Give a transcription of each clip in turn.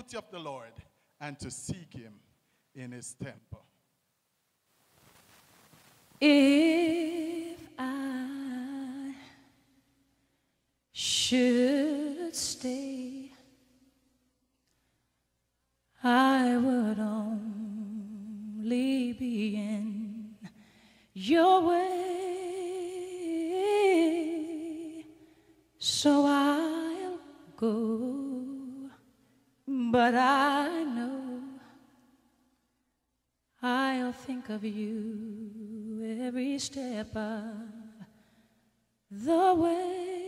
beauty of the Lord and to seek him in his temple. If I should stay, I would only be in your way. of you every step of the way.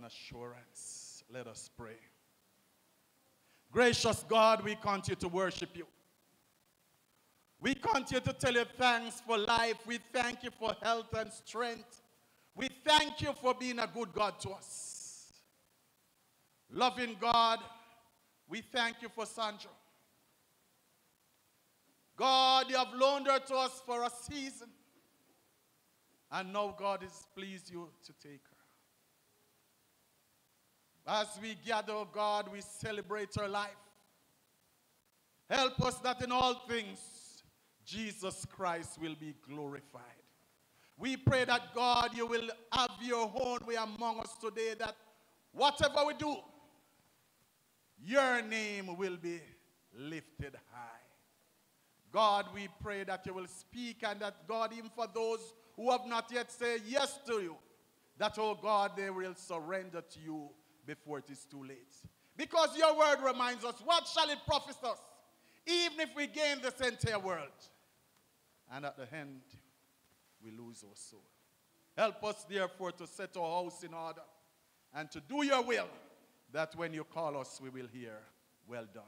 An assurance. Let us pray. Gracious God, we continue to worship you. We continue to tell you thanks for life. We thank you for health and strength. We thank you for being a good God to us. Loving God, we thank you for Sandra. God, you have loaned her to us for a season. And now God is pleased you to take. As we gather, oh God, we celebrate her life. Help us that in all things, Jesus Christ will be glorified. We pray that God, you will have your own way among us today, that whatever we do, your name will be lifted high. God, we pray that you will speak and that, God, even for those who have not yet said yes to you, that, oh God, they will surrender to you before it is too late. Because your word reminds us, what shall it profit us, even if we gain this entire world? And at the end, we lose our soul. Help us, therefore, to set our house in order and to do your will, that when you call us, we will hear, well done.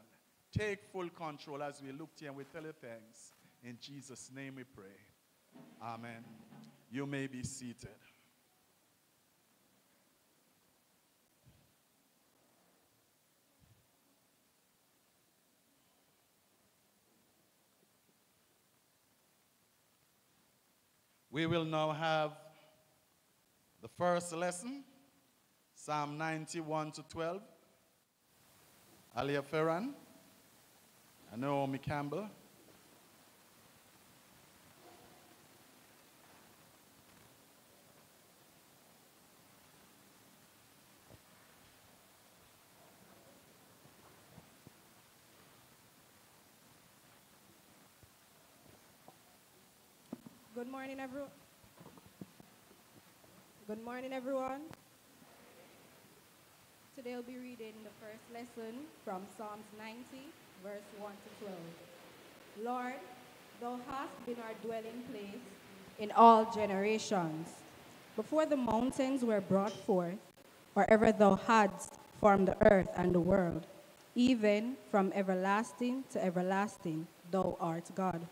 Take full control as we look to you and we tell you thanks. In Jesus' name we pray. Amen. You may be seated. We will now have the first lesson, Psalm 91 to 12. Alia Ferran and Naomi Campbell. Morning, everyone. Good morning, everyone. Today I'll be reading the first lesson from Psalms 90, verse 1 to 12. Lord, thou hast been our dwelling place in all generations. Before the mountains were brought forth, or ever thou hadst formed the earth and the world, even from everlasting to everlasting, thou art God.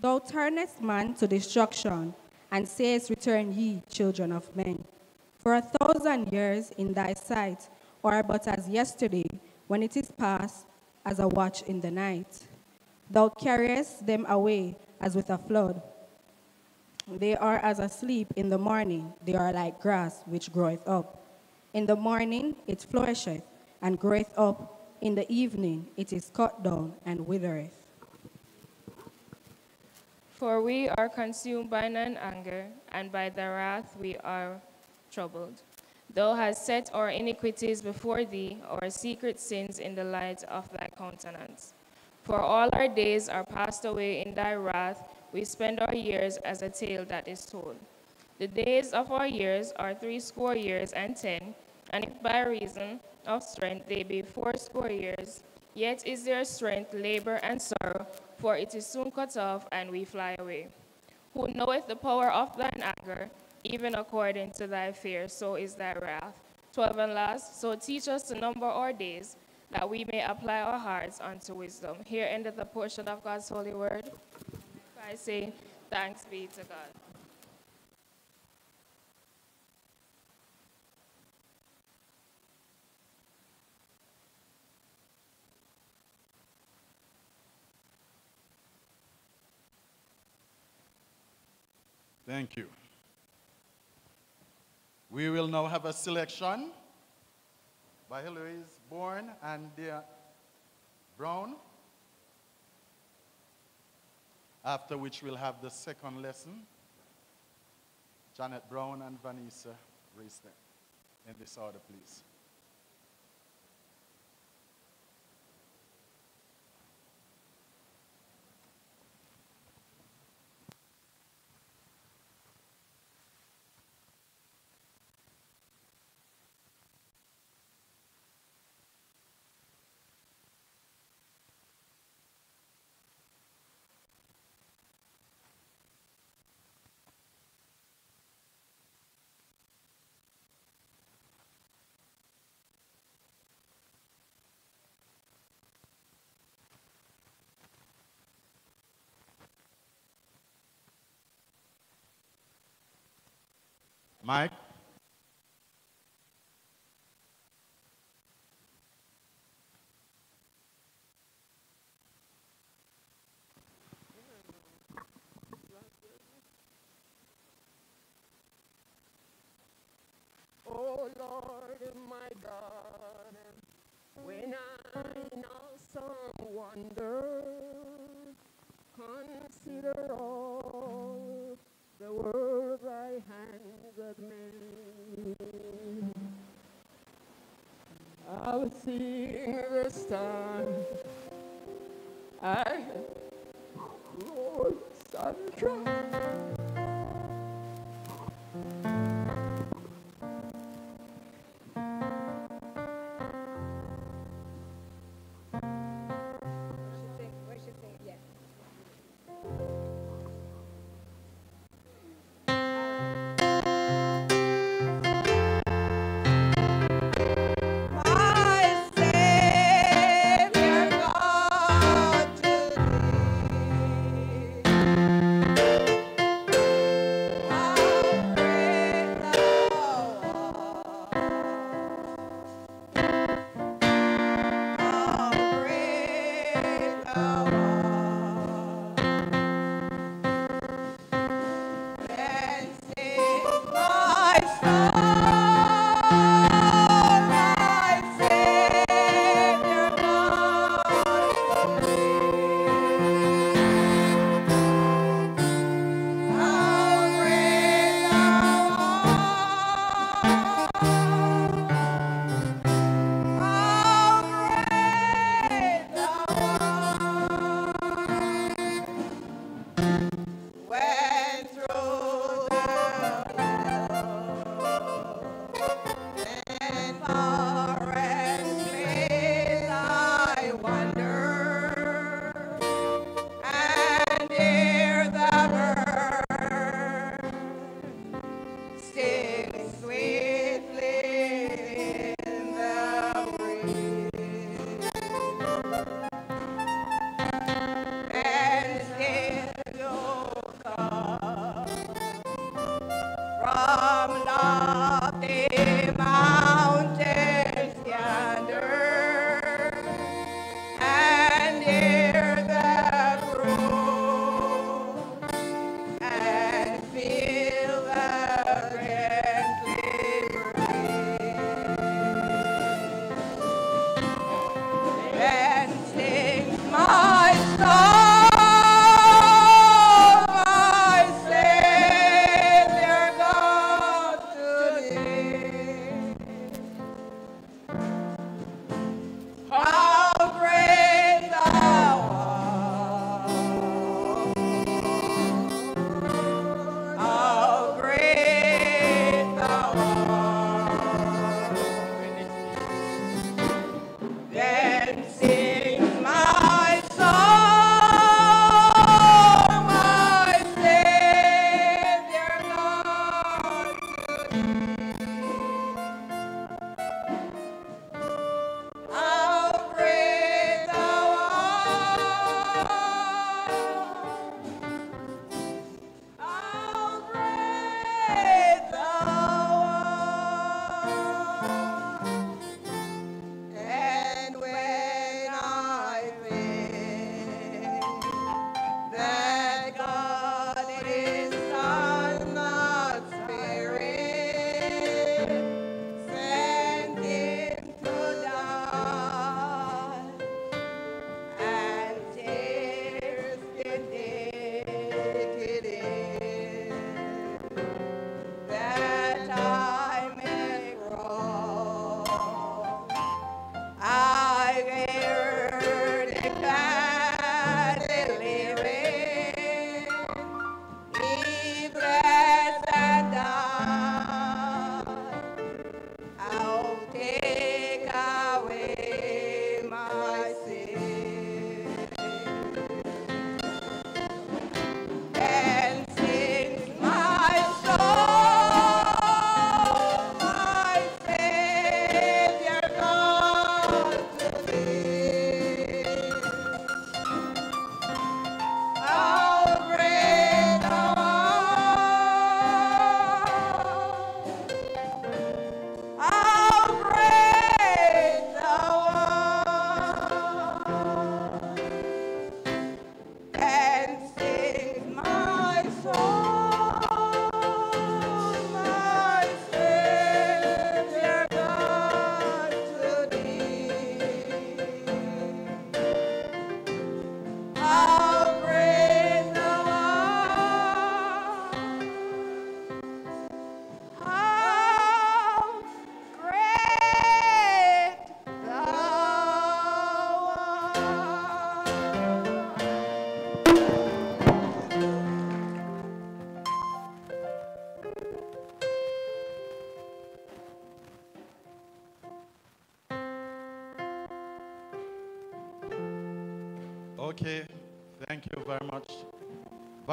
Thou turnest man to destruction, and sayest, Return ye, children of men. For a thousand years in thy sight are but as yesterday, when it is past as a watch in the night. Thou carriest them away as with a flood. They are as asleep in the morning, they are like grass which groweth up. In the morning it flourisheth and groweth up, in the evening it is cut down and withereth. For we are consumed by thine anger, and by thy wrath we are troubled. Thou hast set our iniquities before thee, our secret sins in the light of thy countenance. For all our days are passed away in thy wrath, we spend our years as a tale that is told. The days of our years are threescore years and ten, and if by reason of strength they be fourscore years, yet is their strength labor and sorrow, for it is soon cut off, and we fly away. Who knoweth the power of thine anger, even according to thy fear, so is thy wrath. Twelve and last, so teach us to number our days, that we may apply our hearts unto wisdom. Here endeth the portion of God's holy word. I say, thanks be to God. Thank you. We will now have a selection by Heloise Bourne and Dear Brown. After which we'll have the second lesson. Janet Brown and Vanessa Raiston. In this order, please. Mike? Oh Lord, my God, when I in awesome wonder consider all the world thy hands made, I'll sing the stars and Lord sunshine.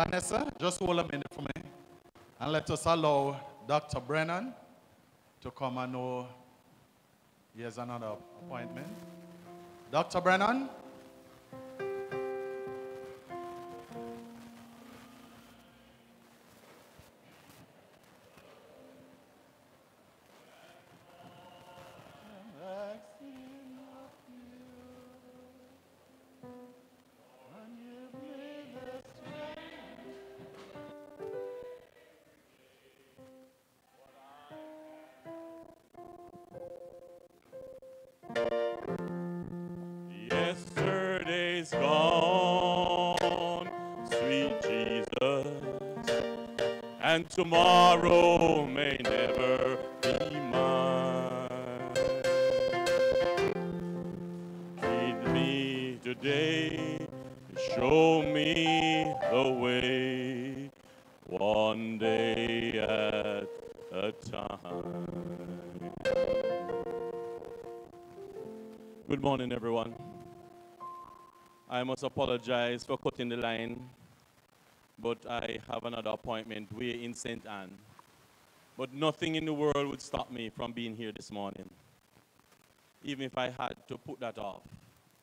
Vanessa, just hold a minute for me. And let us allow Dr. Brennan to come and know he has another appointment. Dr. Brennan? Must apologize for cutting the line, but I have another appointment way in St. Ann. But nothing in the world would stop me from being here this morning. Even if I had to put that off,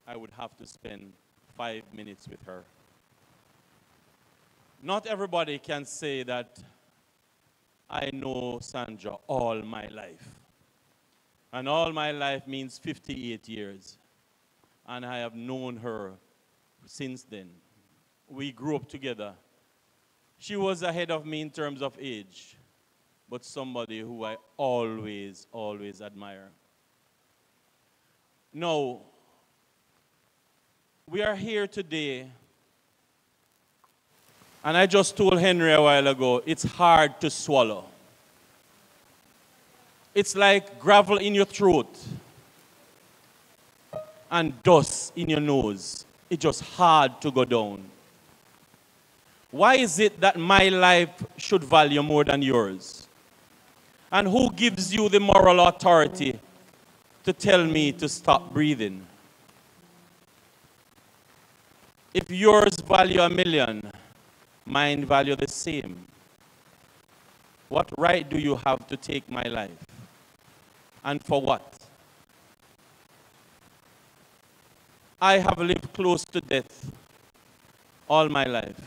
I would have to spend five minutes with her. Not everybody can say that I know Sandra all my life. And all my life means 58 years. And I have known her since then. We grew up together. She was ahead of me in terms of age, but somebody who I always, always admire. Now, we are here today, and I just told Henry a while ago it's hard to swallow. It's like gravel in your throat and dust in your nose. It's just hard to go down. Why is it that my life should value more than yours? And who gives you the moral authority to tell me to stop breathing? If yours value a million, mine value the same. What right do you have to take my life? And for what? I have lived close to death all my life.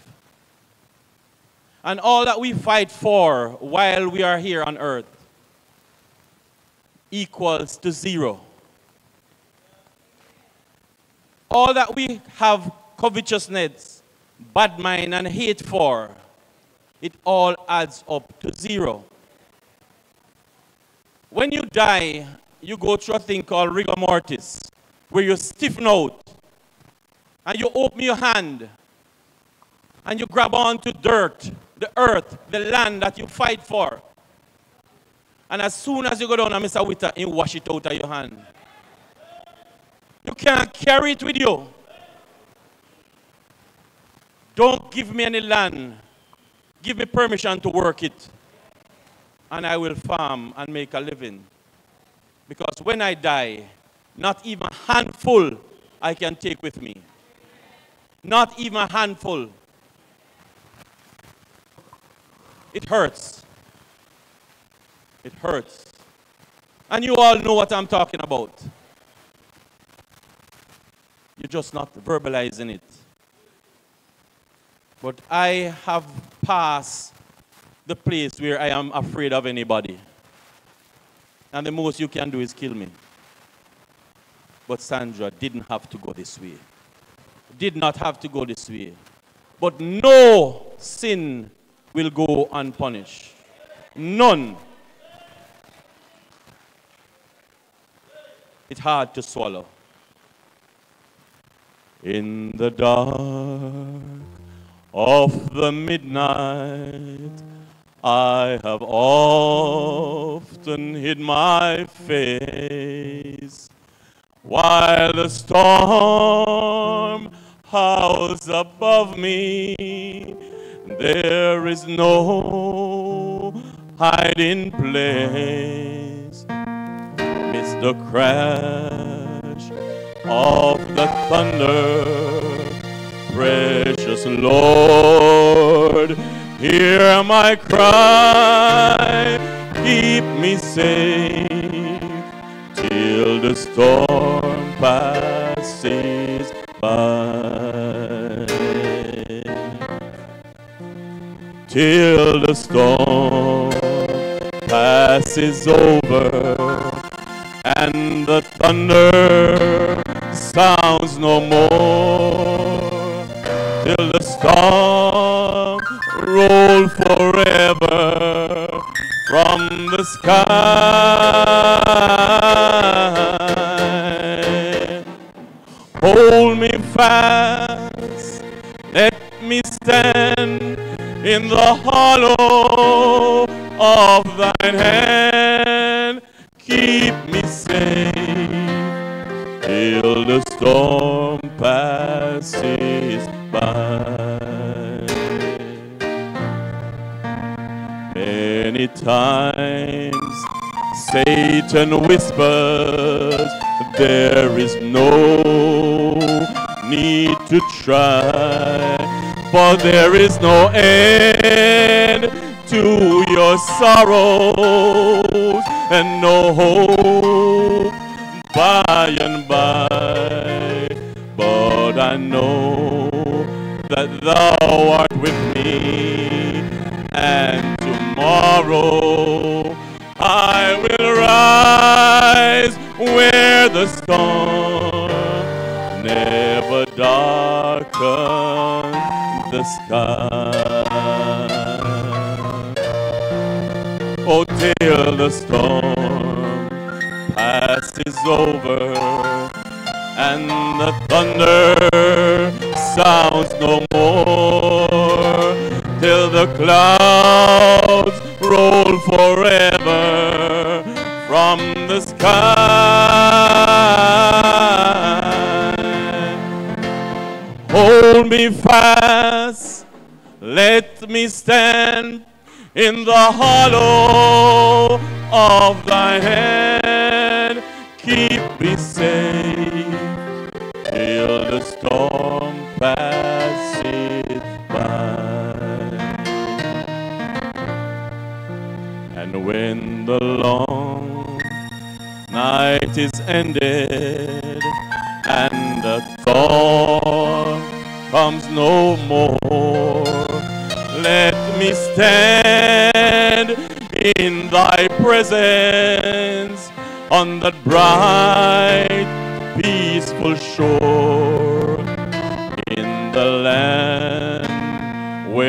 And all that we fight for while we are here on earth equals to zero. All that we have covetousness, bad mind, and hate for, it all adds up to zero. When you die, you go through a thing called rigor mortis, where you stiffen out and you open your hand and you grab onto dirt, the earth, the land that you fight for. And as soon as you go down, Mr. Witter, you wash it out of your hand. You can't carry it with you. Don't give me any land. Give me permission to work it. And I will farm and make a living. Because when I die, not even a handful I can take with me. Not even a handful. It hurts. It hurts. And you all know what I'm talking about. You're just not verbalizing it. But I have passed the place where I am afraid of anybody. And the most you can do is kill me. But Sandra didn't have to go this way. Did not have to go this way. But no sin will go unpunished. None. It's hard to swallow. In the dark of the midnight, I have often hid my face while the storm howls above me. There is no hiding place. It's the crash of the thunder. Precious Lord, hear my cry. Keep me safe the storm passes by. Till the storm passes over and the thunder sounds no more. Till the storm roll forever from the sky. Hold me fast, let me stand in the hollow of thine hand. Keep me safe till the storm passes by. Many times Satan whispers, there is no need to try, for there is no end to your sorrows and no hope by and by. But I know that thou art with me, and tomorrow I will rise where the storm never darkens the sky. Oh, till the storm passes over and the thunder sounds no more till the clouds roll forever from the sky. Hold me fast, let me stand in the hollow of thy hand. Keep me safe till the storm passes by. When the long night is ended and the dawn comes no more, let me stand in thy presence on that bright, peaceful shore in the land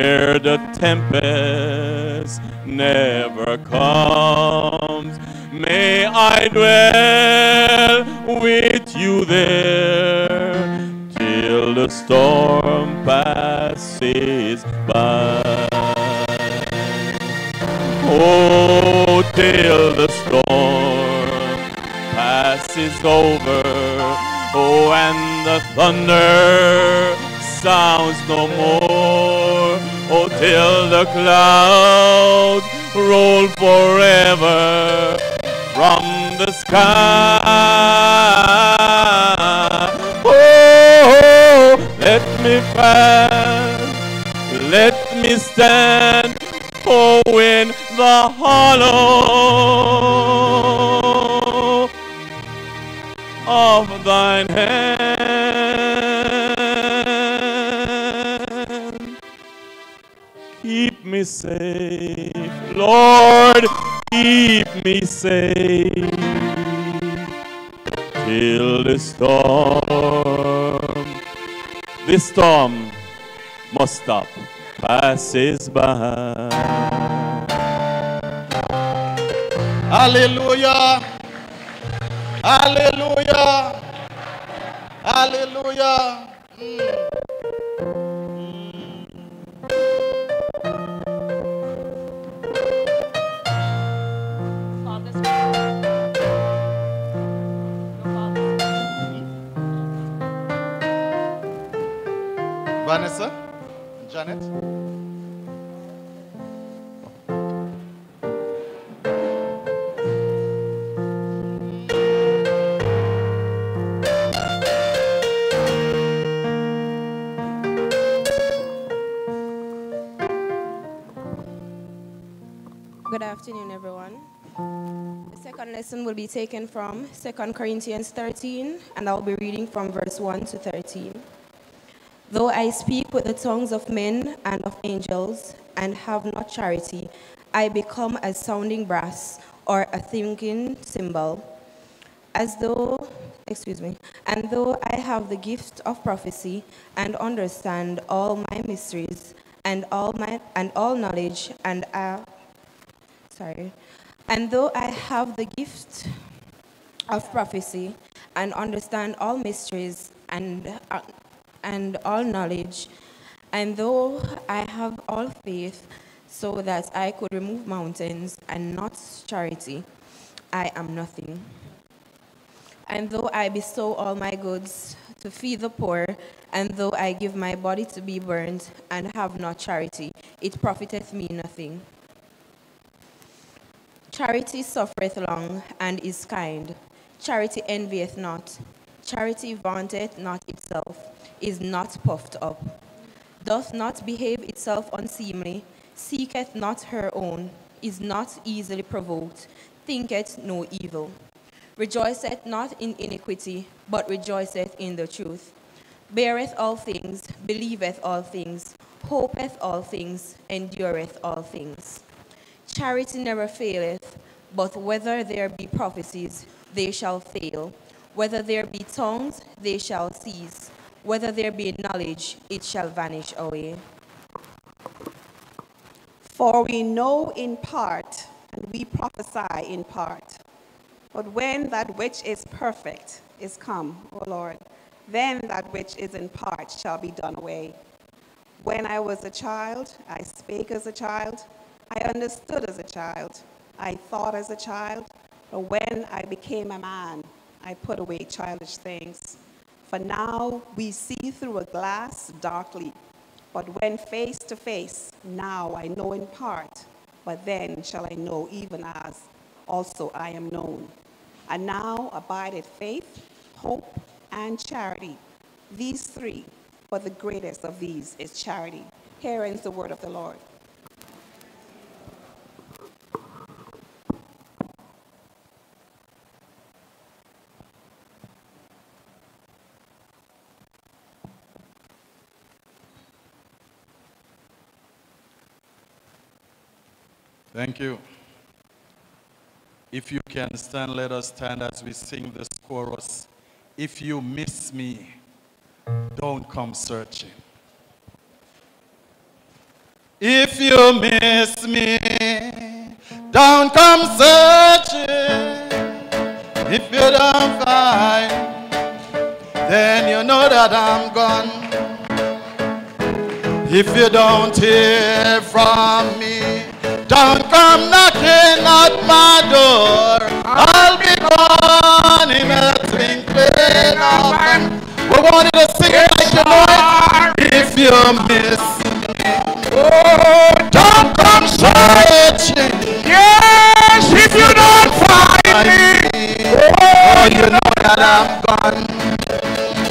where the tempest never comes. May I dwell with you there till the storm passes by. Oh, till the storm passes over. Oh, and the thunder sounds no more. Oh, till the clouds roll forever from the sky. Oh, let me pass, let me stand. Oh, in the hollow of thine hand. Safe, Lord, keep me safe till the storm, this storm must stop, passes by. Hallelujah. Hallelujah. Hallelujah. Hmm. Vanessa, and Janet. Good afternoon, everyone. The second lesson will be taken from 2 Corinthians 13, and I'll be reading from verse 1 to 13. Though I speak with the tongues of men and of angels, and have not charity, I become as sounding brass or a thinking cymbal. As though, excuse me, and though I have the gift of prophecy and understand all my mysteries and all my and all knowledge and uh, sorry, and though I have the gift of prophecy and understand all mysteries and, uh, and all knowledge, and though I have all faith so that I could remove mountains and not charity, I am nothing. And though I bestow all my goods to feed the poor, and though I give my body to be burned and have not charity, it profiteth me nothing. Charity suffereth long and is kind. Charity envieth not. Charity vaunteth not itself, is not puffed up, doth not behave itself unseemly, seeketh not her own, is not easily provoked, thinketh no evil, rejoiceth not in iniquity, but rejoiceth in the truth, beareth all things, believeth all things, hopeth all things, endureth all things. Charity never faileth, but whether there be prophecies, they shall fail. Whether there be tongues, they shall cease. Whether there be knowledge, it shall vanish away. For we know in part, and we prophesy in part. But when that which is perfect is come, O Lord, then that which is in part shall be done away. When I was a child, I spake as a child, I understood as a child, I thought as a child, but when I became a man, I put away childish things. For now we see through a glass darkly, but when face to face, now I know in part, but then shall I know even as also I am known. And now abideth faith, hope, and charity. These three, but the greatest of these is charity. Here ends the word of the Lord. Thank you. If you can stand, let us stand as we sing this chorus. If you miss me, don't come searching. If you miss me, don't come searching. If you don't find, then you know that I'm gone. If you don't hear from me, don't come knocking at my door. I'll be gone in a twinkling of an We wanted to sing it like you know it. If you miss me, oh, don't come searching. Yes, if you don't find me, oh, you know that I'm gone.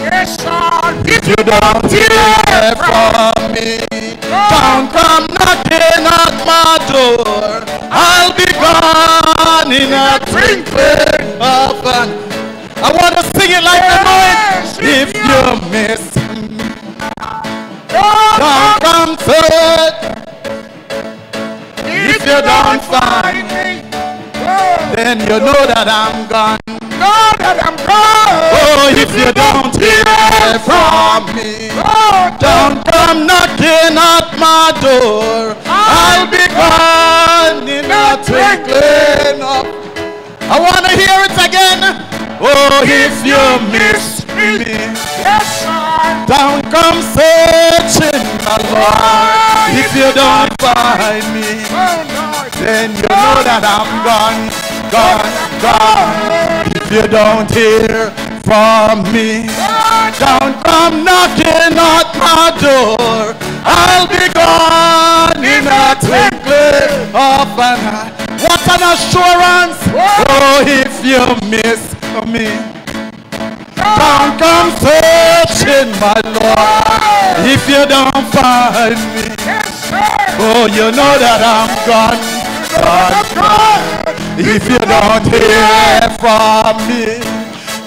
Yes, son. If you don't hear from me, come knocking at my door. I'll be gone in a twinkling of an. I want to sing it like the noise. If you miss me, don't come. If you don't find me, oh. then you know that I'm gone. Know that I'm gone. Oh, if you don't hear from me, don't come knocking at my door. I'll be gone in a twinkling of. I want to hear it again. Oh, if you miss me, don't come searching, my Lord. If you don't find me, oh, then you know that I'm gone, gone, gone. If you don't hear from me, don't come knocking at my door. I'll be gone in a twinkling of an eye. What an assurance! Oh, if you miss me, don't come searching, my Lord. If you don't find me, oh, you know that I'm gone, gone. If you don't hear from me,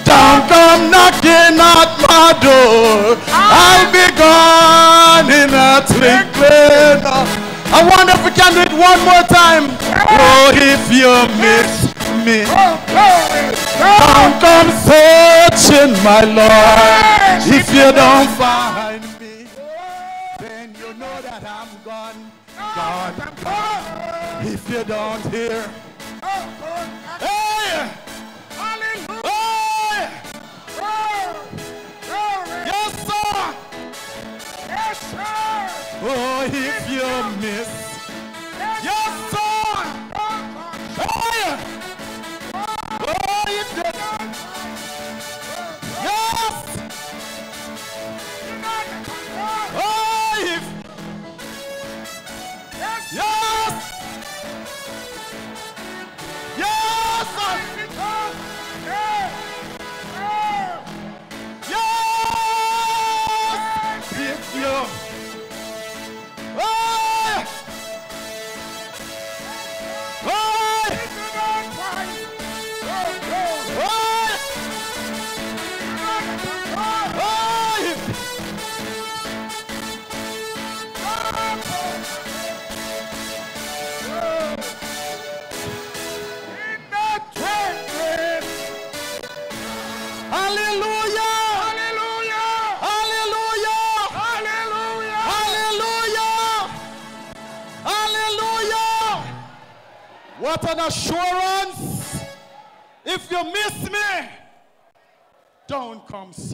don't come knocking at my door. I'll be gone in a twinkling. I wonder if we can do it one more time. Oh, if you miss me, don't come searching, my Lord. If you don't find me, then you know that I'm gone, gone, gone. If you don't hear, hey, hey, yes, sir. Oh, if you miss, yes, sir. Hey, oh, if you,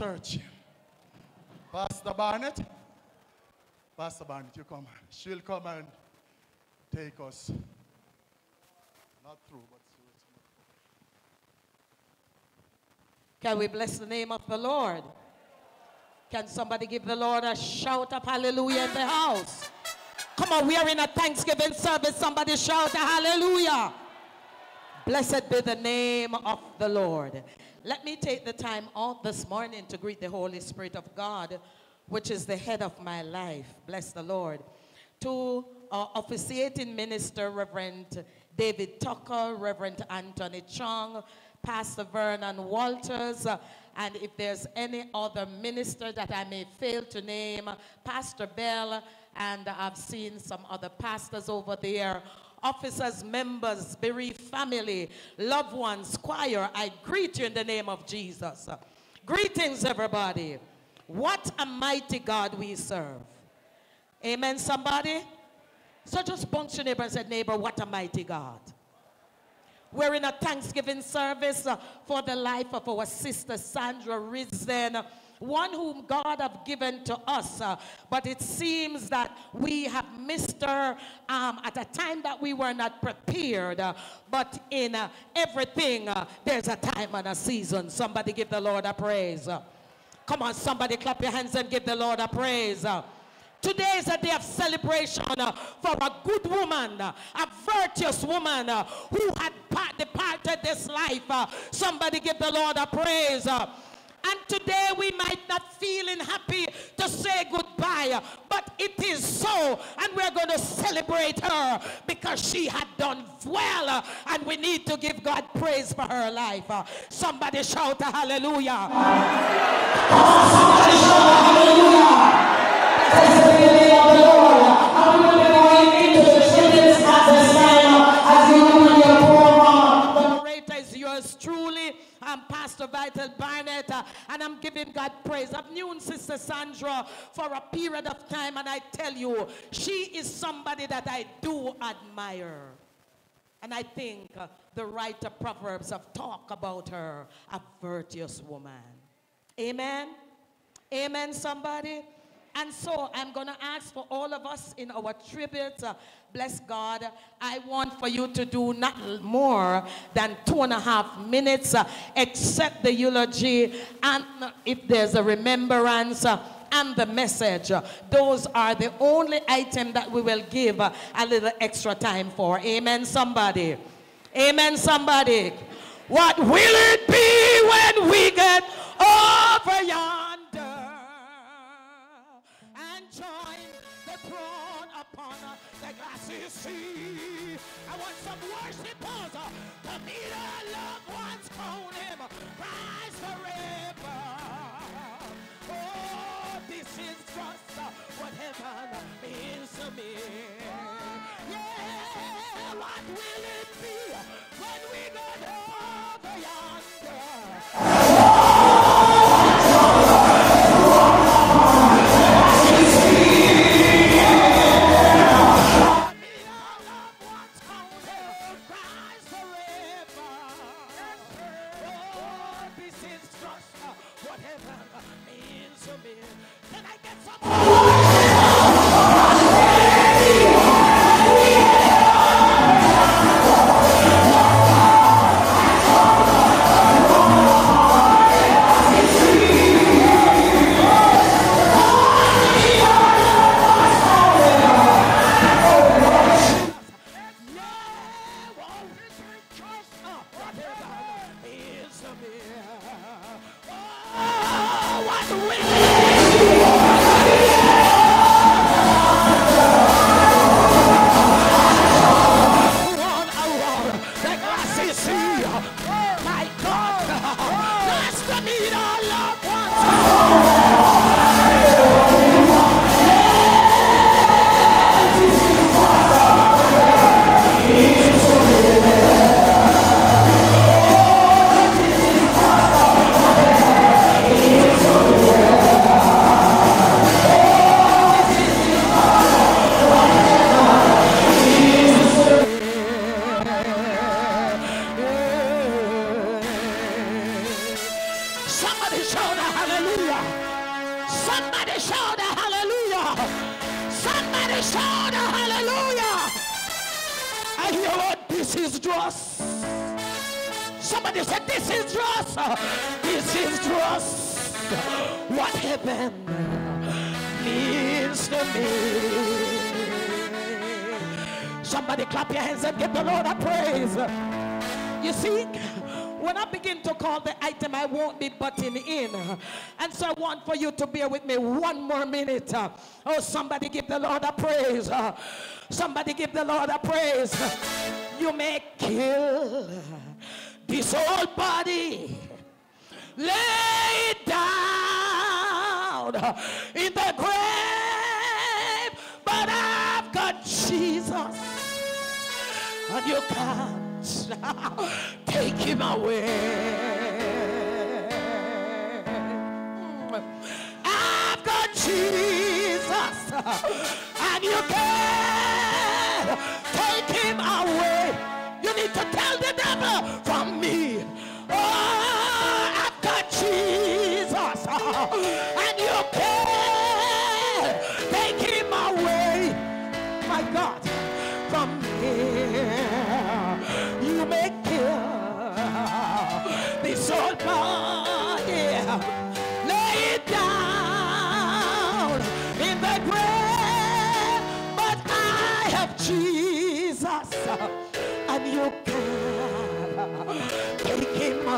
searching. Pastor Barnett, Pastor Barnett, you come. She'll come and take us. Not through, but through. Can we bless the name of the Lord? Can somebody give the Lord a shout of hallelujah in the house? Come on, we are in a Thanksgiving service. Somebody shout a hallelujah. Blessed be the name of the Lord. Let me take the time out this morning to greet the Holy Spirit of God, which is the head of my life. Bless the Lord. To our officiating minister, Reverend David Tucker, Reverend Anthony Chong, Pastor Vernon Walters, and if there's any other minister that I may fail to name, Pastor Bell, and I've seen some other pastors over there. Officers, members, bereaved family, loved ones, choir, I greet you in the name of Jesus. Greetings, everybody. What a mighty God we serve. Amen, somebody? So just bunch your neighbor and say, neighbor, what a mighty God. We're in a Thanksgiving service for the life of our sister Sandra Risden, one whom God have given to us. uh, but it seems that we have missed her um, at a time that we were not prepared. uh, but in uh, everything, uh, there's a time and a season. Somebody give the Lord a praise. Uh, Come on, somebody clap your hands and give the Lord a praise. Uh, Today is a day of celebration uh, for a good woman, uh, a virtuous woman uh, who had pa- departed this life. Somebody give the Lord a praise. And today we might not feeling happy to say goodbye, but it is so, and we're going to celebrate her because she had done well, and we need to give God praise for her life. Uh, somebody shout a hallelujah. Moderator I'm Pastor Vital Barnett, uh, and I'm giving God praise. I've known Sister Sandra for a period of time, and I tell you, she is somebody that I do admire. And I think uh, the writer Proverbs have talked about her, a virtuous woman. Amen. Amen, somebody. And so I'm going to ask for all of us in our tribute. uh, bless God. I want for you to do not more than two and a half minutes, uh, except the eulogy. And uh, if there's a remembrance, uh, and the message. Those are the only item that we will give uh, a little extra time for. Amen, somebody. Amen, somebody. What will it be when we get over yonder the? I want some worshipers uh, to meet our loved ones, crown him, rise forever. Oh, this is just uh, what heaven means to me. Yeah, what will it be minute. Oh, somebody give the Lord a praise. Somebody give the Lord a praise. You may kill this old body. Lay it down in the grave, but I've got Jesus. and you can't take him away. Jesus, and you can't take him away. You need to tell the devil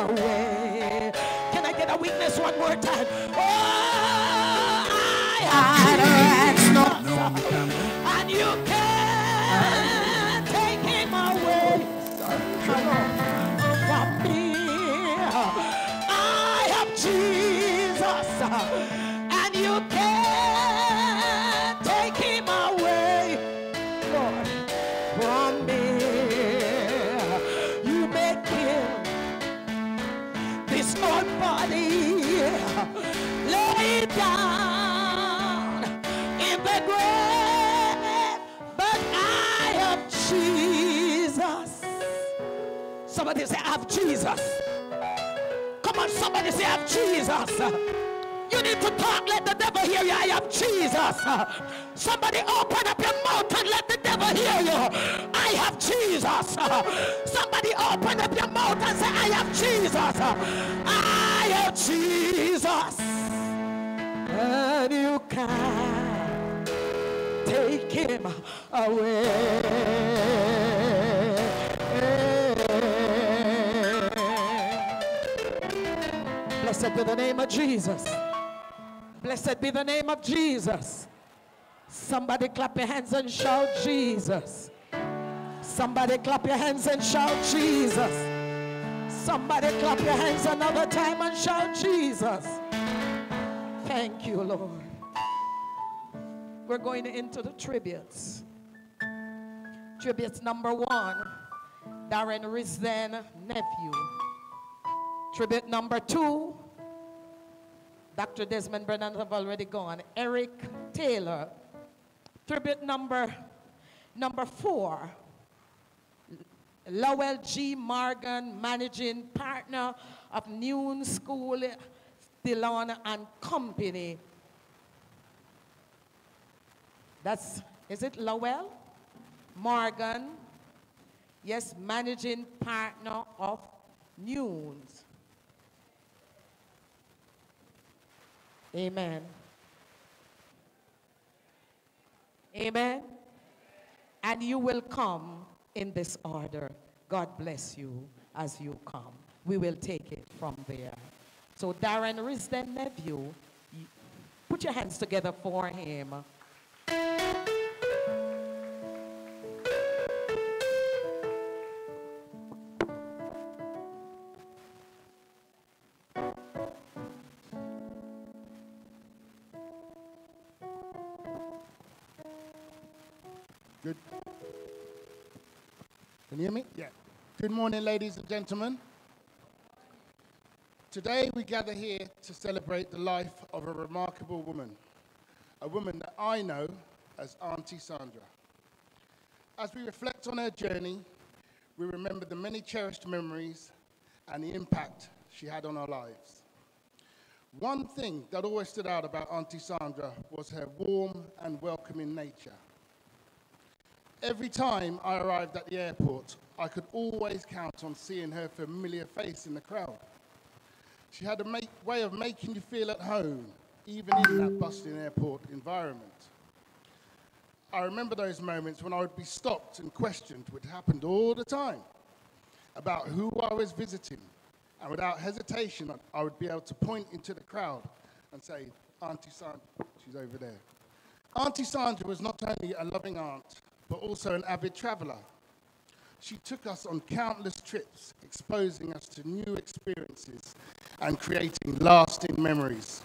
away. Can I get a witness one more time? Oh, I have Jesus, and Jesus. Come on, somebody say, I have Jesus. You need to talk, let the devil hear you. I have Jesus. Somebody open up your mouth and let the devil hear you. I have Jesus. Somebody open up your mouth and say, I have Jesus. I have Jesus. And you can take him away. Blessed be the name of Jesus. Blessed be the name of Jesus. Somebody clap your hands and shout Jesus. Somebody clap your hands and shout Jesus. Somebody clap your hands another time and shout Jesus. Thank you, Lord. We're going into the tributes. Tributes number one, Darren Risden, nephew. Tribute number two, Dr. Desmond Brennan have already gone. Eric Taylor. Tribute number number four, Lowell G. Morgan, managing partner of Noon School, Dillon and Company. That's, is it Lowell? Morgan, yes, managing partner of Nunes. Amen. Amen. And you will come in this order. God bless you as you come. We will take it from there. So Darren Risden nephew, put your hands together for him. Can you hear me? Yeah. Good morning, ladies and gentlemen. Today we gather here to celebrate the life of a remarkable woman, a woman that I know as Auntie Sandra. As we reflect on her journey, we remember the many cherished memories and the impact she had on our lives. One thing that always stood out about Auntie Sandra was her warm and welcoming nature. Every time I arrived at the airport, I could always count on seeing her familiar face in the crowd. She had a make, way of making you feel at home, even in that bustling airport environment. I remember those moments when I would be stopped and questioned, which happened all the time, about who I was visiting. And without hesitation, I- I would be able to point into the crowd and say, Auntie Sandra, she's over there. Auntie Sandra was not only a loving aunt, but also an avid traveler. She took us on countless trips, exposing us to new experiences and creating lasting memories.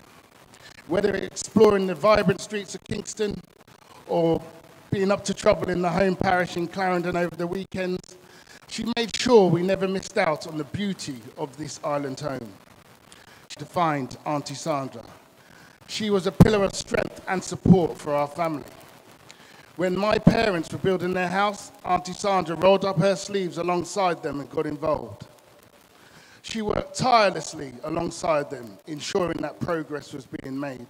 Whether exploring the vibrant streets of Kingston or being up to trouble in the home parish in Clarendon over the weekends, She made sure we never missed out on the beauty of this island home. She defined Auntie Sandra. She was a pillar of strength and support for our family. When my parents were building their house, Auntie Sandra rolled up her sleeves alongside them and got involved. She worked tirelessly alongside them, ensuring that progress was being made.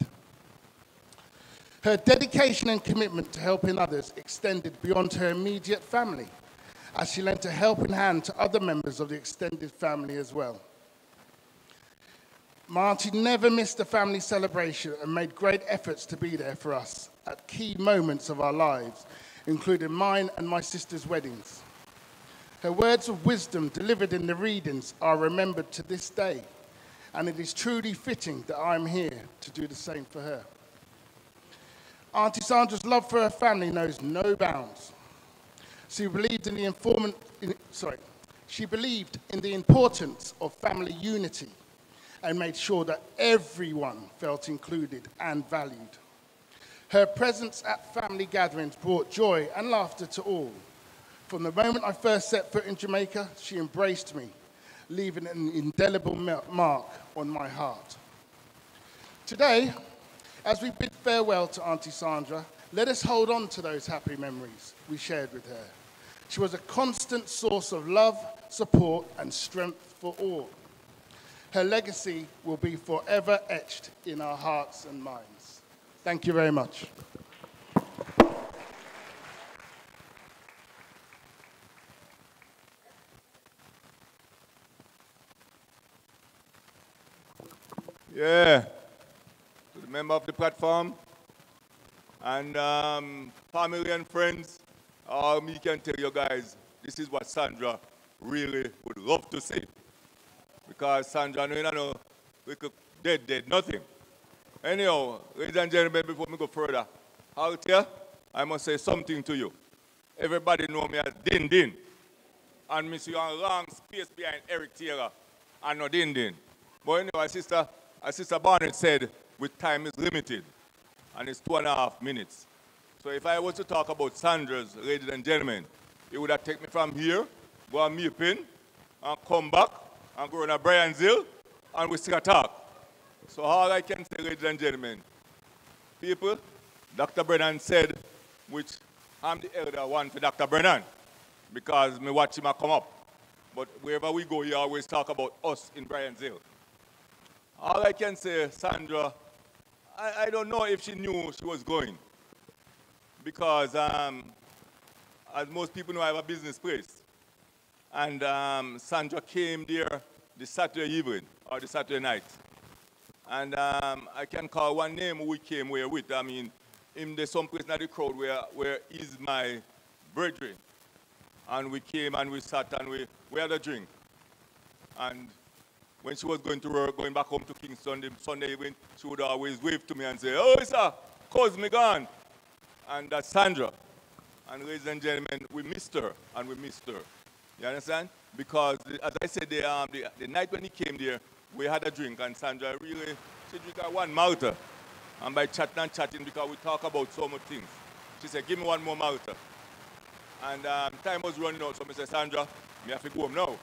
Her dedication and commitment to helping others extended beyond her immediate family, as she lent a helping hand to other members of the extended family as well. My auntie never missed a family celebration and made great efforts to be there for us at key moments of our lives, including mine and my sister's weddings. Her words of wisdom delivered in the readings are remembered to this day, and it is truly fitting that I'm here to do the same for her. Auntie Sandra's love for her family knows no bounds. She believed in the informant, in, sorry, she believed in the importance of family unity and made sure that everyone felt included and valued. Her presence at family gatherings brought joy and laughter to all. From the moment I first set foot in Jamaica, she embraced me, leaving an indelible mark on my heart. Today, as we bid farewell to Auntie Sandra, let us hold on to those happy memories we shared with her. She was a constant source of love, support, and strength for all. Her legacy will be forever etched in our hearts and minds. Thank you very much. Yeah. To the member of the platform and um, family and friends, um, me can tell you guys, this is what Sandra really would love to see. Because Sandra, you know, we could dead, dead, nothing. Anyhow, ladies and gentlemen, before we go further, out here, I must say something to you. Everybody know me as Din Din. And me see a long space behind Eric Taylor and not Din Din. But anyway, sister, as Sister Barnett said, with time is limited, and it's two and a half minutes. So if I was to talk about Sandra's, ladies and gentlemen, it would have taken me from here, go on May Pen, and come back, and go on a Bryant's Hill, and we still talk. So all I can say, ladies and gentlemen, people, Dr. Brennan said, which I'm the elder one for Dr. Brennan, because me watch him come up. But wherever we go, he always talk about us in Bryant's Hill. All I can say, Sandra, I, I don't know if she knew she was going. Because um, as most people know, I have a business place. And um, Sandra came there the Saturday evening or the Saturday night. And um, I can call one name we came here with. I mean, in the some place in the crowd where, where is my brethren. And we came and we sat and we, we had a drink. And when she was going to work, going back home to Kingston the Sunday evening, she would always wave to me and say, oh, sir, cause me gone. And that's Sandra. And ladies and gentlemen, we missed her, and we missed her. You understand? Because, as I said, the, um, the, the night when he came there, we had a drink, and Sandra really, she drank one Malta. And by chatting and chatting, because we talk about so much things, she said, give me one more Malta. And um, time was running out, so I said, Sandra, we have to go home now.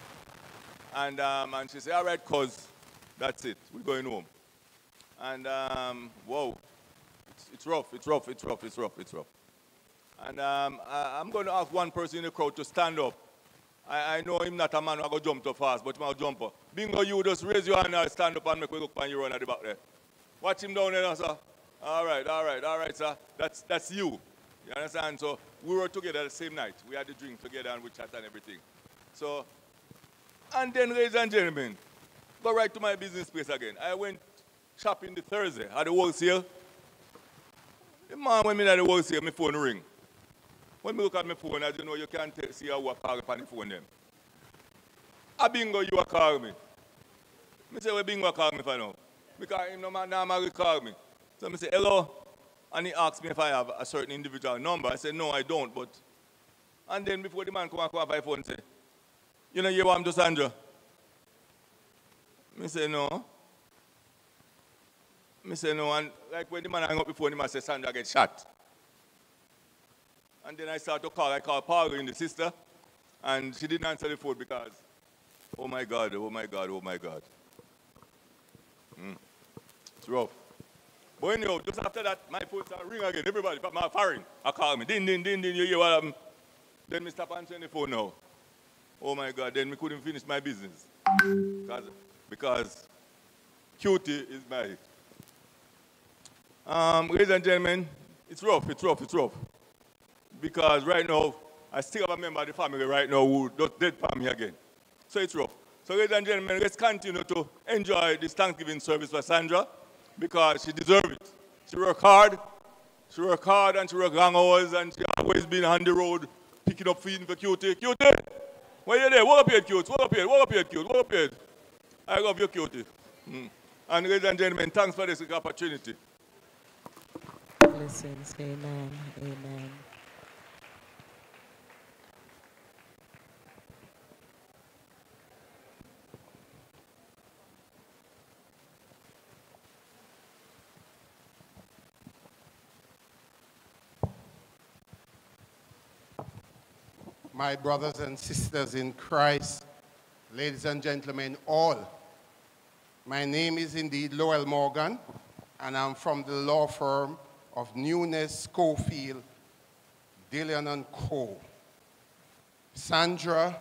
And, um, and she said, all right, cuz, that's it. We're going home. And, um, whoa, it's, it's, rough, it's rough, it's rough, it's rough, it's rough. And um, I, am going to ask one person in the crowd to stand up. I, I know him not a man who go jump too fast, but he'll jump. Bingo, you just raise your hand and stand up and make me look on you run at the back there. Watch him down there, sir. All right, all right, all right, sir. That's, that's you. You understand? So we were together the same night. We had the drink together and we chat and everything. So and then, ladies and gentlemen, go right to my business place again. I went shopping the Thursday at the wholesale. The man when me at the wholesale, my phone ring. When me look at my phone, as you know, you can't see how I call on the phone them. A bingo you a call me. Me say, where bingo call me for now? Because him no man normally call me. So I say, hello. And he asked me if I have a certain individual number. I said, no, I don't, but... And then before the man come and call my phone say, you know, you want to Sandra? I say, no. I say, no. And like when the man hang up before, the man say, Sandra get shot. And then I start to call. I call Paul in the sister. And she didn't answer the phone because, oh my God, oh my God, oh my God. Mm. It's rough. But anyhow, just after that, my phone started ring again. Everybody, but my firing, I call me. Ding, ding, ding, ding. you hear what happened? Then me stop answering the phone now. Oh my God, then me couldn't finish my business. Because, because cutie is my. Um, ladies and gentlemen, it's rough, it's rough, it's rough. Because right now, I still have a member of the family right now who just dead for me again. So it's rough. So ladies and gentlemen, let's continue to enjoy this Thanksgiving service for Sandra because she deserves it. She worked hard, she worked hard and she worked long hours and she always been on the road picking up feeding for Cutie. Cutie, where you there? Walk up here, Cutie. Walk up here, walk up here, Cutie. Walk up here. I love you, Cutie. Mm. And ladies and gentlemen, thanks for this opportunity. Blessings. Amen. Amen. My brothers and sisters in Christ, ladies and gentlemen, all. My name is indeed Lowell Morgan, and I'm from the law firm of Nunes Scholefield, DeLeon and Co. Sandra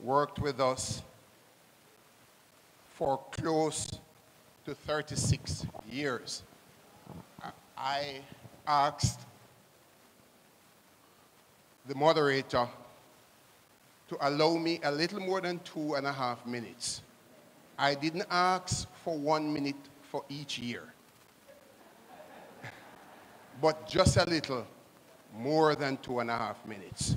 worked with us for close to 36 years. I asked the moderator to allow me a little more than two and a half minutes. I didn't ask for one minute for each year, but just a little more than two and a half minutes.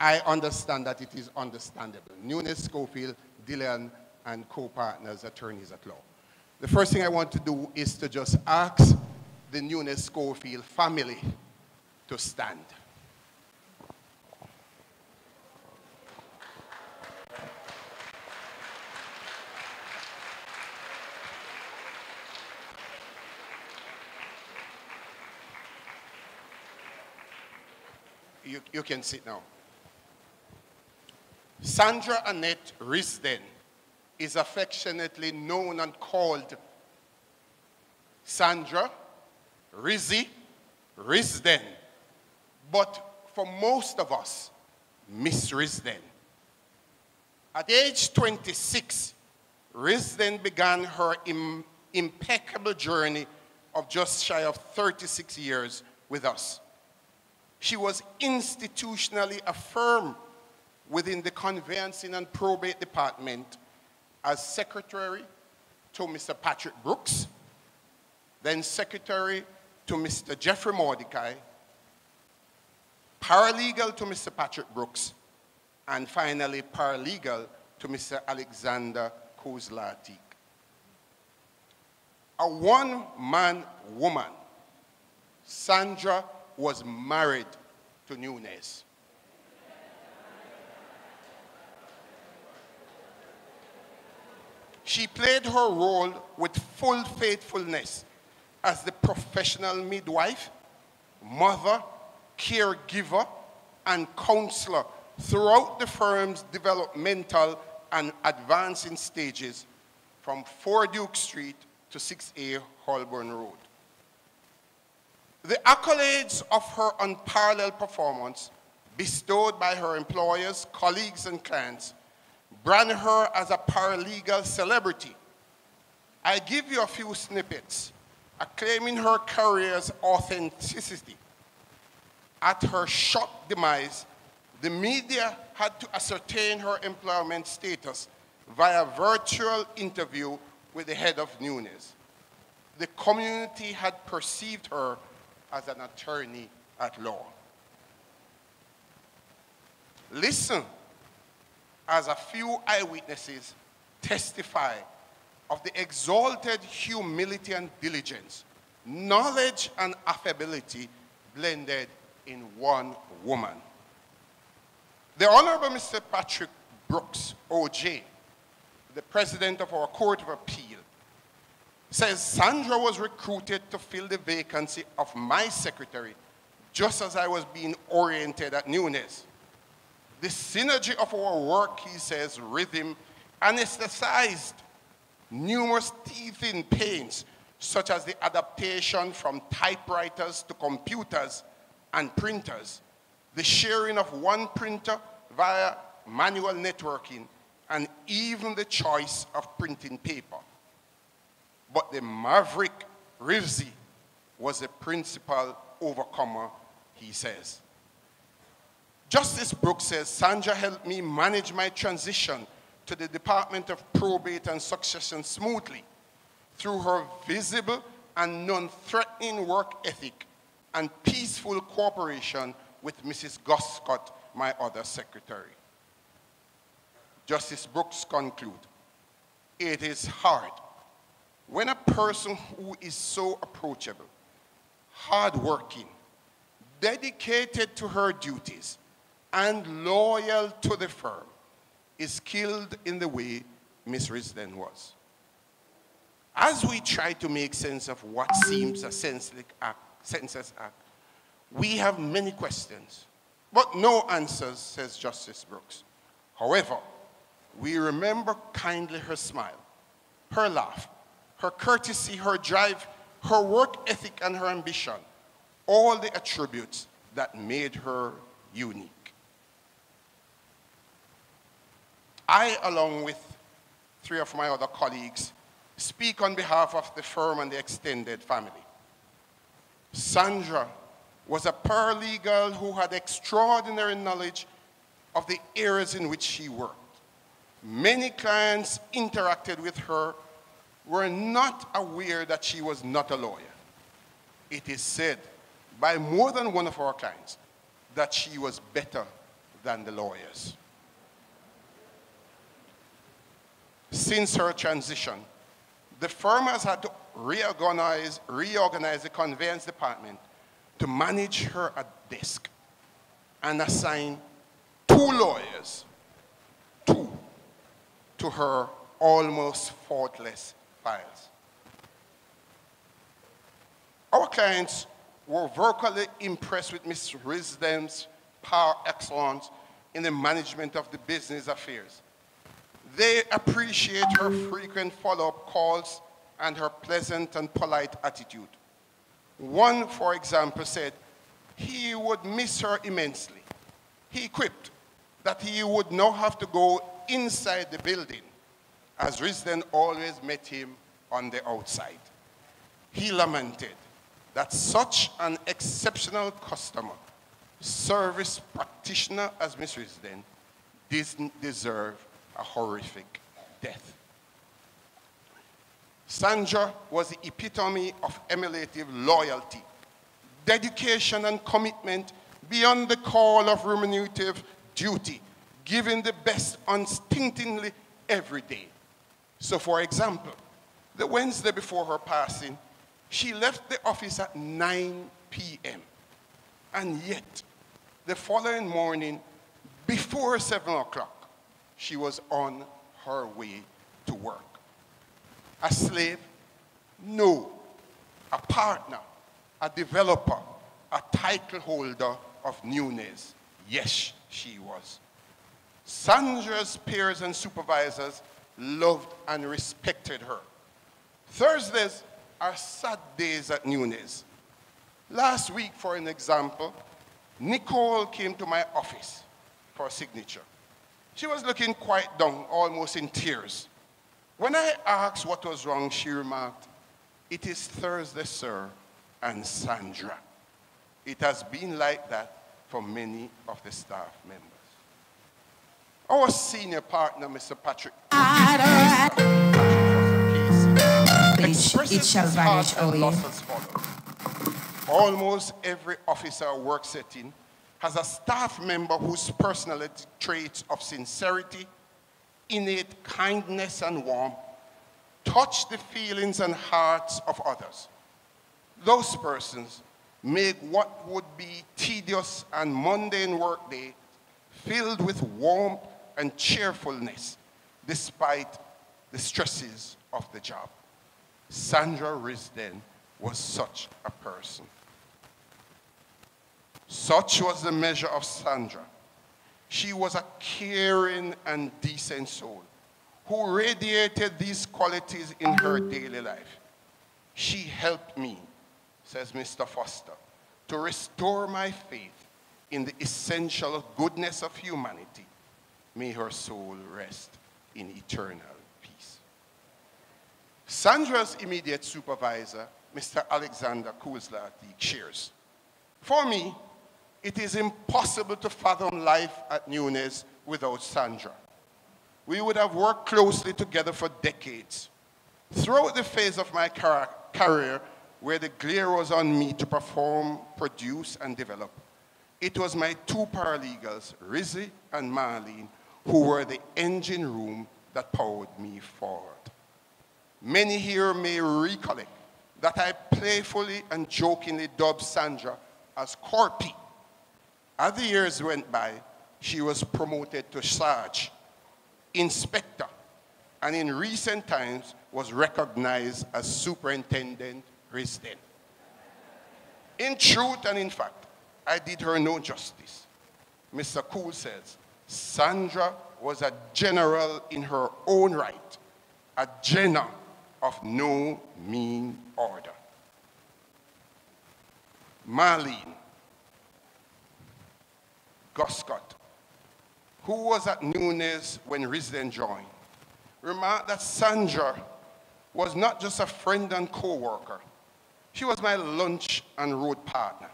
I understand that it is understandable. Nunes Scholefield, DeLeon, and co-partners, attorneys at law. The first thing I want to do is to just ask the Nunes Scholefield family to stand. You, you can sit now. Sandra Annette Risden is affectionately known and called Sandra Rizzy Risden. But for most of us, Miss Risden. At age 26, Risden began her Im impeccable journey of just shy of 36 years with us. She was institutionally affirmed within the conveyancing and probate department as secretary to Mr. Patrick Brooks, then secretary to Mr. Jeffrey Mordecai, paralegal to Mr. Patrick Brooks, and finally paralegal to Mr. Alexander Kozlatik. A one-man woman, Sandra was married to Nunes. She played her role with full faithfulness as the professional midwife, mother, caregiver, and counselor throughout the firm's developmental and advancing stages from 4 Duke Street to 6A Holborn Road. The accolades of her unparalleled performance bestowed by her employers, colleagues, and clients brand her as a paralegal celebrity. I give you a few snippets acclaiming her career's authenticity. At her shock demise, the media had to ascertain her employment status via virtual interview with the head of Nunes. The community had perceived her as an attorney at law. Listen as a few eyewitnesses testify of the exalted humility and diligence, knowledge and affability blended in one woman. The Honorable Mr. Patrick Brooks, OJ, the president of our Court of Appeal, says Sandra was recruited to fill the vacancy of my secretary just as I was being oriented at Nunes. The synergy of our work, he says, rhythm, anesthetized numerous teething pains, such as the adaptation from typewriters to computers and printers, the sharing of one printer via manual networking, and even the choice of printing paper. But the maverick Rizzy was a principal overcomer, he says. Justice Brooks says, Sandra helped me manage my transition to the Department of Probate and Succession smoothly through her visible and non-threatening work ethic and peaceful cooperation with Mrs. Goscott, my other secretary. Justice Brooks conclude, it is hard when a person who is so approachable, hardworking, dedicated to her duties, and loyal to the firm is killed in the way Miss Risden was. As we try to make sense of what seems a senseless act, senseless act, we have many questions, but no answers, says Justice Brooks. However, we remember kindly her smile, her laugh, her courtesy, her drive, her work ethic, and her ambition, all the attributes that made her unique. I, along with three of my other colleagues, speak on behalf of the firm and the extended family. Sandra was a paralegal who had extraordinary knowledge of the areas in which she worked. Many clients interacted with her were not aware that she was not a lawyer. It is said by more than one of our clients that she was better than the lawyers. Since her transition, the firm has had to reorganize, reorganize the conveyance department to manage her at desk and assign two lawyers, two, to her almost faultless Our clients were vocally impressed with Ms. Risden's power excellence in the management of the business affairs. They appreciate her frequent follow-up calls and her pleasant and polite attitude. One, for example, said he would miss her immensely. He quipped that he would now have to go inside the building, as Risden always met him on the outside. He lamented that such an exceptional customer, service practitioner as Miss Risden, didn't deserve a horrific death. Sandra was the epitome of emulative loyalty, dedication and commitment beyond the call of remunerative duty, giving the best unstintingly every day. So for example, the Wednesday before her passing, she left the office at 9 p.m. And yet, the following morning, before 7 o'clock, she was on her way to work. A slave? No. A partner, a developer, a title holder of Nunes? Yes, she was. Sandra's peers and supervisors loved and respected her. Thursdays are sad days at Nunes. Last week, for an example, Nicole came to my office for a signature. She was looking quite down, almost in tears. When I asked what was wrong, she remarked, It is Thursday, sir, and Sandra. It has been like that for many of the staff members. Oh, Our senior partner, Mr. Patrick, it, it shall vanish away. Almost every officer work setting has a staff member whose personality traits of sincerity, innate kindness and warmth touch the feelings and hearts of others. Those persons make what would be tedious and mundane workday filled with warmth and cheerfulness despite the stresses of the job. Sandra Risden was such a person. Such was the measure of Sandra. She was a caring and decent soul who radiated these qualities in her daily life. She helped me, says Mr. Foster, to restore my faith in the essential goodness of humanity. May her soul rest in eternal peace. Sandra's immediate supervisor, Mr. Alexander Kuzla, cheers. For me, it is impossible to fathom life at Nunes without Sandra. We would have worked closely together for decades. Throughout the phase of my car- career, where the glare was on me to perform, produce, and develop, it was my two paralegals, Rizzy and Marlene, who were the engine room that powered me forward. Many here may recollect that I playfully and jokingly dubbed Sandra as Corpy. As the years went by, she was promoted to Sarge, Inspector, and in recent times was recognized as Superintendent Risden. In truth and in fact, I did her no justice. Mr. Cool says, Sandra was a general in her own right, a Jenna of no mean order. Marlene Goscott, who was at Nunes when Risden joined, remarked that Sandra was not just a friend and co-worker. She was my lunch and road partner.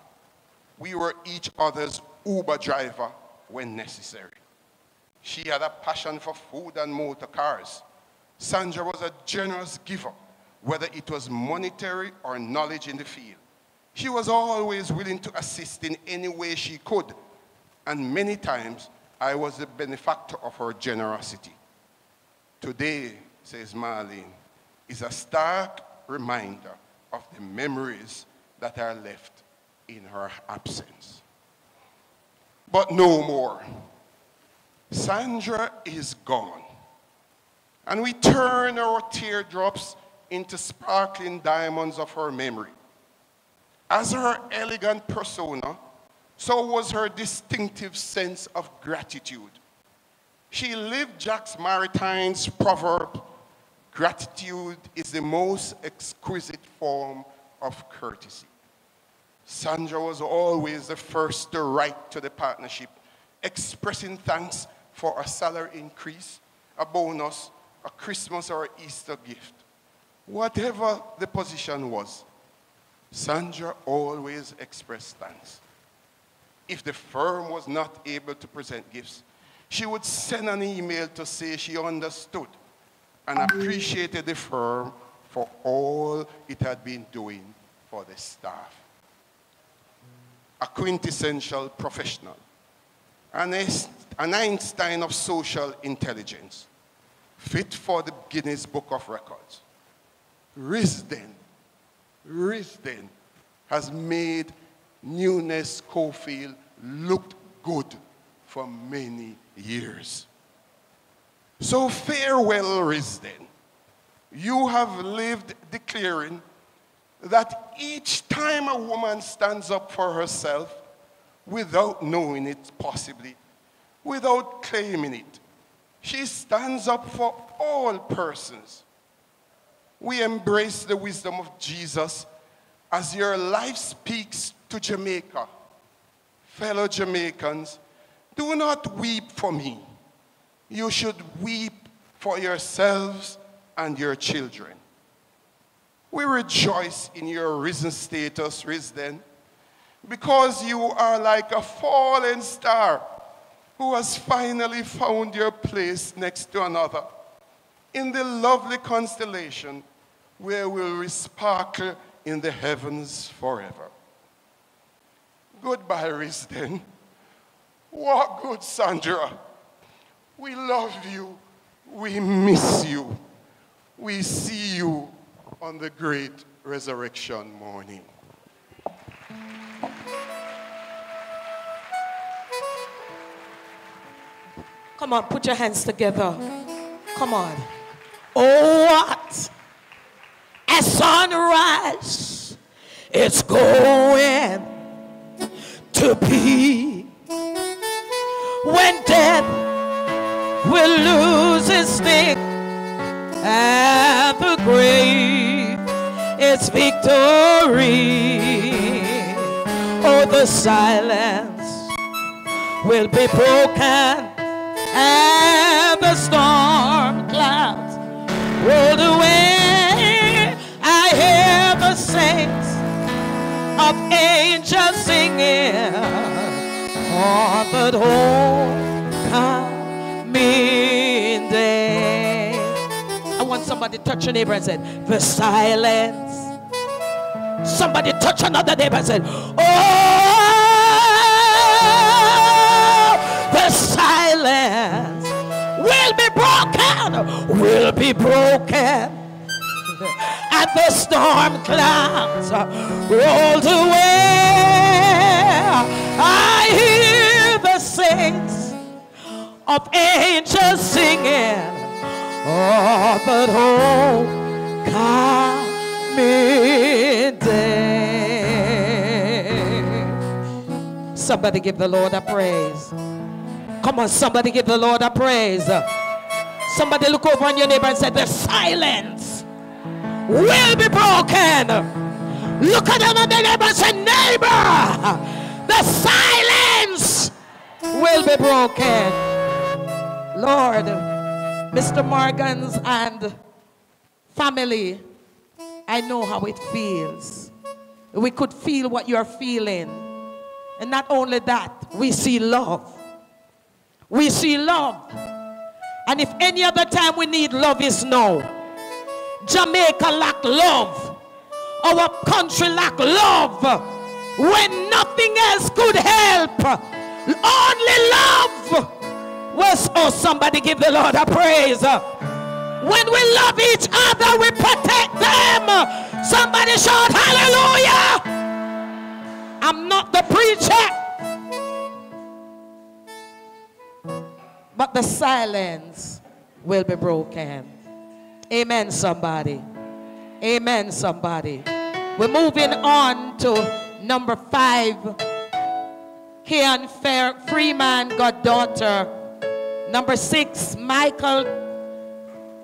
We were each other's Uber driver when necessary. She had a passion for food and motor cars. Sandra was a generous giver, whether it was monetary or knowledge in the field. She was always willing to assist in any way she could, and many times I was the benefactor of her generosity. Today, says Marlene, is a stark reminder of the memories that are left in her absence. But no more. Sandra is gone. And we turn our teardrops into sparkling diamonds of her memory. As her elegant persona, so was her distinctive sense of gratitude. She lived Jacques Maritain's proverb gratitude is the most exquisite form of courtesy. Sandra was always the first to write to the partnership, expressing thanks for a salary increase, a bonus, a Christmas or Easter gift. Whatever the position was, Sandra always expressed thanks. If the firm was not able to present gifts, she would send an email to say she understood and appreciated the firm for all it had been doing for the staff. A quintessential professional, an, an Einstein of social intelligence, fit for the Guinness Book of Records. Risden, Risden has made Nunes Scholefield look good for many years. So farewell, Risden. You have lived declaring that each time a woman stands up for herself, without knowing it possibly, without claiming it, she stands up for all persons. We embrace the wisdom of Jesus as your life speaks to Jamaica. Fellow Jamaicans, do not weep for me. You should weep for yourselves and your children. We rejoice in your risen status, Risden, because you are like a fallen star who has finally found your place next to another in the lovely constellation where we'll we sparkle in the heavens forever. Goodbye, Risden. Walk good, Sandra. We love you. We miss you. We see you on the great resurrection morning. Come on, put your hands together. Come on. Oh, what a sunrise it's going to be when death will lose its sting and the grave its victory. Oh, the silence will be broken and the storm clouds rolled away. I hear the saints of angels singing on that homecoming day. I want somebody to touch your neighbor and say, the silence. Somebody touch another neighbor and say, oh, silence will be broken, will be broken. And the storm clouds rolled away. I hear the saints of angels singing, oh, but homecoming day. Somebody give the Lord a praise. Come on, somebody give the Lord a praise. Somebody look over on your neighbor and say, The silence will be broken. Look at them neighbor and say, Neighbor, the silence will be broken. Lord, Mr. Morgan's and family, I know how it feels. We could feel what you're feeling. And not only that, we see love. We see love. And if any other time we need love is now. Jamaica lack love. Our country lack love. When nothing else could help. Only love was, oh, somebody give the Lord a praise. When we love each other, we protect them. Somebody shout hallelujah. I'm not the preacher. But the silence will be broken. Amen, somebody. Amen, somebody. We're moving on to number five. Kian Fair Freeman, goddaughter. Number six, Michael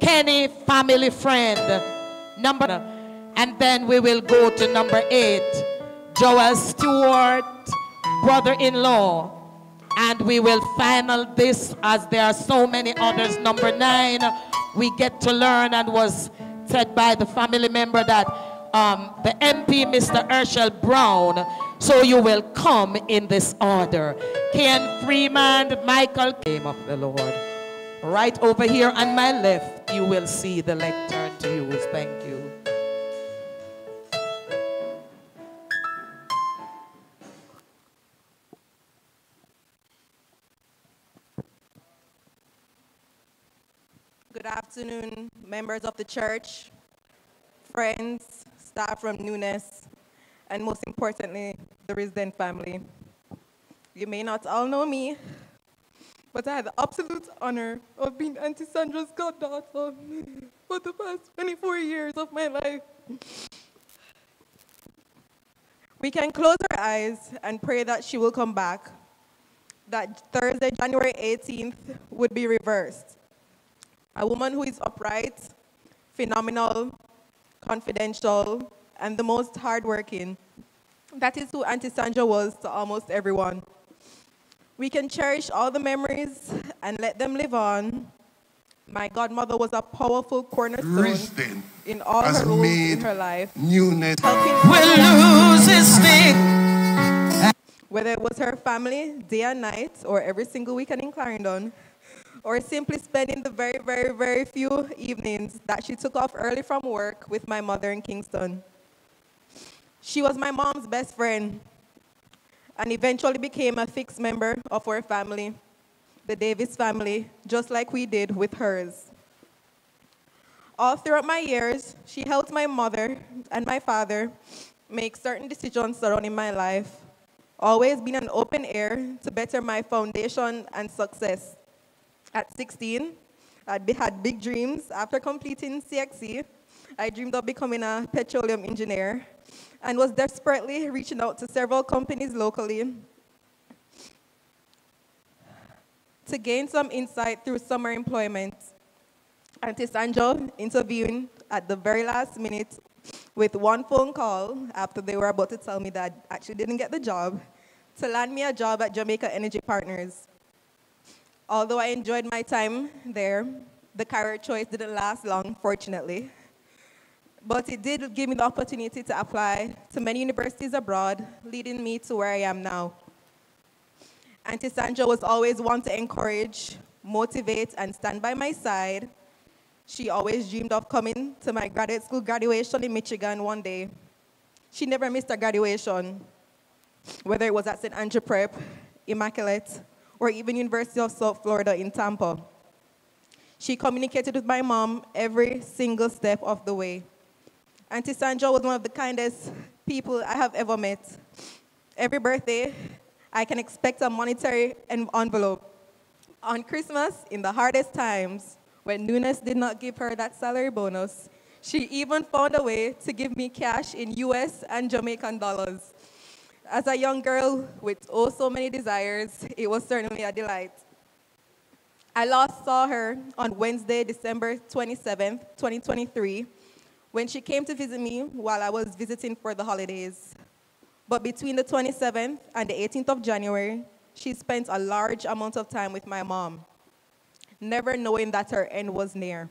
Kenny, family friend. Number, and then we will go to number eight, Joel Stewart, brother-in-law. And we will final this as there are so many others. Number nine, we get to learn and was said by the family member that um, the MP, Mr. Herschel Brown, so you will come in this order. Ken Freeman, Michael, name of the Lord. Right over here on my left, you will see the lectern Good afternoon, members of the church, friends, staff from Nunes, and most importantly, the resident family. You may not all know me, but I had the absolute honor of being Auntie Sandra's goddaughter for the past 24 years of my life. We can close our eyes and pray that she will come back, that Thursday, January 18th, would be reversed. A woman who is upright, phenomenal, confidential, and the most hardworking. That is who Auntie Sandra was to almost everyone. We can cherish all the memories and let them live on. My godmother was a powerful cornerstone Reason in all her roles in her life. newness. Will lose its sting. Whether it was her family, day and night, or every single weekend in Clarendon, or simply spending the very, very, very few evenings that she took off early from work with my mother in Kingston. She was my mom's best friend and eventually became a fixed member of our family, the Davis family, just like we did with hers. All throughout my years, she helped my mother and my father make certain decisions surrounding my life, always being an open ear to better my foundation and success. At 16, I had big dreams. After completing CXC, I dreamed of becoming a petroleum engineer and was desperately reaching out to several companies locally. to gain some insight through summer employment. Auntie Sanjo interviewing at the very last minute with one phone call after they were about to tell me that I actually didn't get the job to land me a job at Jamaica Energy Partners. Although I enjoyed my time there, the career choice didn't last long, fortunately. But it did give me the opportunity to apply to many universities abroad, leading me to where I am now. Auntie Sandra was always one to encourage, motivate, and stand by my side. She always dreamed of coming to my graduate school graduation in Michigan one day. She never missed a graduation, whether it was at St. Andrew Prep, Immaculate, or even University of South Florida in Tampa. She communicated with my mom every single step of the way. Auntie Sandra was one of the kindest people I have ever met. Every birthday, I can expect a monetary envelope. On Christmas, in the hardest times, when Nunes did not give her that salary bonus, she even found a way to give me cash in US and Jamaican dollars. As a young girl with oh so many desires, it was certainly a delight. I last saw her on Wednesday, December 27th, 2023, when she came to visit me while I was visiting for the holidays. But between the 27th and the 18th of January, she spent a large amount of time with my mom, never knowing that her end was near.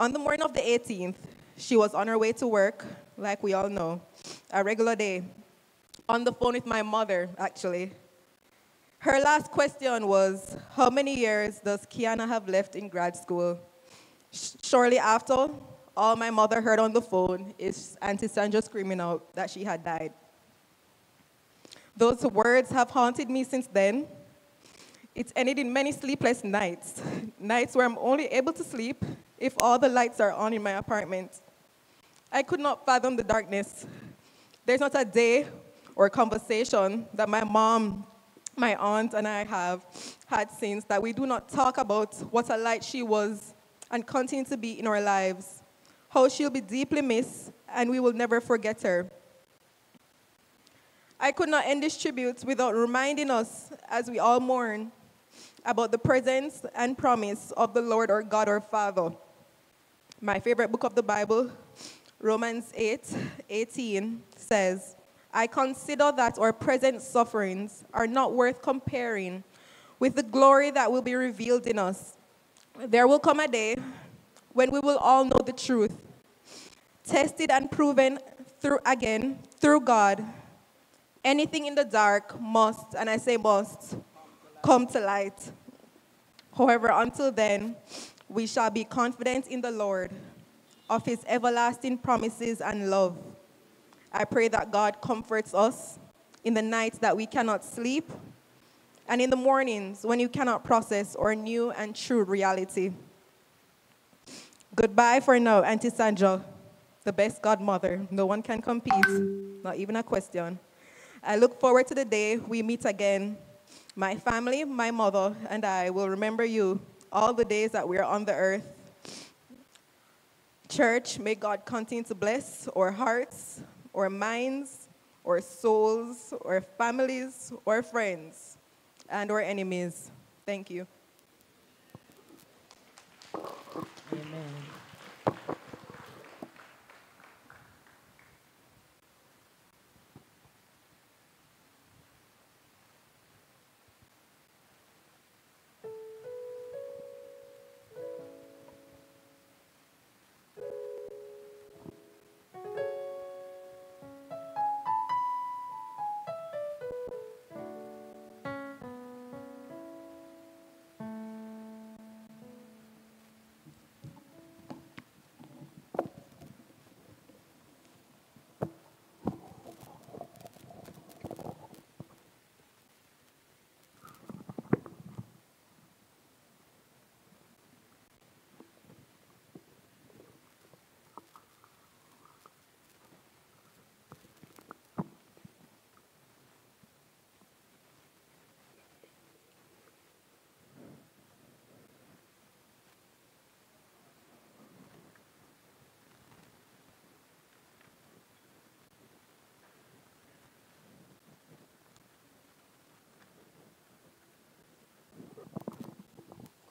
On the morning of the 18th, she was on her way to work, like we all know, a regular day, on the phone with my mother, actually. Her last question was, how many years does Kiana have left in grad school? Shortly after, all my mother heard on the phone is Auntie Sandra screaming out that she had died. Those words have haunted me since then. It's ended in many sleepless nights, nights where I'm only able to sleep if all the lights are on in my apartment. I could not fathom the darkness. There's not a day or conversation that my mom, my aunt, and I have had since that we do not talk about what a light she was and continue to be in our lives, how she'll be deeply missed, and we will never forget her. I could not end this tribute without reminding us, as we all mourn, about the presence and promise of the Lord our God, our Father. My favorite book of the Bible, Romans 8 18, says, I consider that our present sufferings are not worth comparing with the glory that will be revealed in us. There will come a day when we will all know the truth, tested and proven through again through God Anything in the dark must, and I say must, come to light. However, until then, we shall be confident in the Lord of his everlasting promises and love. I pray that God comforts us in the nights that we cannot sleep and in the mornings when you cannot process our new and true reality. Goodbye for now, Auntie Sandra, the best godmother. No one can compete, not even a question. I look forward to the day we meet again. My family, my mother, and I will remember you all the days that we're on the earth. Church, may God continue to bless our hearts, our minds, or souls, or families, or friends, and or enemies. Thank you. Amen.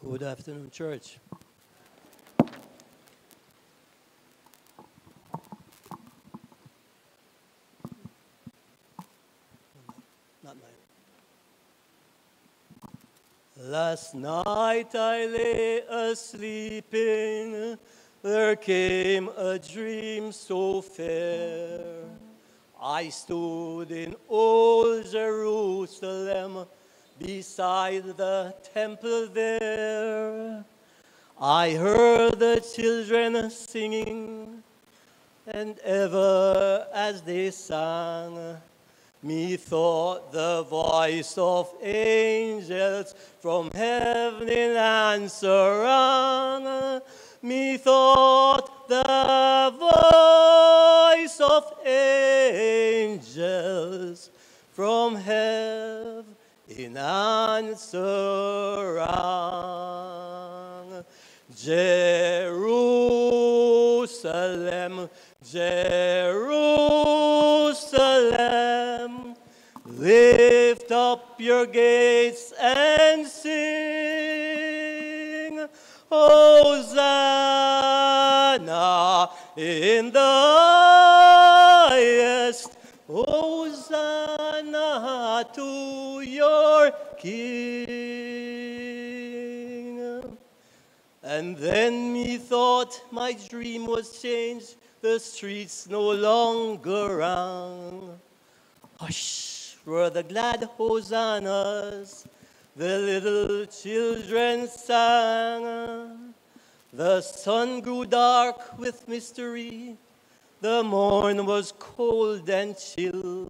Good afternoon, church. Not mine. Last night I lay asleeping, there came a dream so fair. I stood in old Jerusalem beside the temple there. I heard the children singing, and ever as they sang, methought the voice of angels from heaven in answer. Methought the voice of angels from heaven in answer rang. Jerusalem, Jerusalem, lift up your gates and sing. Hosanna in the highest. Hosanna to your King. And then methought my dream was changed, the streets no longer rang. Hush, were the glad hosannas, the little children sang. The sun grew dark with mystery, the morn was cold and chill,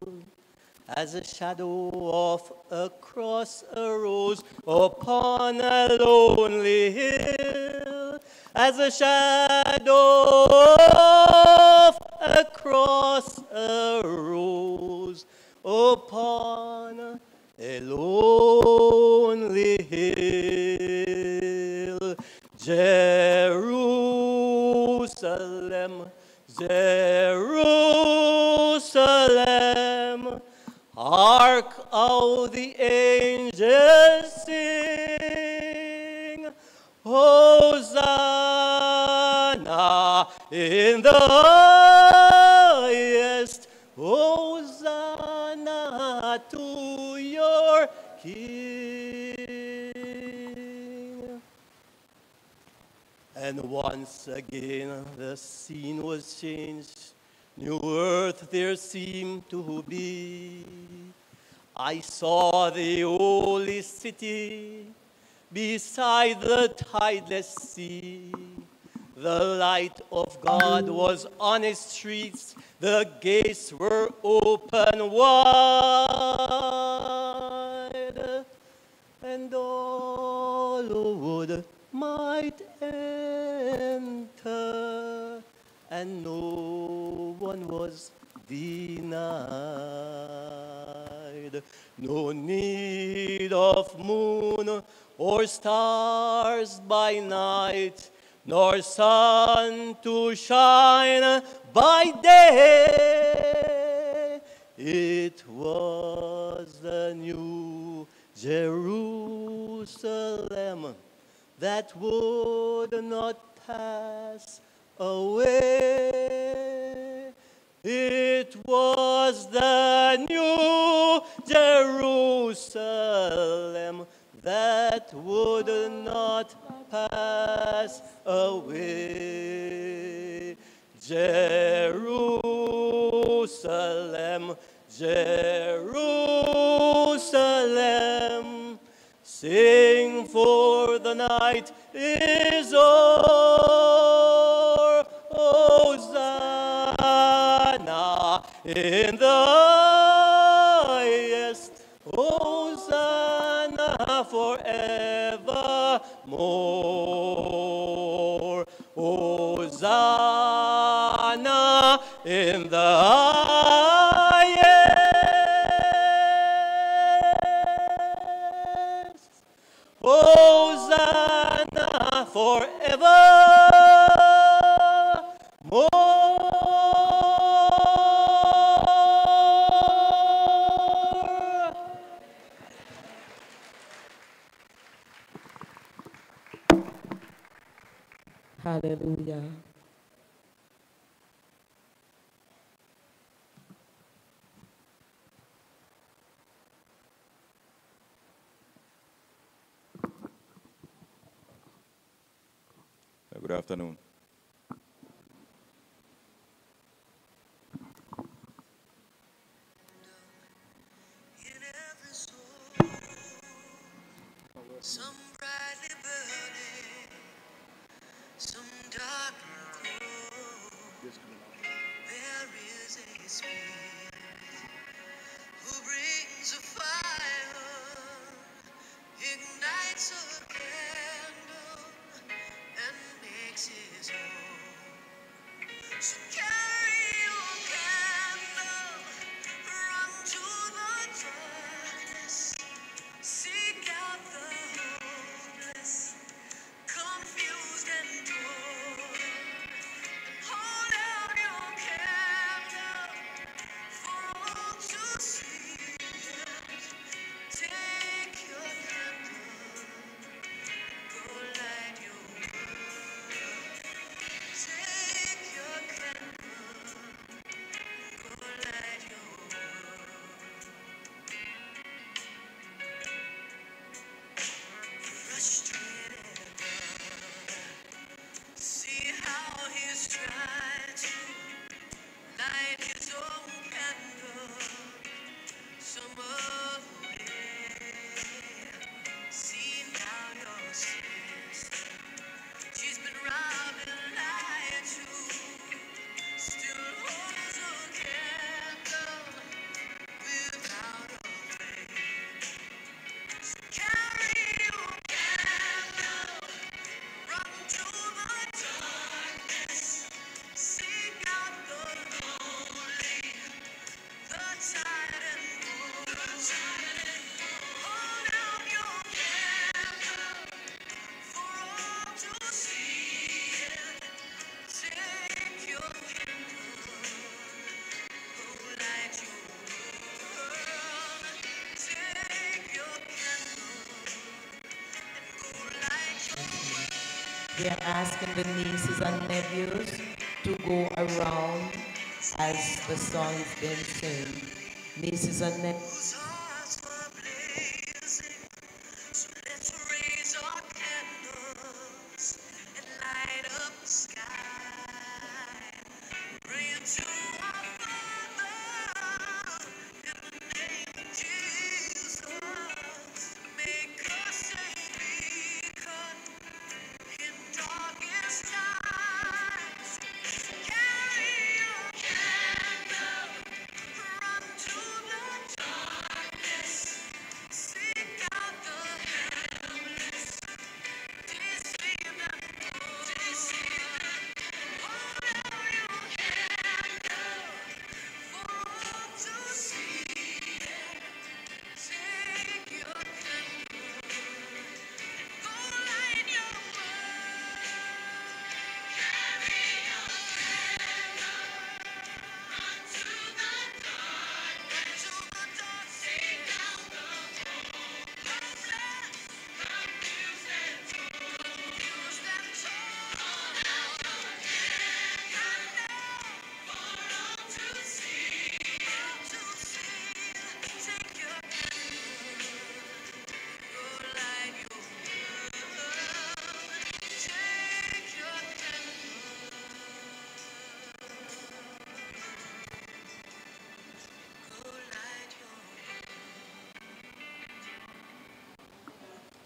as a shadow of a cross arose upon a lonely hill, as a shadow of a cross arose upon a lonely hill. Jerusalem, Jerusalem, how the angels sing. Hosanna in the highest. Hosanna to your King. And once again the scene was changed. New earth there seemed to be. I saw the holy city beside the tideless sea. The light of God was on its streets, the gates were open wide, and all who would might enter, and no one was denied. No need of moon or stars by night, nor sun to shine by day. It was the new Jerusalem that would not pass away. It was the new Jerusalem that would not pass away. Jerusalem, Jerusalem, sing for the night is o'er. Hosanna in the forevermore. Hosanna in the highest. Hosanna forevermore. Hallelujah. We are asking the nieces and nephews to go around as the song is being sung. Nieces and nephews.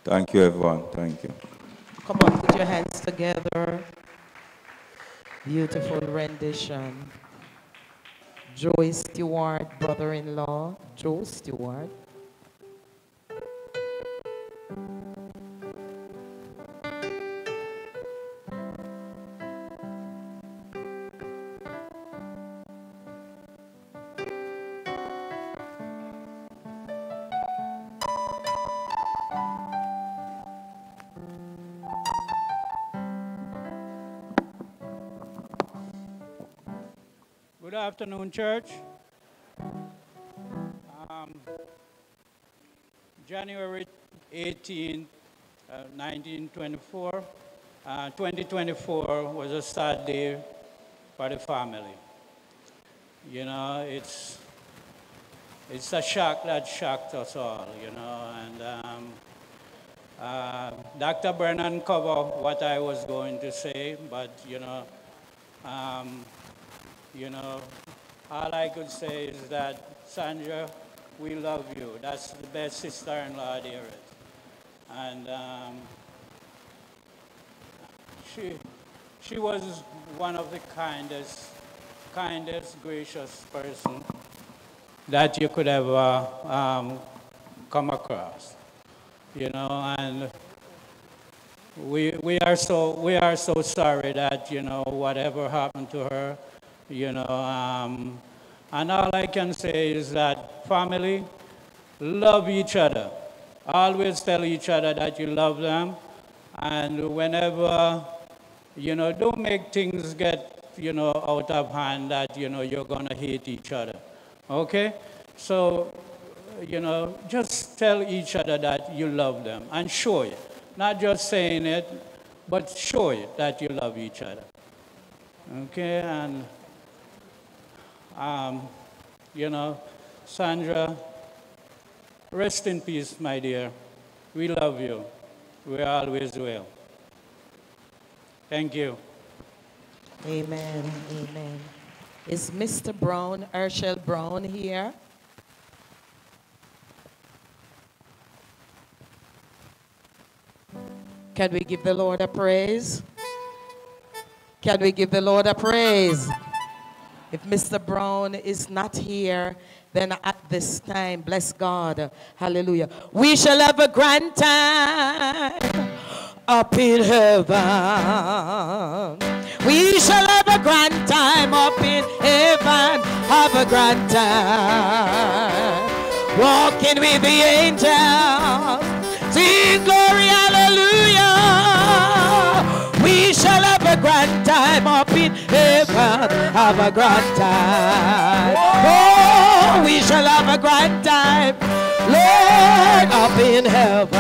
Thank you, everyone. Thank you. Come on, put your hands together. Beautiful rendition. Joy Stewart, brother-in-law, Joe Stewart. afternoon, church. Um, January 18, uh, 1924, uh, 2024 was a sad day for the family. You know, it's, it's a shock that shocked us all, you know, and um, uh, Dr. Brennan covered what I was going to say, but, you know, um, you know, all I could say is that, Sandra, we love you. That's the best sister-in-law there is. And um, she, she was one of the kindest, kindest, gracious person that you could ever um, come across. You know, and we, we are so we are so sorry that you know whatever happened to her, you know. Um, and all I can say is that family, love each other. Always tell each other that you love them, and whenever you know, don't make things get you know out of hand that you know you're gonna hate each other. Okay, so you know, just tell each other that you love them and show it. Not just saying it, but show it that you love each other. Okay, and, um, you know, Sandra, rest in peace, my dear. We love you. We always will. Thank you. Amen. Amen. Is Mr. Brown, Herschel Brown here? Can we give the Lord a praise? Can we give the Lord a praise? If Mr. Brown is not here, then at this time, bless God, hallelujah, we shall have a grand time up in heaven. We shall have a grand time up in heaven, have a grand time. Walking with the angels, sing glory, hallelujah. Shall have a grand time up in heaven, have a grand time. Oh, we shall have a grand time, Lord, up in heaven.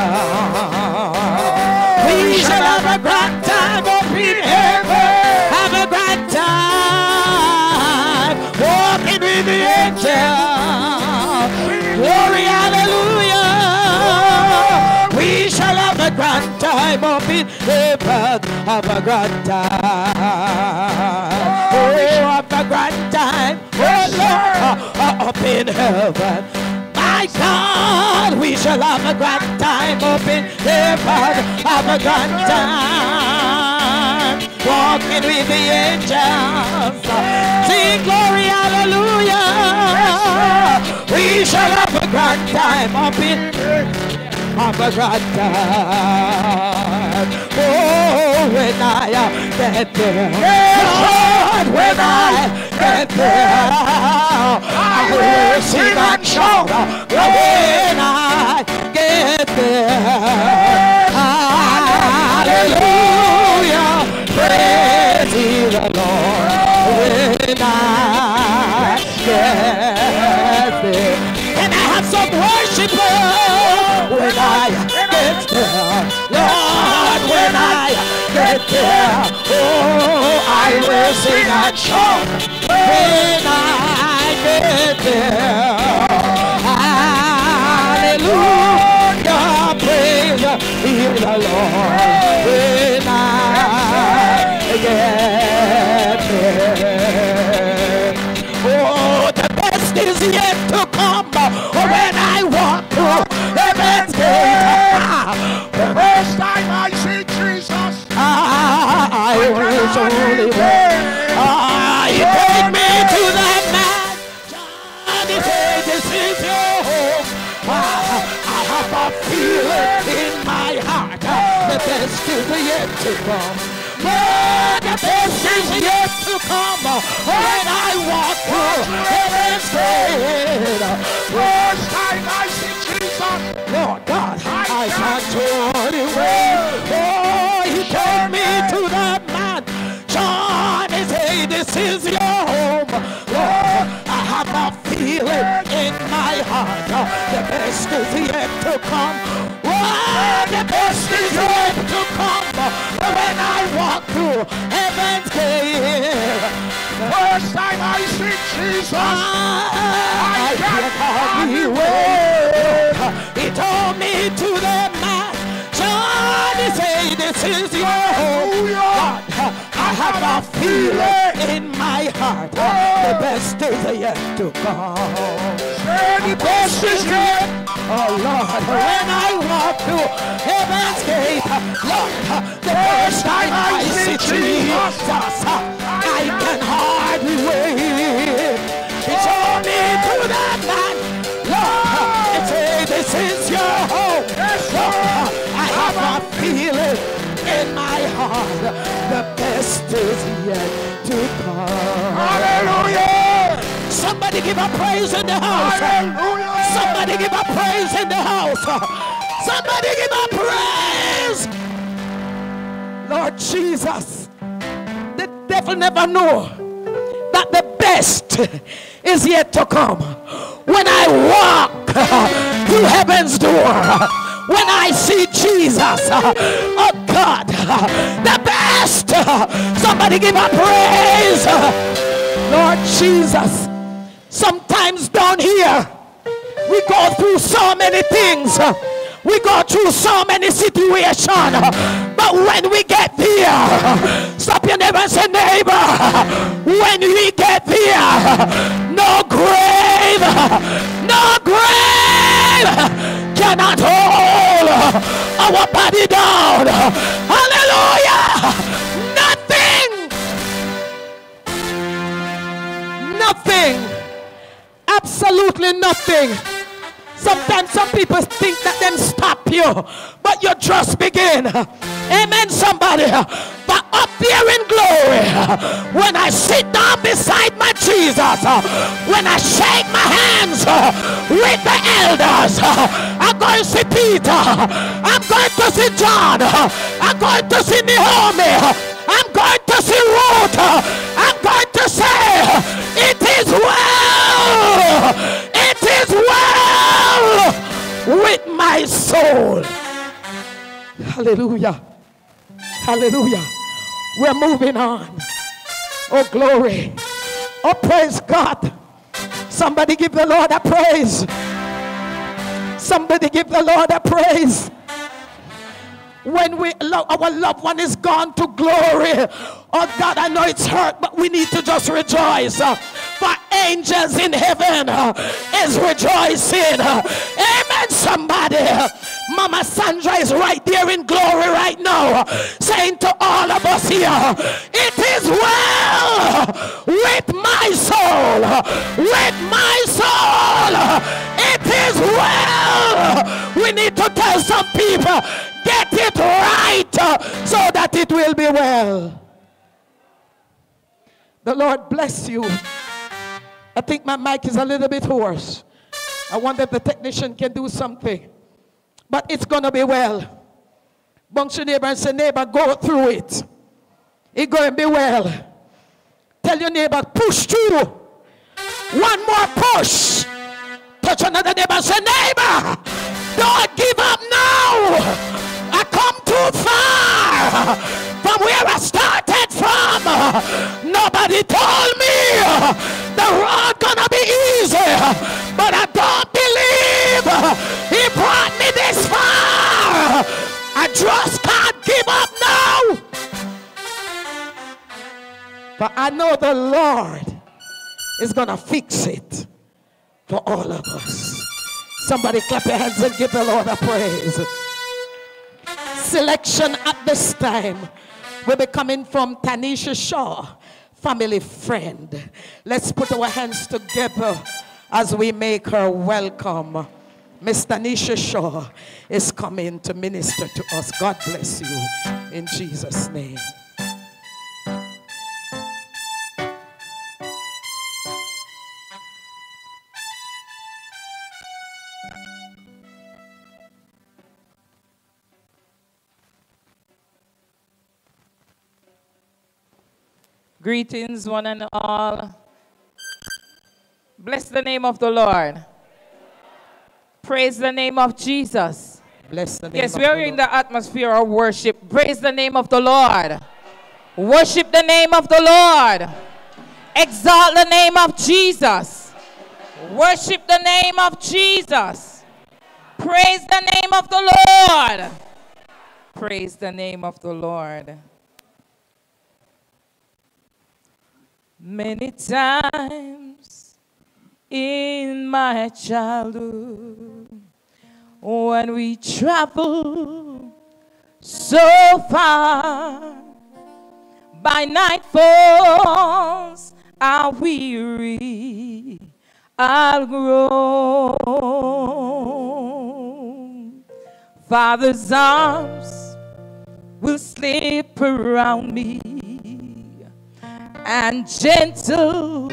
We shall have a grand time up in heaven, have a grand time, walking with the angels. Glory, hallelujah. We shall have a grand time up in heaven, have a grand time. Oh, eh, have a grand time, oh Lord, uh, uh, up in heaven. My God, we shall have a grand time up in heaven, have a grand time. Walking with the angels, sing glory, hallelujah. We shall have a grand time up in have Oh, when I get there, Lord, when I get there, I will sing. When I get there, hallelujah, praise the Lord. When I get there, and I have some worshipers Lord, when I get there, oh, I will sing and shout. When I get there, hallelujah, praise the Lord. When I get there, oh, the best is yet to come. When I walk through heaven's gate, first time I see Jesus, I will surely wait. Ah, he take me to that man. John, said, this is your home. Ah, I have a feeling in my heart. The best is yet to come. Lord, the best is yet to come when I walk through heaven's gate. First time I Jesus, Lord God, I can't turn away. Oh, he told me to that man, John, he said, this is your home. Lord, I have a feeling in my heart. The best is yet to come. Oh, the best is yet to come when I walk through heaven's gate. First time I see Jesus, I can't hardly wait. Is your home. God, I have a feeling in my heart. The best is yet to come. The best is yet. Oh Lord, when I walk through heaven's gate, Lord, the first time I see Jesus, the best is yet to come. Hallelujah! Somebody give a praise in the house. Hallelujah! Somebody give a praise in the house. Somebody give a praise. Lord Jesus, the devil never knew that the best is yet to come. When I walk through heaven's door, when I see Jesus, God, the best. Somebody give a praise. Lord Jesus, sometimes down here, we go through so many things. We go through so many situations. But when we get there, stop your neighbor and say, neighbor, when we get there, no grave, no grave cannot hold our body down. Hallelujah. Nothing, nothing, absolutely nothing. Sometimes some people think that them stop you, but you just begin. Amen, somebody. But up there in glory, when I sit down beside my Jesus, when I shake my hands with the elders, I'm going to see Peter, I'm going to see John, I'm going to see Naomi, I'm going to see Ruth, I'm going to say, it is well, with my soul. Hallelujah. Hallelujah. We're moving on. Oh, glory. Oh, praise God. Somebody give the Lord a praise. Somebody give the Lord a praise. When we lo- our loved one is gone to glory, oh God, I know it's hurt, but we need to just rejoice. Uh, For angels in heaven uh, is rejoicing. Uh, Amen, somebody. Mama Sandra is right there in glory right now, saying to all of us here, It is well with my soul, with my soul. It is well. We need to tell some people, get it right uh, so that it will be well. The Lord bless you. I think my mic is a little bit hoarse. I wonder if the technician can do something. But it's going to be well. Bounce your neighbor and say, neighbor, go through it. It's going to be well. Tell your neighbor, push through. One more push. Touch another neighbor and say, neighbor, don't give up now. I come too far from where I started from. Nobody told me the road gonna be easy, but I don't believe he brought me this far. I just can't give up now. But I know the Lord is gonna fix it for all of us. Somebody clap your hands and give the Lord a praise. Selection at this time will be coming from Tanisha Shaw, family friend. Let's put our hands together as we make her welcome. Miss Tanisha Shaw is coming to minister to us. God bless you in Jesus' name. Greetings, one and all. Bless the name of the Lord. Praise the name of Jesus. Bless the name Yes, we are in the atmosphere of worship. Praise the name of the Lord. Worship the name of the Lord. Exalt the name of Jesus. Worship the name of Jesus. Praise the name of the Lord. Praise the name of the Lord. Many times in my childhood, when we travel so far, by night falls are weary, I'll grow. Father's arms will slip around me, and gentle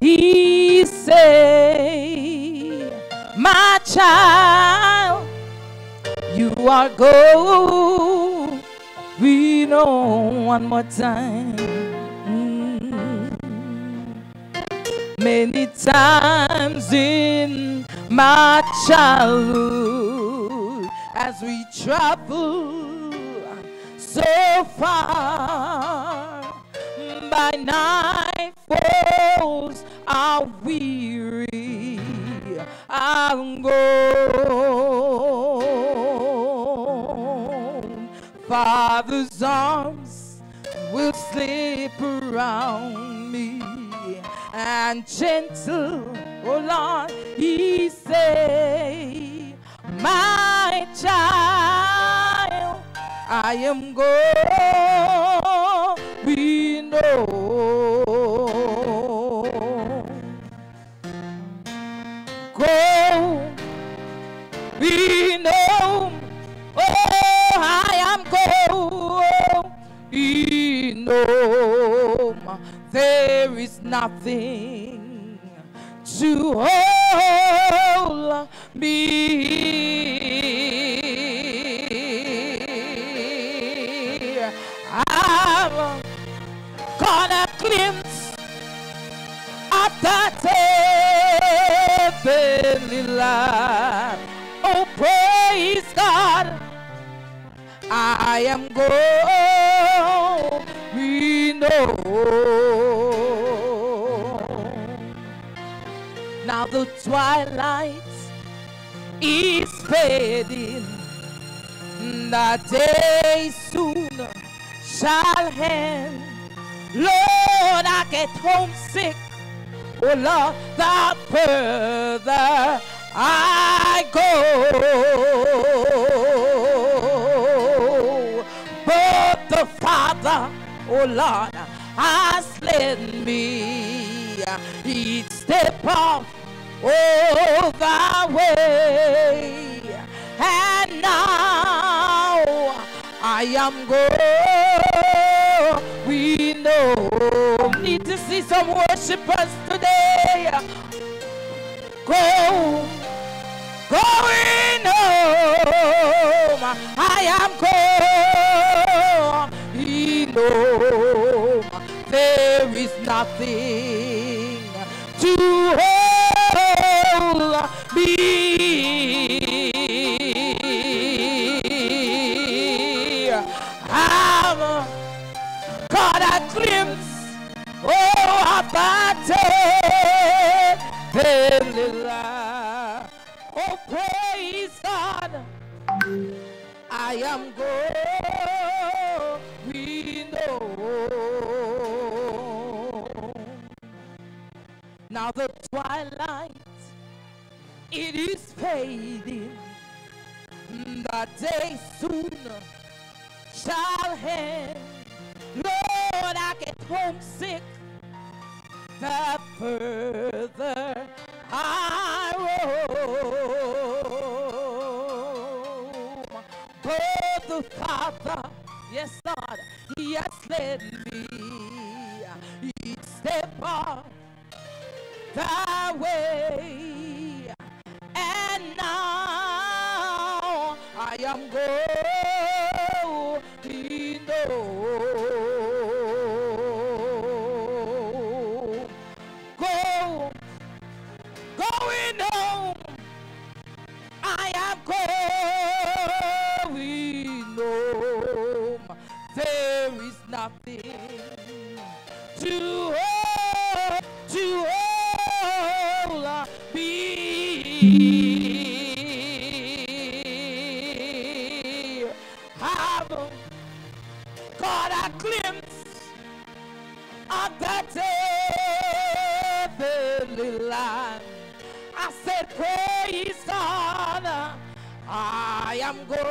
he say, My child, you are going we know one more time. Many times in my childhood, as we travel so far, by night falls are weary. I'm gone. Father's arms will slip around me and gentle, oh Lord, He say, my child, I am going know. Go, oh, I am know. There is nothing to hold me. I'm gonna glimpse of that heavenly light. Oh, praise God. I am going, we. Now the twilight is fading, the day soon shall end. Lord, I get homesick. Oh Lord, the further I go. But the Father, oh Lord, has led me each step of the way. And now I am going. We know. Need to see some worshipers today. Go, going home. I am going home. There is nothing to hold me. Glimpse oh, heavenly light. Oh, praise God. I am going, know. Now the twilight, it is fading. The day soon shall end. Lord, I get homesick. The further I roam. But the Father, yes, Lord, He has led me. Each step of the way. And now I am going going home. There is nothing to hold, to hold me. Have got a glimpse of that heavenly land. I said, praise God, I am going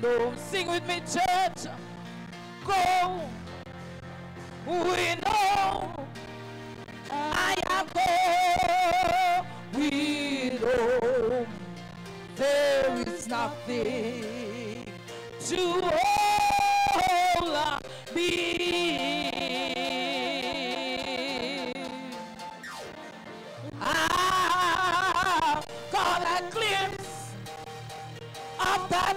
home. Sing with me, church. Go, we know I am going home. There is nothing to hold me. I got a glimpse of that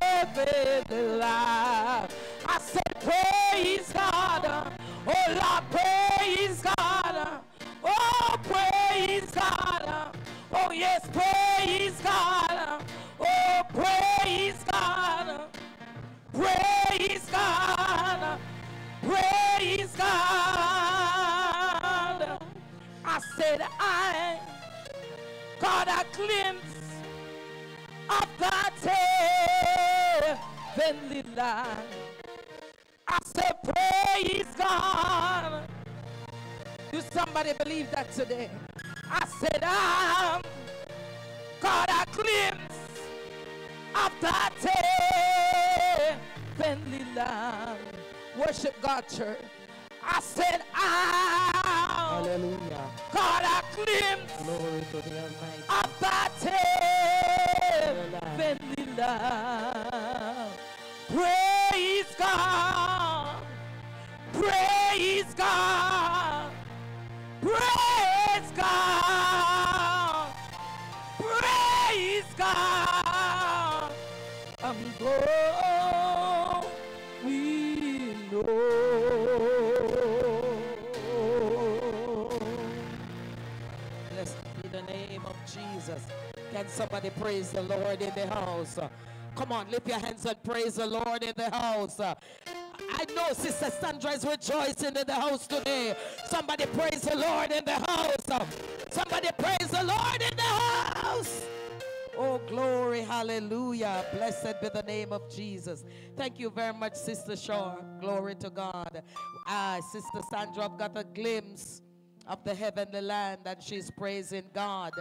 heavenly life. I said, praise God. Oh Lord, praise God. Oh, praise God. Oh, yes, praise God. Oh, praise God. Praise God. Praise God. I said, I got a glimpse of that heavenly land. I said, praise God. Do somebody believe that today? I said, um, I'm got a glimpse of that heavenly land. Worship God, church. I said, I'm Hallelujah. A Glory to the Almighty. of that. Praise God. Praise Jesus. Can somebody praise the Lord in the house? Come on, lift your hands and praise the Lord in the house. I know Sister Sandra is rejoicing in the house today. Somebody praise the Lord in the house. Somebody praise the Lord in the house. Oh, glory, hallelujah. Blessed be the name of Jesus. Thank you very much, Sister Shaw. Glory to God. Ah, Sister Sandra, I've got a glimpse of the heavenly land and she's praising God.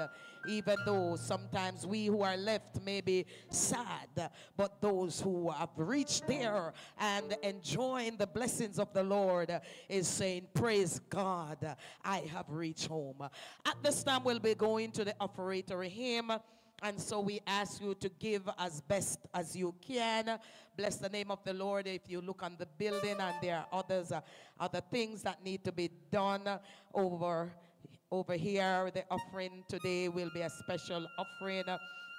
Even though sometimes we who are left may be sad, but those who have reached there and enjoying the blessings of the Lord is saying, Praise God, I have reached home. At this time, we'll be going to the offeratory hymn. And so we ask you to give as best as you can. Bless the name of the Lord. If you look on the building and there are others, uh, other things that need to be done over over here, the offering today will be a special offering.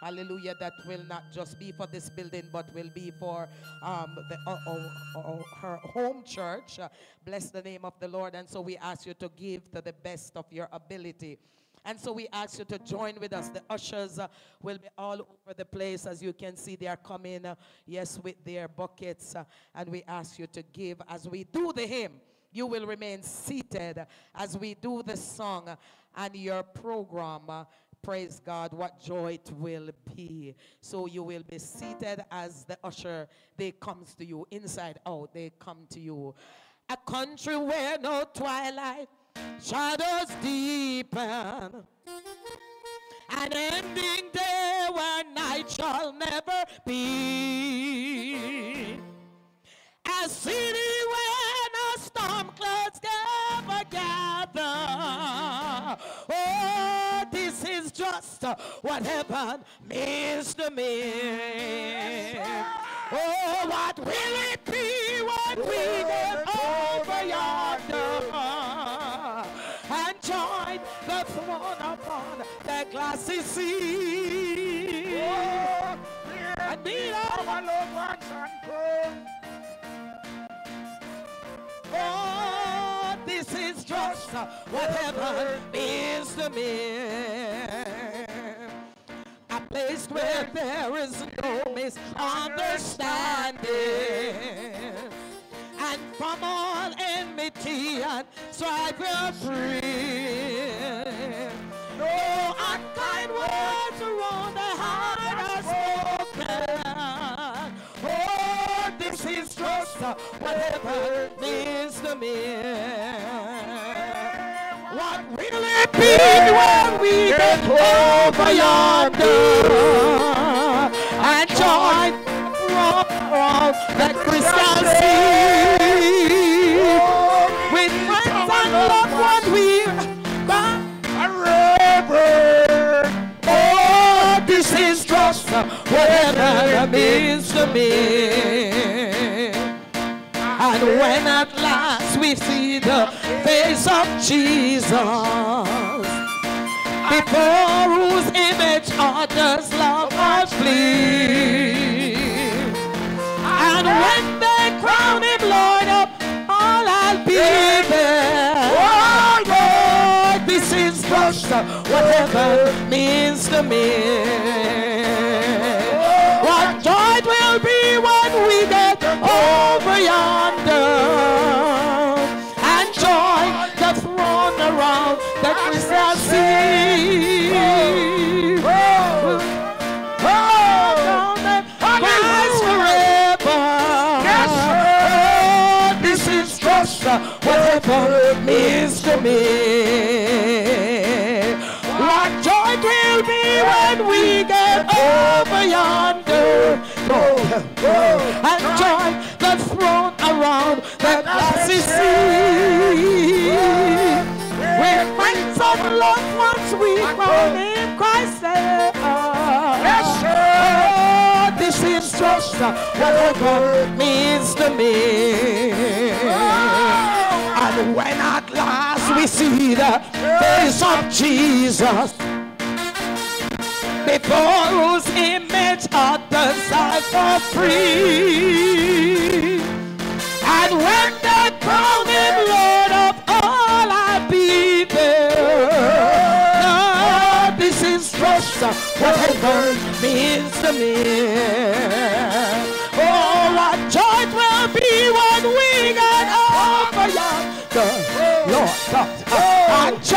Hallelujah, that will not just be for this building, but will be for um, the, uh, uh, uh, her home church. Bless the name of the Lord. And so we ask you to give to the best of your ability. And so we ask you to join with us. The ushers uh, will be all over the place. As you can see, they are coming, uh, yes, with their buckets. uh, and we ask you to give as we do the hymn. You will remain seated as we do the song and your program. uh, praise God, what joy it will be. So you will be seated as the usher, they comes to you, inside out, they come to you. A country where no twilight shadows deepen. An ending day where night shall never be. A city where no storm clouds ever gather. Oh, this is just what heaven means to me. Oh, what will it be when we get over yonder throne upon the glassy sea? and meet our loved ones and come. Oh, this is just what heaven means to me. A place where there is no misunderstanding. and from all enmity and strife we're free. Uh, whatever means to me. What will it be when we get over yonder and join from the crystal sea with friends and loved ones we forever. Oh, this is just whatever means to me. And when at last we see the face of Jesus, before whose image others love us flee. And when they crown him Lord of all, I'll be there. Oh, Lord, this is just whatever means to me. What joy will be when we get whatever it means to me. What joy it will be when we get over yonder. Go, and join the throne around the glassy sea. With friends and loved ones we crown in Christ. Sir. Oh, this is just whatever it means to me. Oh. And when at last we see the face of Jesus, before whose image others are for free. And when they crown Lord of all, I'll be there. This is just whatever means to me.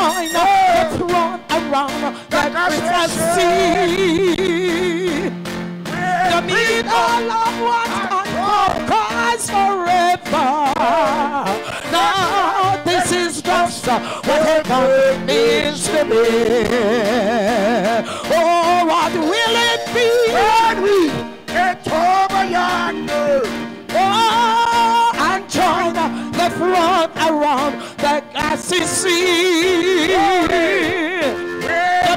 Join the throne around the crystal sea. To meet our loved ones and Christ forever. Now this is just whatever it means to me. Oh, what will it be when we get over yonder? The throne around the glassy sea.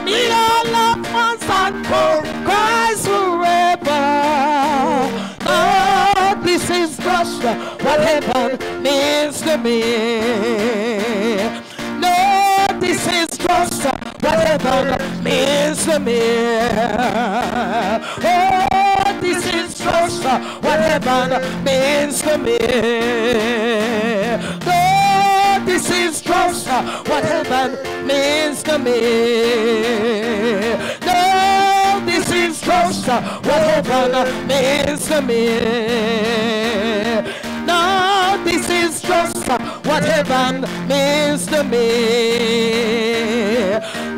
Meet our loved ones and Christ forever. Oh, this is just what heaven means to me. Lord, this is just what heaven means to me. Oh, this is just uh, what heaven means to me. Lord, this is just uh, what heaven means to me. Lord, this is just uh, what heaven means to me. No, this is just what heaven means to me.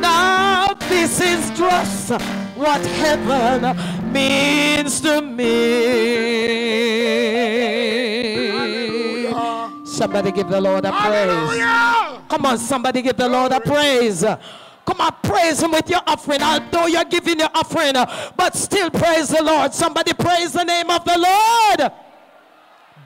Now, this is just what heaven means to me. Somebody give the Lord a praise. Come on, somebody give the Lord a praise. Come on, praise Him with your offering. Although you're giving your offering, but still praise the Lord. Somebody praise the name of the Lord.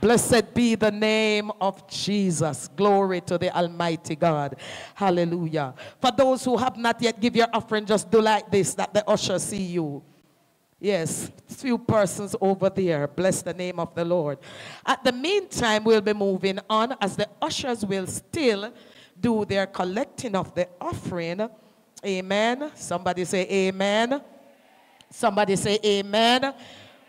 Blessed be the name of Jesus. Glory to the Almighty God. Hallelujah. For those who have not yet give your offering, just do like this, that the usher see you. Yes, few persons over there. Bless the name of the Lord. At the meantime, we'll be moving on as the ushers will still do their collecting of the offering. Amen. Somebody say amen. Somebody say amen.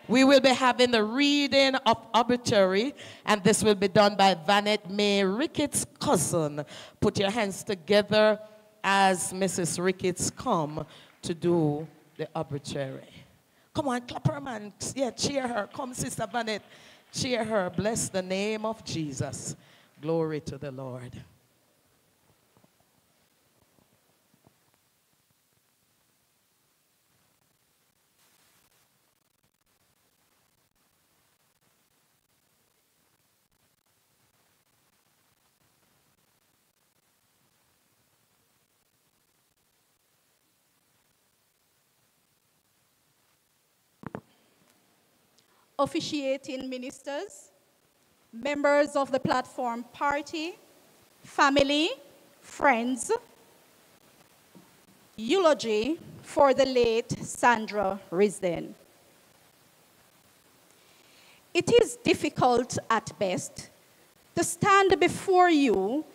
We will be having the reading of obituary, and this will be done by Vanette May Ricketts' cousin. Put your hands together as Mrs. Ricketts come to do the obituary. Come on, clap her, man. Yeah, cheer her. Come, Sister Vanette. Cheer her. Bless the name of Jesus. Glory to the Lord. Officiating ministers, members of the platform party, family, friends, eulogy for the late Sandra Risden. It is difficult at best to stand before you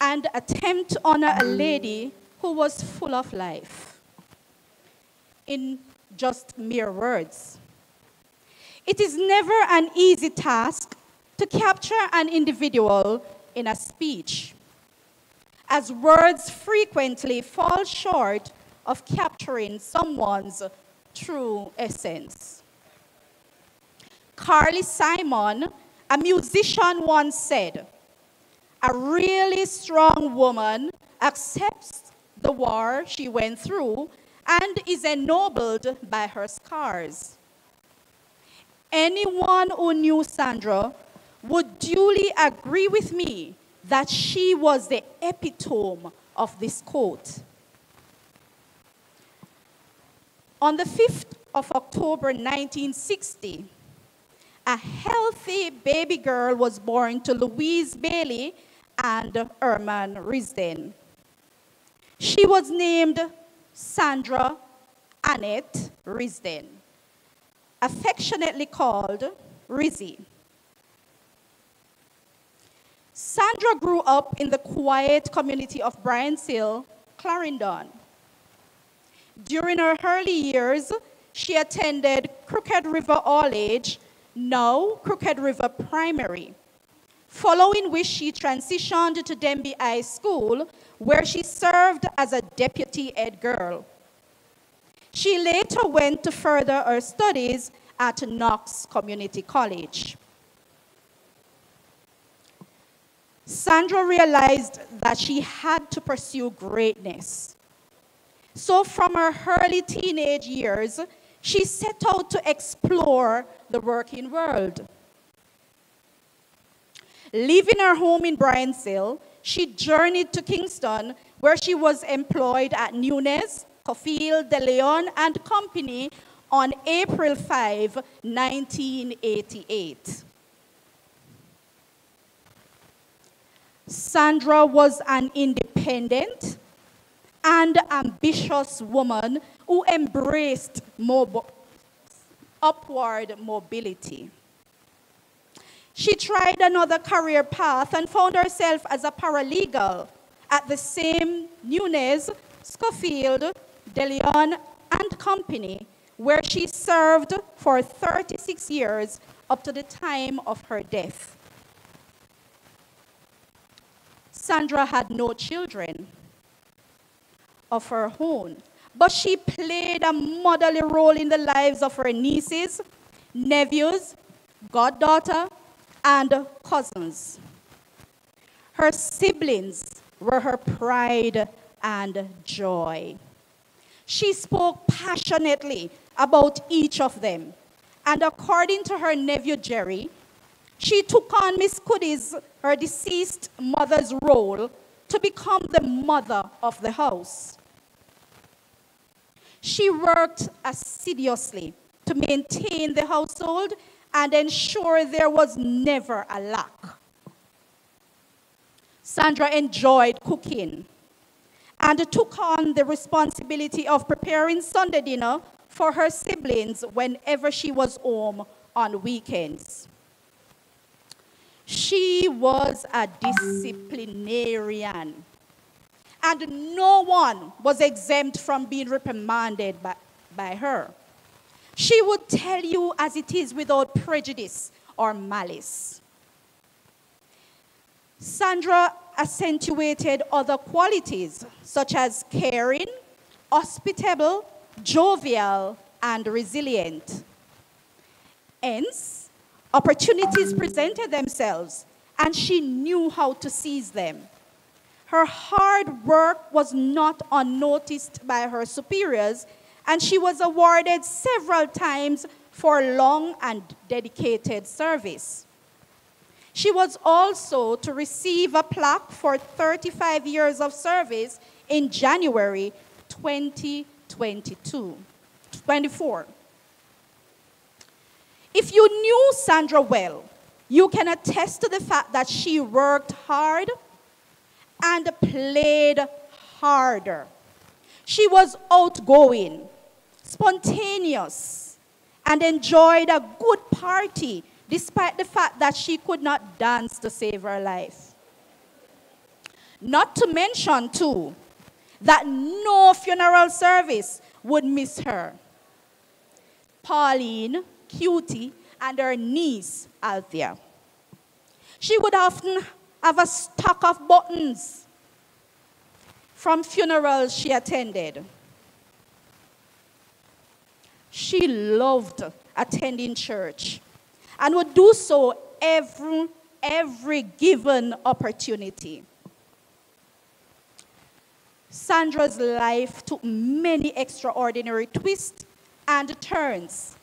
and attempt to honor a lady who was full of life in just mere words. It is never an easy task to capture an individual in a speech, as words frequently fall short of capturing someone's true essence. Carly Simon, a musician, once said, A really strong woman accepts the war she went through and is ennobled by her scars. Anyone who knew Sandra would duly agree with me that she was the epitome of this quote. On the 5th of October 1960, a healthy baby girl was born to Louise Bailey and Herman Risden. She was named Sandra Annette Risden, affectionately called Rizzy. Sandra grew up in the quiet community of Bryant's Hill, Clarendon. During her early years, she attended Crooked River All Age, now Crooked River Primary, following which she transitioned to Denbigh High School, where she served as a deputy head girl. She later went to further her studies at Knox Community College. Sandra realized that she had to pursue greatness. So, from her early teenage years, she set out to explore the working world. Leaving her home in Bryant's she journeyed to Kingston, where she was employed at Nunes, Scholefield, De Leon, and Company on April 5, 1988. Sandra was an independent and ambitious woman who embraced mob- upward mobility. She tried another career path and found herself as a paralegal at the same Nunes, Scholefield, DeLeon, and Company, where she served for 36 years up to the time of her death. Sandra had no children of her own, but she played a motherly role in the lives of her nieces, nephews, goddaughter, and cousins. Her siblings were her pride and joy. She spoke passionately about each of them. And according to her nephew Jerry, she took on Miss Coodie's, her deceased mother's role, to become the mother of the house. She worked assiduously to maintain the household and ensure there was never a lack. Sandra enjoyed cooking and took on the responsibility of preparing Sunday dinner for her siblings whenever she was home on weekends. She was a disciplinarian. And no one was exempt from being reprimanded by, by her. She would tell you as it is without prejudice or malice. Sandra accentuated other qualities such as caring, hospitable, jovial, and resilient. Hence, Opportunities presented themselves, and she knew how to seize them. Her hard work was not unnoticed by her superiors, and she was awarded several times for long and dedicated service. She was also to receive a plaque for 35 years of service in January 2022, 24. If you knew Sandra well, you can attest to the fact that she worked hard and played harder. She was outgoing, spontaneous, and enjoyed a good party despite the fact that she could not dance to save her life. Not to mention, too, that no funeral service would miss her. Pauline, Cutie, and her niece, Althea. She would often have a stock of buttons from funerals she attended. She loved attending church and would do so every, every given opportunity. Sandra's life took many extraordinary twists and turns,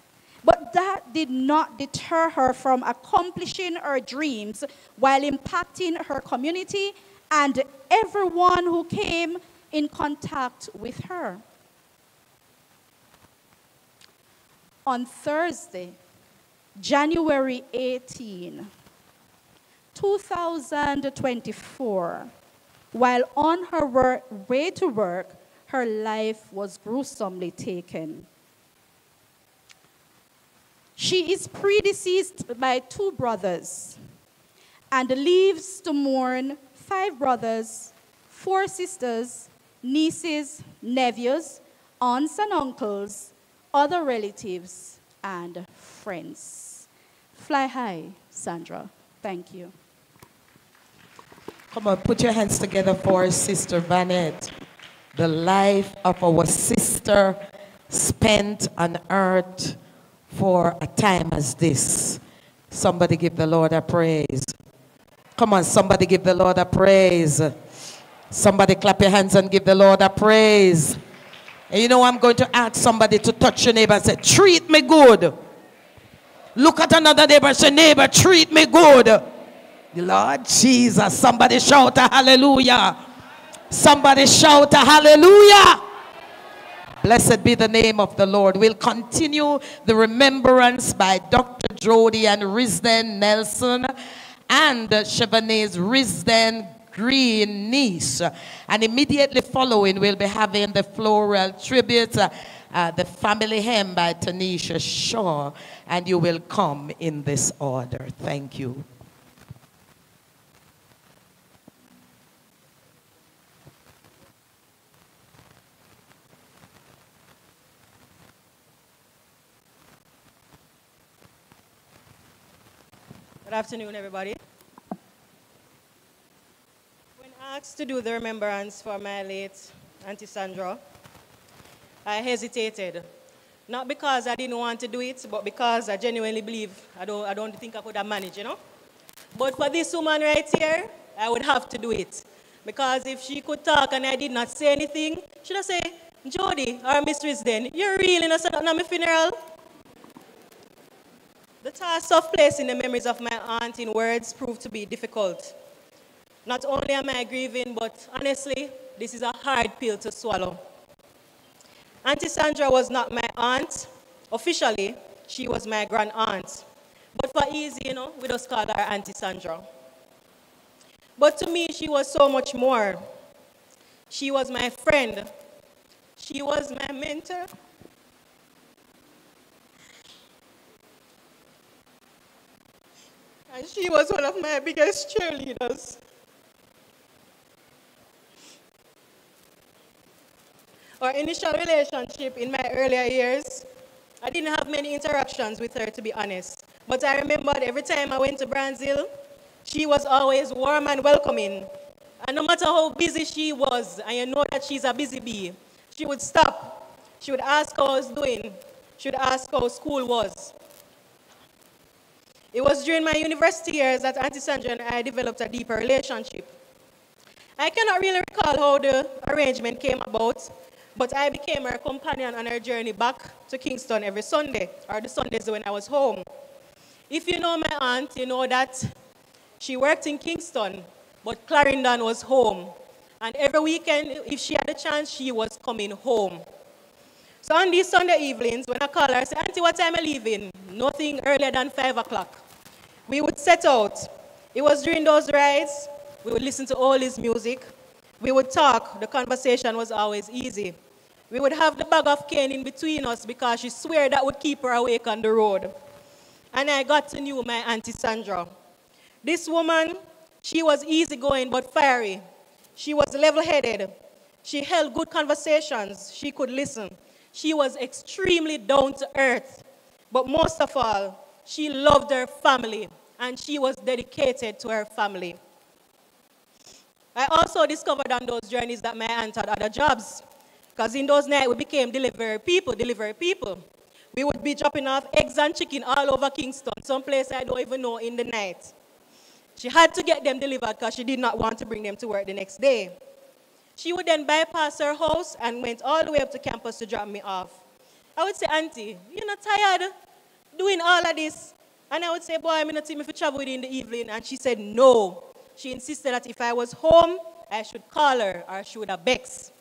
but that did not deter her from accomplishing her dreams while impacting her community and everyone who came in contact with her. On Thursday, January 18, 2024, while on her work, way to work, her life was gruesomely taken. She is predeceased by two brothers and leaves to mourn five brothers, four sisters, nieces, nephews, aunts and uncles, other relatives, and friends. Fly high, Sandra. Thank you. Come on, put your hands together for Sister Vanette. The life of our sister spent on earth for a time as this. Somebody give the Lord a praise. Come on, somebody give the Lord a praise. Somebody clap your hands and give the Lord a praise. And you know, I'm going to ask somebody to touch your neighbor and say, Treat me good. Look at another neighbor say, Neighbor, treat me good. The Lord Jesus. Somebody shout a hallelujah. Somebody shout a hallelujah. Blessed be the name of the Lord. We'll continue the remembrance by Dr. Jody and Risden Nelson and Chevanese Risden Green niece. And immediately following, we'll be having the floral tribute, uh, the family hymn by Tanisha Shaw. And you will come in this order. Thank you. Good afternoon, everybody. When asked to do the remembrance for my late Auntie Sandra, I hesitated. Not because I didn't want to do it, but because I genuinely believe I don't, I don't think I could have managed, you know? But for this woman right here, I would have to do it. Because if she could talk and I did not say anything, should I say, Jody our Mistress then, you're really not saying at my funeral? The task of placing the memories of my aunt in words proved to be difficult. Not only am I grieving, but honestly, this is a hard pill to swallow. Auntie Sandra was not my aunt. Officially, she was my grand aunt. But for easy, you know, we just call her Auntie Sandra. But to me, she was so much more. She was my friend. She was my mentor. And she was one of my biggest cheerleaders. Our initial relationship in my earlier years, I didn't have many interactions with her, to be honest. But I remembered every time I went to Brazil, she was always warm and welcoming. And no matter how busy she was, and you know that she's a busy bee, she would stop. She would ask how I was doing. She would ask how school was. It was during my university years that Auntie Sandra and I developed a deeper relationship. I cannot really recall how the arrangement came about, but I became her companion on her journey back to Kingston every Sunday, or the Sundays when I was home. If you know my aunt, you know that she worked in Kingston, but Clarendon was home. And every weekend, if she had a chance, she was coming home. So on these Sunday evenings, when I call her, I say, Auntie, what time are you leaving? Nothing earlier than 5 o'clock. We would set out. It was during those rides, we would listen to all his music. We would talk. The conversation was always easy. We would have the bag of cane in between us because she swore that would keep her awake on the road. And I got to know my Auntie Sandra. This woman, she was easygoing but fiery. She was level-headed. She held good conversations. She could listen. She was extremely down to earth. But most of all, she loved her family and she was dedicated to her family. I also discovered on those journeys that my aunt had other jobs. Because in those nights, we became delivery people, delivery people. We would be dropping off eggs and chicken all over Kingston, someplace I don't even know in the night. She had to get them delivered because she did not want to bring them to work the next day. She would then bypass her house and went all the way up to campus to drop me off. I would say, Auntie, you're not tired doing all of this? And I would say, boy, I'm a team if you travel in the evening. And she said, no. She insisted that if I was home, I should call her or she would have bex.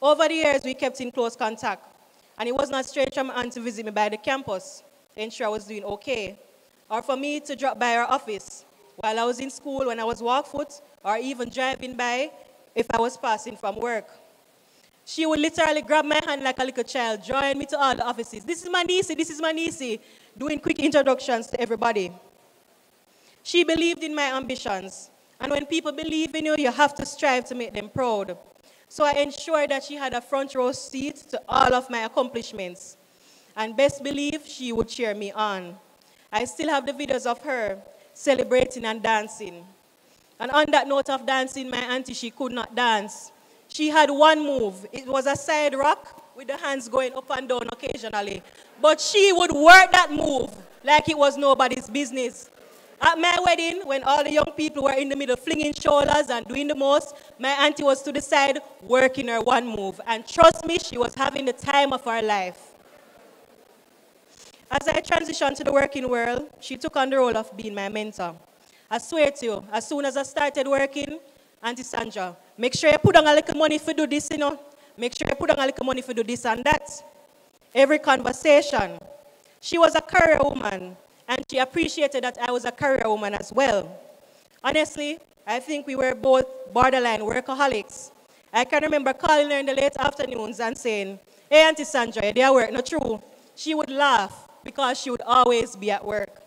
Over the years, we kept in close contact. And it was not strange for my aunt to visit me by the campus to ensure I was doing okay. Or for me to drop by her office while I was in school when I was walk foot or even driving by if I was passing from work. She would literally grab my hand like a little child, drawing me to all the offices. This is my niece, this is my niece, doing quick introductions to everybody. She believed in my ambitions. And when people believe in you, you have to strive to make them proud. So I ensured that she had a front row seat to all of my accomplishments. And best believe she would cheer me on. I still have the videos of her celebrating and dancing. And on that note of dancing, my auntie, she could not dance. She had one move. It was a side rock with the hands going up and down occasionally. But she would work that move like it was nobody's business. At my wedding, when all the young people were in the middle flinging shoulders and doing the most, my auntie was to the side working her one move. And trust me, she was having the time of her life. As I transitioned to the working world, she took on the role of being my mentor. I swear to you, as soon as I started working, Auntie Sandra, make sure you put on a little money for do this, you know. Make sure you put on a little money for do this and that. Every conversation. She was a career woman and she appreciated that I was a career woman as well. Honestly, I think we were both borderline workaholics. I can remember calling her in the late afternoons and saying, Hey, Auntie Sandra, you there work? Not true. She would laugh because she would always be at work.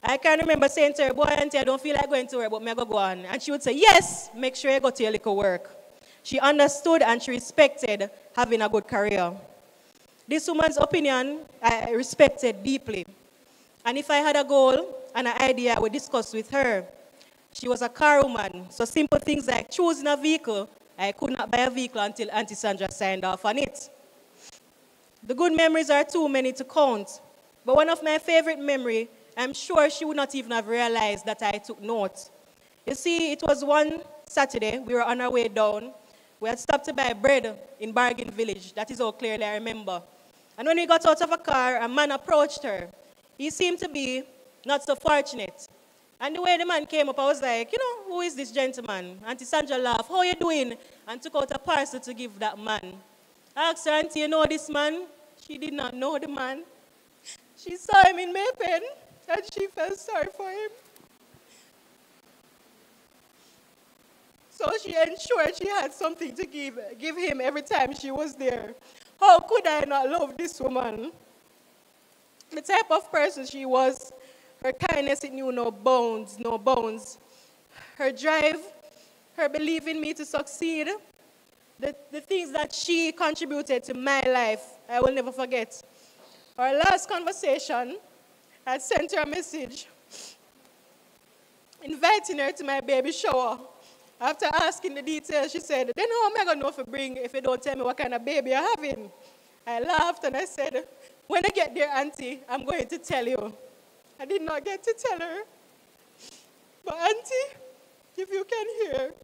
I can remember saying to her, Boy, Auntie, I don't feel like going to work, but I go, go on? And she would say, Yes, make sure you go to your little work. She understood and she respected having a good career. This woman's opinion I respected deeply. And if I had a goal and an idea, I would discuss with her. She was a car woman, so simple things like choosing a vehicle, I could not buy a vehicle until Auntie Sandra signed off on it. The good memories are too many to count, but one of my favorite memories, I'm sure she would not even have realized that I took note. You see, it was one Saturday, we were on our way down. We had stopped to buy bread in Bargain Village. That is how clearly I remember. And when we got out of a car, a man approached her. He seemed to be not so fortunate. And the way the man came up, I was like, you know, who is this gentleman? Auntie Sandra laughed, how you doing? And took out a parcel to give that man. I asked her, Auntie, you know this man? She did not know the man. She saw him in May Pen, and she felt sorry for him. So she ensured she had something to give, give him every time she was there. How could I not love this woman? The type of person she was, her kindness, it knew no bounds, no bounds. Her drive, her belief in me to succeed, the, the things that she contributed to my life, I will never forget. Our last conversation, I sent her a message inviting her to my baby shower. After asking the details, she said, Then how am I going to know if you bring if you don't tell me what kind of baby you're having? I laughed and I said, when I get there, Auntie, I'm going to tell you. I did not get to tell her. But Auntie, if you can hear,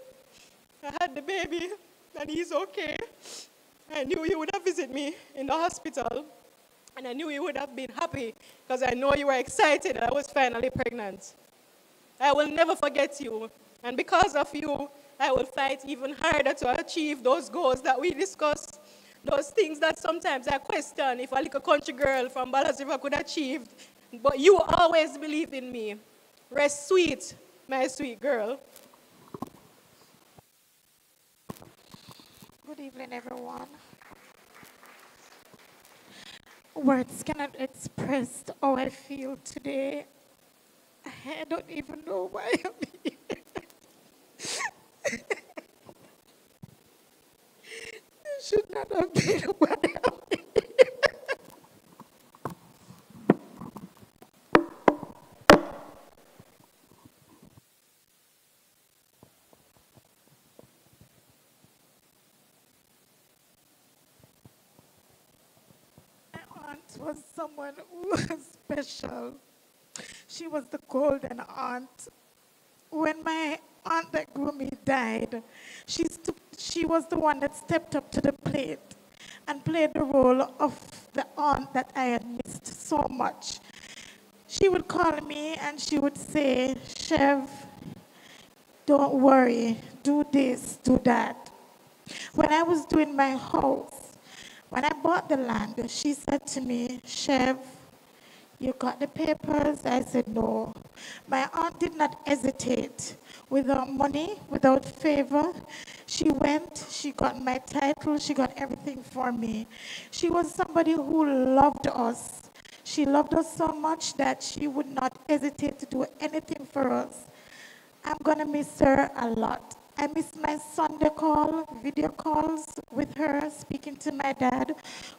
I had the baby and he's okay. I knew you would have visited me in the hospital and I knew you would have been happy because I know you were excited that I was finally pregnant. I will never forget you. And because of you, I will fight even harder to achieve those goals that we discussed, those things that sometimes I question if a little country girl from Ballas River could achieve. But you always believe in me. Rest sweet, my sweet girl. Good evening, everyone. Words cannot express how I feel today. I don't even know why I'm here. Should not have been. My aunt was someone who was special. She was the golden aunt. When my aunt that grew me died, she, stu- she was the one that stepped up to the plate and played the role of the aunt that I had missed so much. She would call me and she would say, Chev, don't worry, do this, do that. When I was doing my house, when I bought the land, she said to me, Chev, you got the papers? I said, no. My aunt did not hesitate. Without money, without favor, she went, she got my title, she got everything for me. She was somebody who loved us. She loved us so much that she would not hesitate to do anything for us. I'm gonna miss her a lot. I miss my Sunday call, video calls with her, speaking to my dad,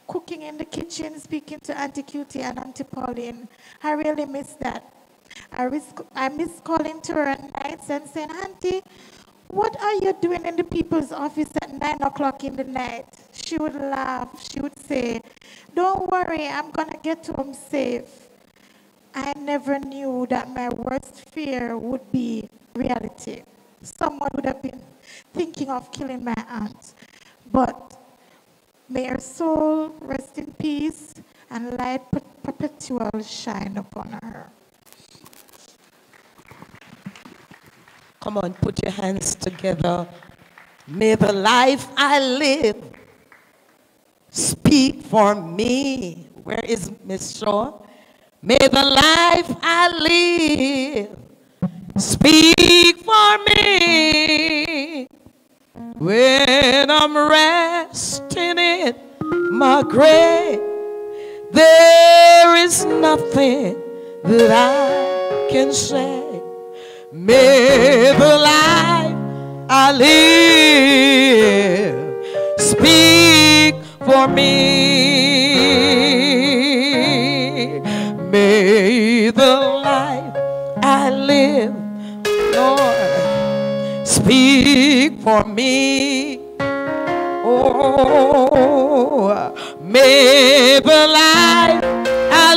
cooking in the kitchen, speaking to Auntie Cutie and Auntie Pauline. I really miss that. I, risk, I miss calling to her at nights and saying, Auntie, what are you doing in the people's office at 9 o'clock in the night? She would laugh. She would say, Don't worry, I'm going to get home safe. I never knew that my worst fear would be reality. Someone would have been thinking of killing my aunt. But may her soul rest in peace and light perpetual shine upon her. Come on, put your hands together. May the life I live speak for me. Where is Miss Shaw? May the life I live speak for me. When I'm resting in my grave, there is nothing that I can say. May the life I live speak for me. May for me. Oh, may the life I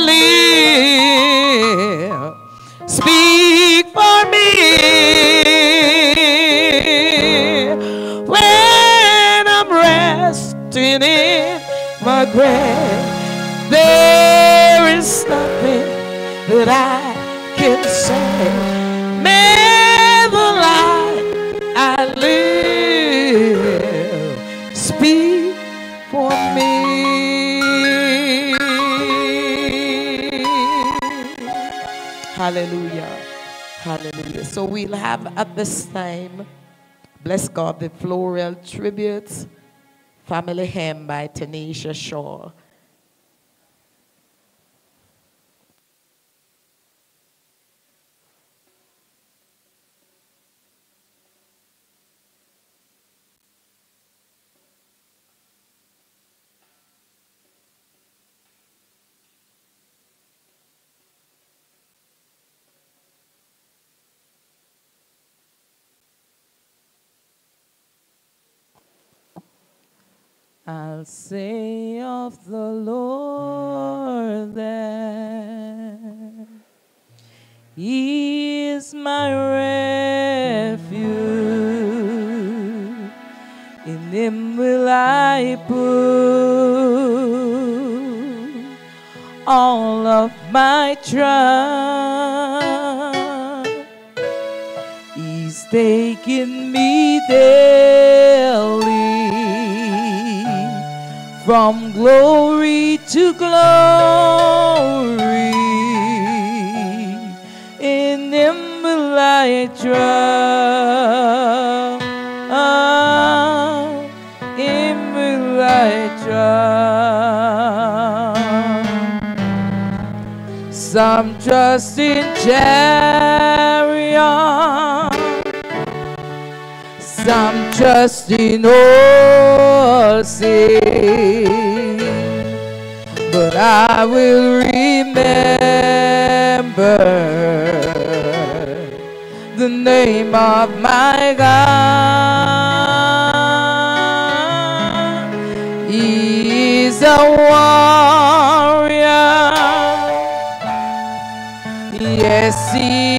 live speak for me. When I'm resting in my grave, there is nothing that I can say. May Hallelujah. Hallelujah. So we'll have at this time, bless God, the floral tribute, family hymn by Tanisha Shaw. I'll say of the Lord that He is my refuge. In him will I put all of my trust. He's taking me daily from glory to glory. In him will I trust. In will I trust. Some trust in chariot, some trust in horses, but I will remember the name of my God. He is a warrior. Yes, he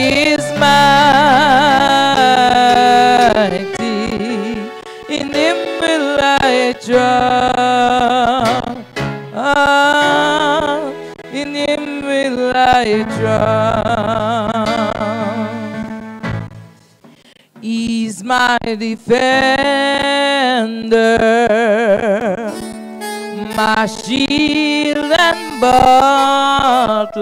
I trust. He's my defender, my shield and butler.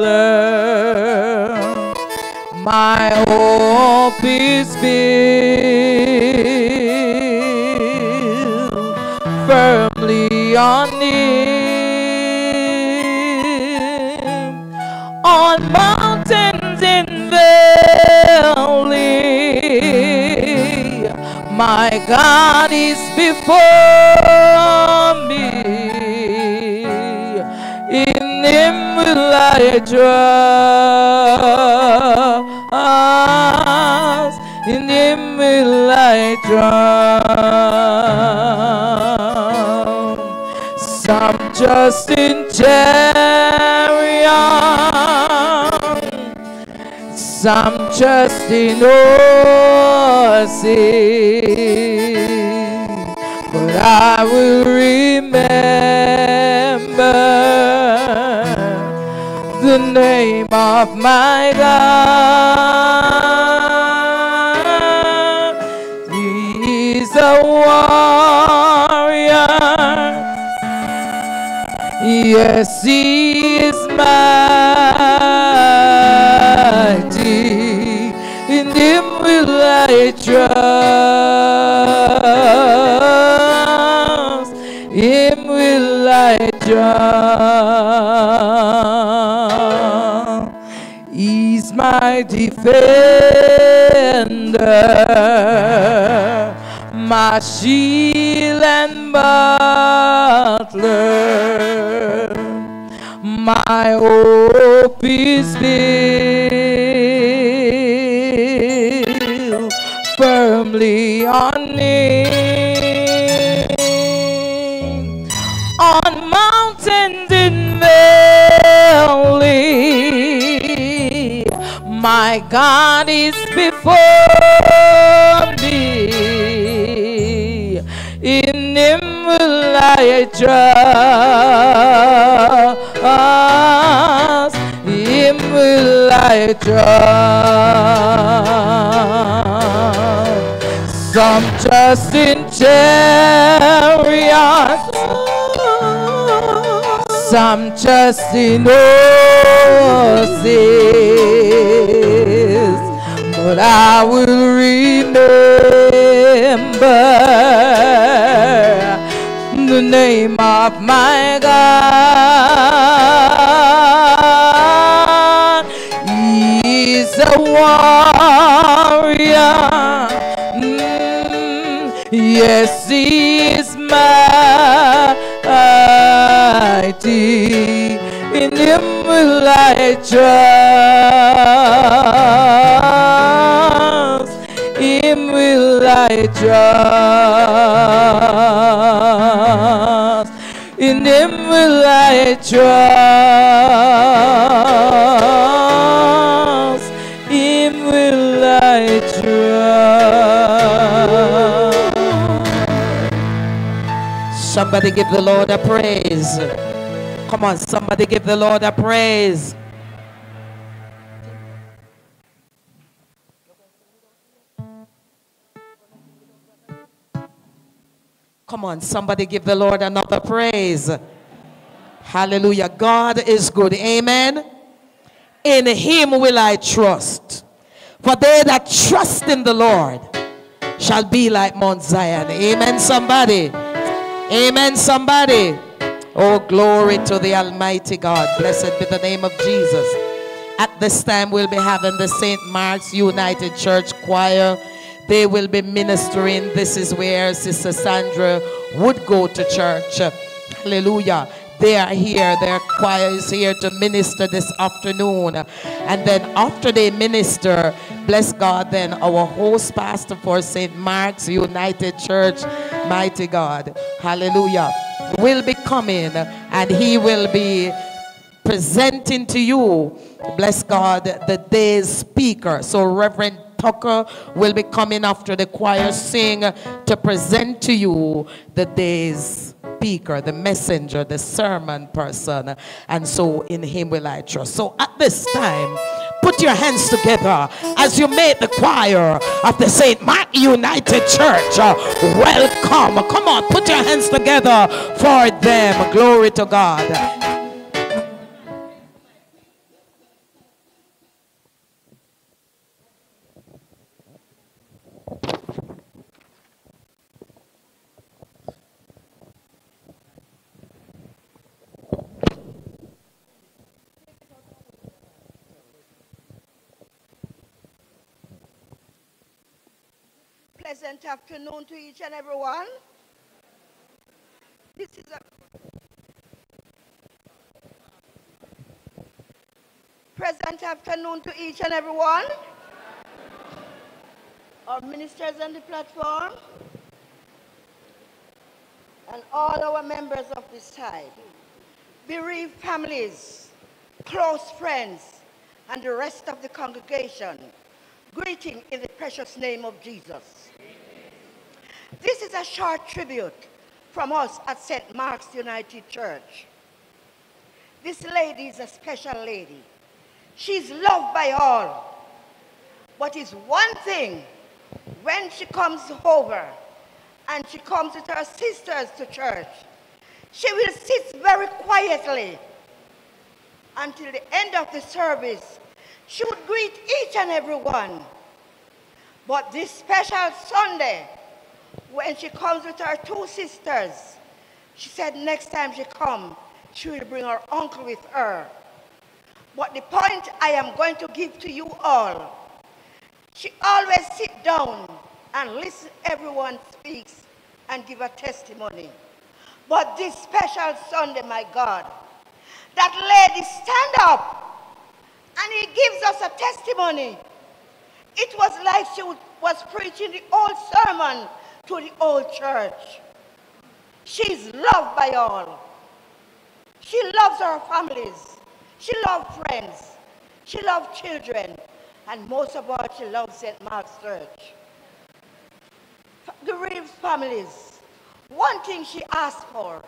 My hope is built firmly on Him, on mountains in valley. My God is before me. In Him will I trust. In Him will I trust. Some trust in some trust in but I will remember the name of my God. He is a warrior. Yes, he is mighty. I trust. He's my defender, my shield and butler. My hope is built firmly on Him, My God is before me. In Him will I trust. Him will I trust. Some trust in chariots. Some just in horses, but I will remember the name of my God. He's a warrior. Mm, yes, he is see. In Him will I trust. Him will I trust. In Him will I trust. Him will I trust. Somebody give the Lord a praise. Come on, somebody give the Lord a praise. Come on, somebody give the Lord another praise. Hallelujah. God is good. Amen. In him will I trust. For they that trust in the Lord shall be like Mount Zion. Amen, somebody. Amen, somebody. Oh, glory to the Almighty God. Blessed be the name of Jesus. At this time, we'll be having the St. Mark's United Church Choir. They will be ministering. This is where Sister Sandra would go to church. Hallelujah. They are here. Their choir is here to minister this afternoon. And then after they minister, bless God, then our host pastor for St. Mark's United Church, mighty God, hallelujah, will be coming and he will be presenting to you, bless God, the day's speaker. So Reverend Tucker will be coming after the choir sing to present to you the day's speaker, the messenger, the sermon person. And so in him will I trust. So at this time, put your hands together as you make the choir of the St. Mark United Church. Uh, welcome. Come on, put your hands together for them. Glory to God. Pleasant afternoon to each and every one. This is a pleasant afternoon to each and every one. Our ministers on the platform and all our members of this side, bereaved families, close friends, and the rest of the congregation, greeting in the precious name of Jesus. This is a short tribute from us at St. Mark's United Church. This lady is a special lady. She's loved by all. But it's one thing when she comes over and she comes with her sisters to church, she will sit very quietly until the end of the service. She would greet each and every one. But this special Sunday, when she comes with her two sisters, she said next time she come, she will bring her uncle with her. But the point I am going to give to you all, she always sit down and listen everyone speaks and give a testimony. But this special Sunday, my God, that lady stand up and he gives us a testimony. It was like she was preaching the old sermon to the old church. She's loved by all. She loves her families. She loves friends. She loves children. And most of all, she loves St. Mark's Church. Bereaved families, one thing she asked for,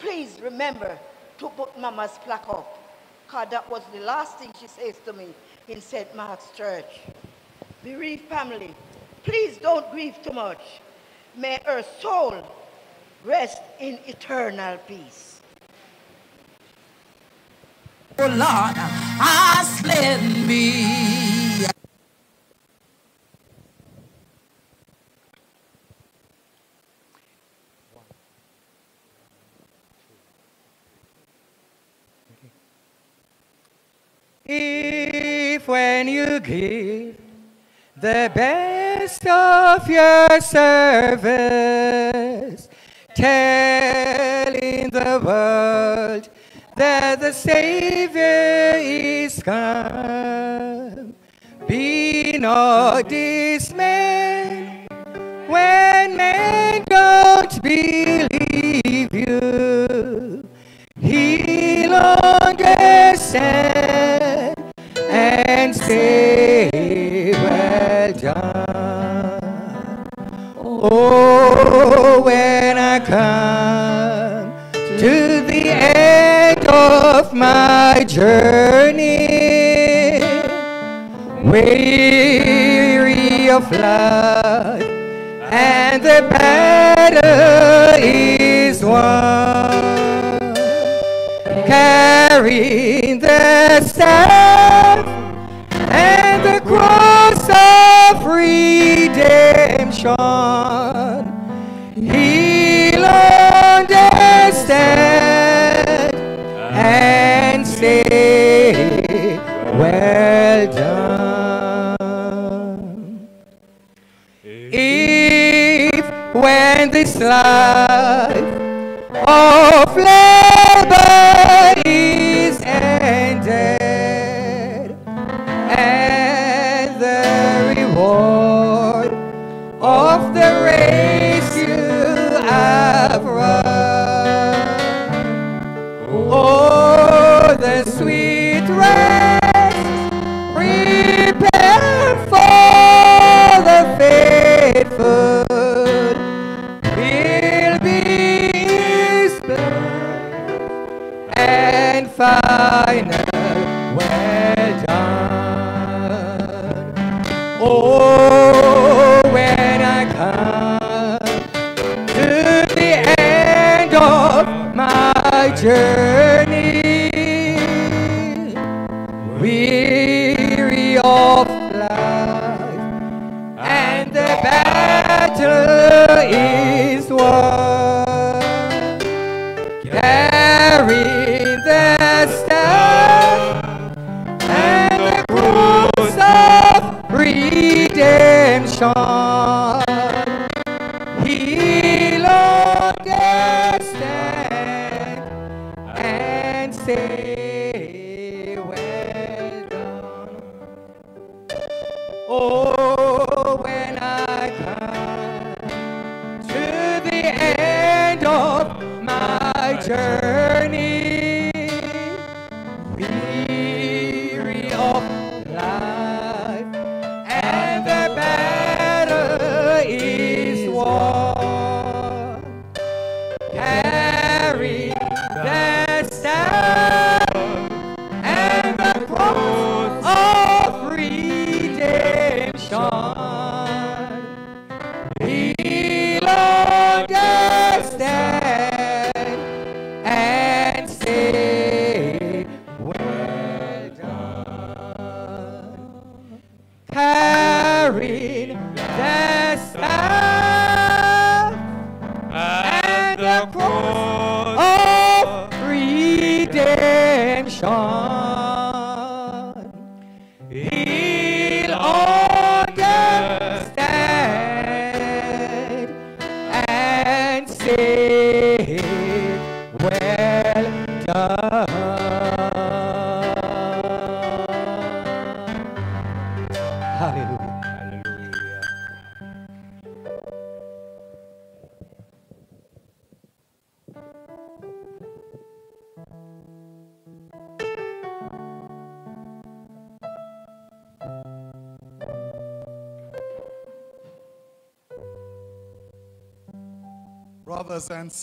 please remember to put Mama's plaque up. Because that was the last thing she says to me in St. Mark's Church. Bereaved family, please don't grieve too much. May her soul rest in eternal peace. Oh Lord, has led me. If when you give the best of your service, telling the world that the Savior is come. Be not dismayed when men don't believe you. He'll understand and say, well done. Oh, when I come to the end of my journey, weary of life, and the battle is won. Carrying the staff and the cross of redemption. This life of labor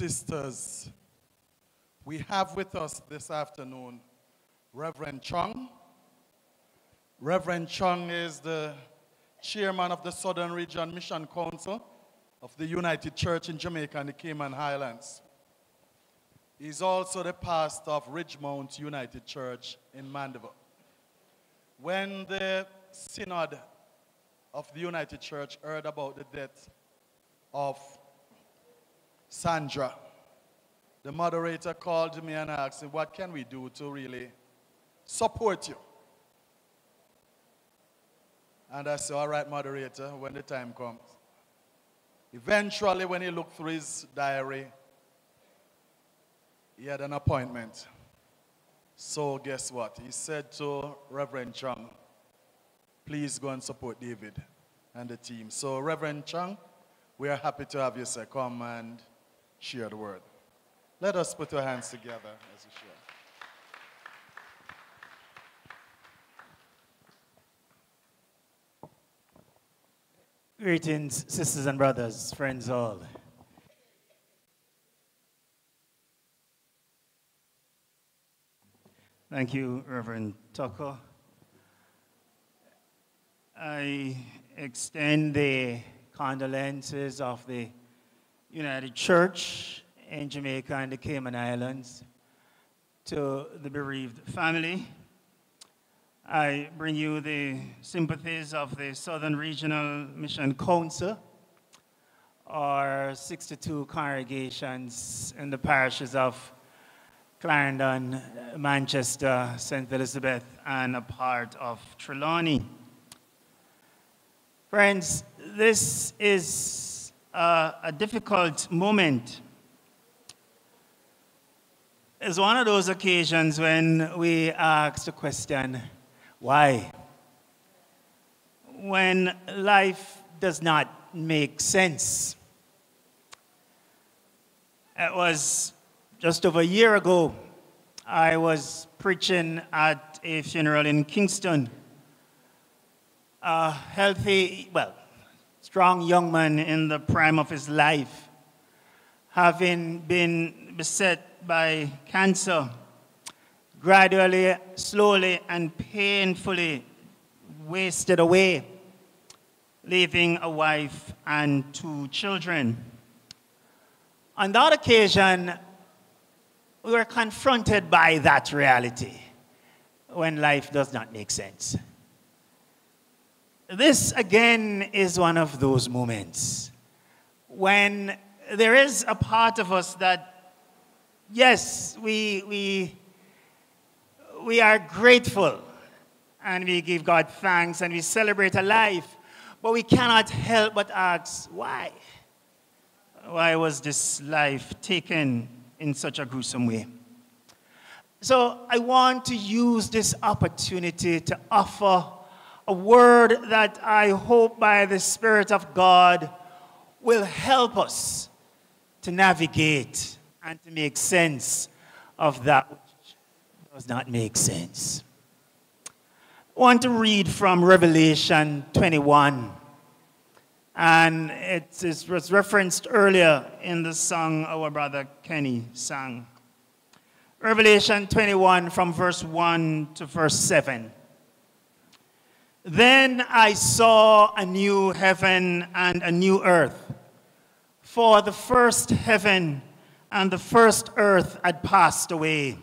sisters, we have with us this afternoon Reverend Chung. Reverend Chung is the chairman of the Southern Region Mission Council of the United Church in Jamaica and the Cayman Islands. He's also the pastor of Ridgemount United Church in Mandeville. When the synod of the United Church heard about the death of Sandra, the moderator called me and asked me, What can we do to really support you? And I said, All right, moderator, when the time comes. Eventually, when he looked through his diary, he had an appointment. So, guess what? He said to Reverend Chung, Please go and support David and the team. So, Reverend Chung, we are happy to have you, sir. Come and share the word. Let us put our hands together as we share. Greetings, sisters and brothers, friends all. Thank you, Reverend Tucker. I extend the condolences of the United Church in Jamaica and the Cayman Islands to the bereaved family. I bring you the sympathies of the Southern Regional Mission Council, our 62 congregations in the parishes of Clarendon, Manchester, St. Elizabeth, and a part of Trelawny. Friends, this is a, a difficult moment. It's one of those occasions when we ask the question, why? When life does not make sense. It was just over a year ago, I was preaching at a funeral in Kingston. A healthy, well, strong young man in the prime of his life, having been beset by cancer, gradually, slowly, and painfully wasted away, leaving a wife and two children. On that occasion, we were confronted by that reality when life does not make sense. This, again, is one of those moments when there is a part of us that, yes, we, we, we are grateful and we give God thanks and we celebrate a life, but we cannot help but ask, why? Why was this life taken in such a gruesome way. So I want to use this opportunity to offer a word that I hope by the Spirit of God will help us to navigate and to make sense of that which does not make sense. I want to read from Revelation 21. And it was referenced earlier in the song our brother Kenny sang. Revelation 21 from verse 1 to verse 7. Then I saw a new heaven and a new earth. For the first heaven and the first earth had passed away,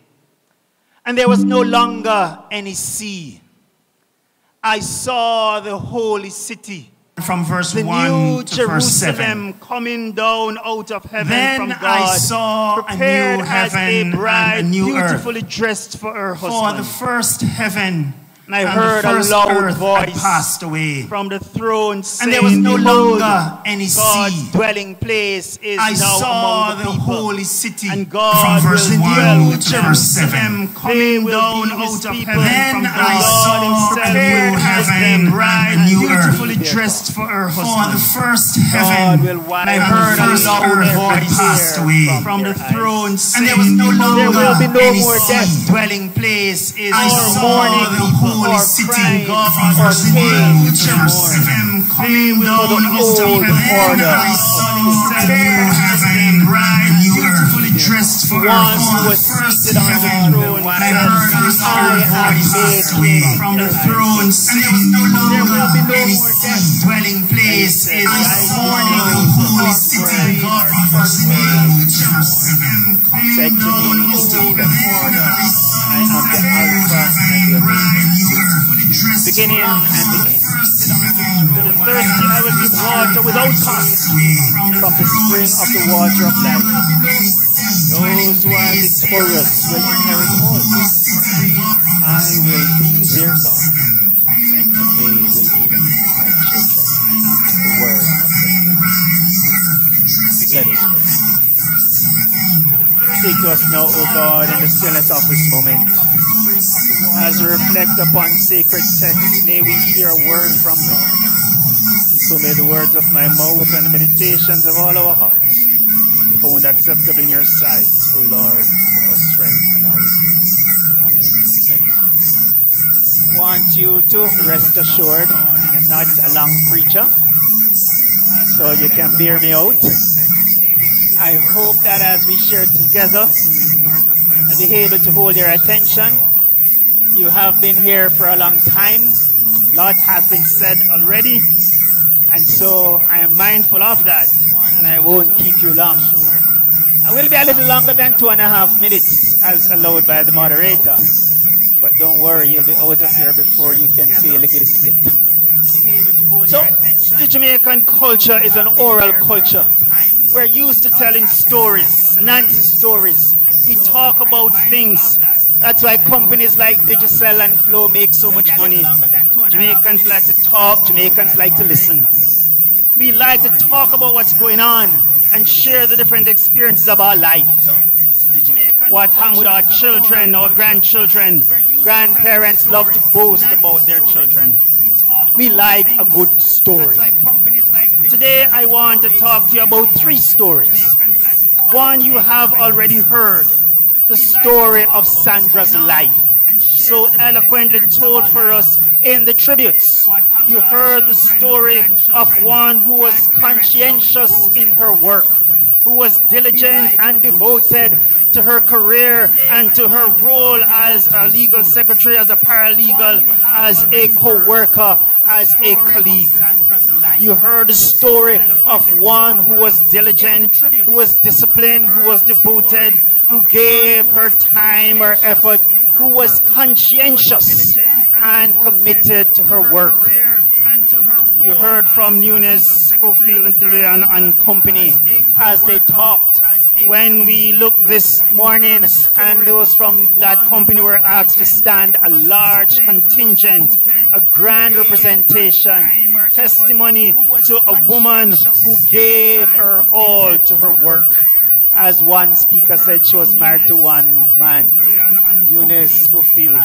and there was no longer any sea. I saw the holy city from verse the 1 new to verse 7. Jerusalem coming down out of heaven Then from God, I saw a prepared new as a bride, and a new earth. beautifully dressed for her husband. For the first heaven and I and heard the a first loud earth voice passed away. from the throne saying, And there was no longer any God's sea. dwelling place is I now saw among the, the people. holy city and God from verse will 1 to verse 7. Jerusalem Coming will down be his out of people, heaven. Then from I God saw himself a will new heaven them and a new earth. beautifully dressed for her For the first heaven will wipe and I the heard a first loud earth voice passed away. from the throne And there was no saying, longer There will be no any more sea. death. Dwelling place is I no saw the people holy city God from or verse pain 1 to verse 7 coming down the old heaven. order I saw the heaven bride beautifully dressed for her One who husband. was First seated on the heaven throne I heard loud have voice made away him from the throne and there was no will be longer no any dwelling place. Is I saw the holy city God are from verse 1 to Jerusalem coming down me, out of Old heaven. order, I saw am the beginning and the end. To the thirsty I will give water without cost from the spring of the water of life. Those who are victorious will inherit all. I will be their God, and they will be my children. The word of the Lord. Let us pray. Speak to us now, O God, in the stillness of this moment. As we reflect upon sacred texts, may we hear a word from God. And so may the words of my mouth and the meditations of all our hearts be found acceptable in your sight, O Lord, our strength and our Redeemer. Amen. I want you to rest assured I'm not a long preacher, so you can bear me out. I hope that as we share together, I'll be able to hold your attention You have been here for a long time. A lot has been said already. And so I am mindful of that. And I won't keep you long. I will be a little longer than two and a half minutes as allowed by the moderator. But don't worry, you'll be out of here before you can say lickety split. So, the Jamaican culture is an oral culture. We're used to telling stories, Nancy stories. We talk about things. That's why companies like Digicel and Flow make so much money. Jamaicans like to talk, Jamaicans like to listen. We like to talk about what's going on and share the different experiences of our life. What happened with our children, our grandchildren. Grandparents love to boast about their children. We like a good story. Today I want to talk to you about three stories. One you have already heard, the story of Sandra's life. So eloquently told for us in the tributes. You heard the story of one who was conscientious in her work, who was diligent and devoted to her career and to her role as a legal secretary, as a paralegal, as a co-worker, as a colleague. You heard the story of one who was diligent, who was disciplined, who was devoted, who gave her time, her effort, who was conscientious and committed to her work. You heard from Nunes, Scholefield, and and company as they talked. When we looked this morning, and those from that company were asked to stand a large contingent, a grand representation, testimony to a woman who gave her all to her work. As one speaker said, she was married to one man. Nunes, Scholefield,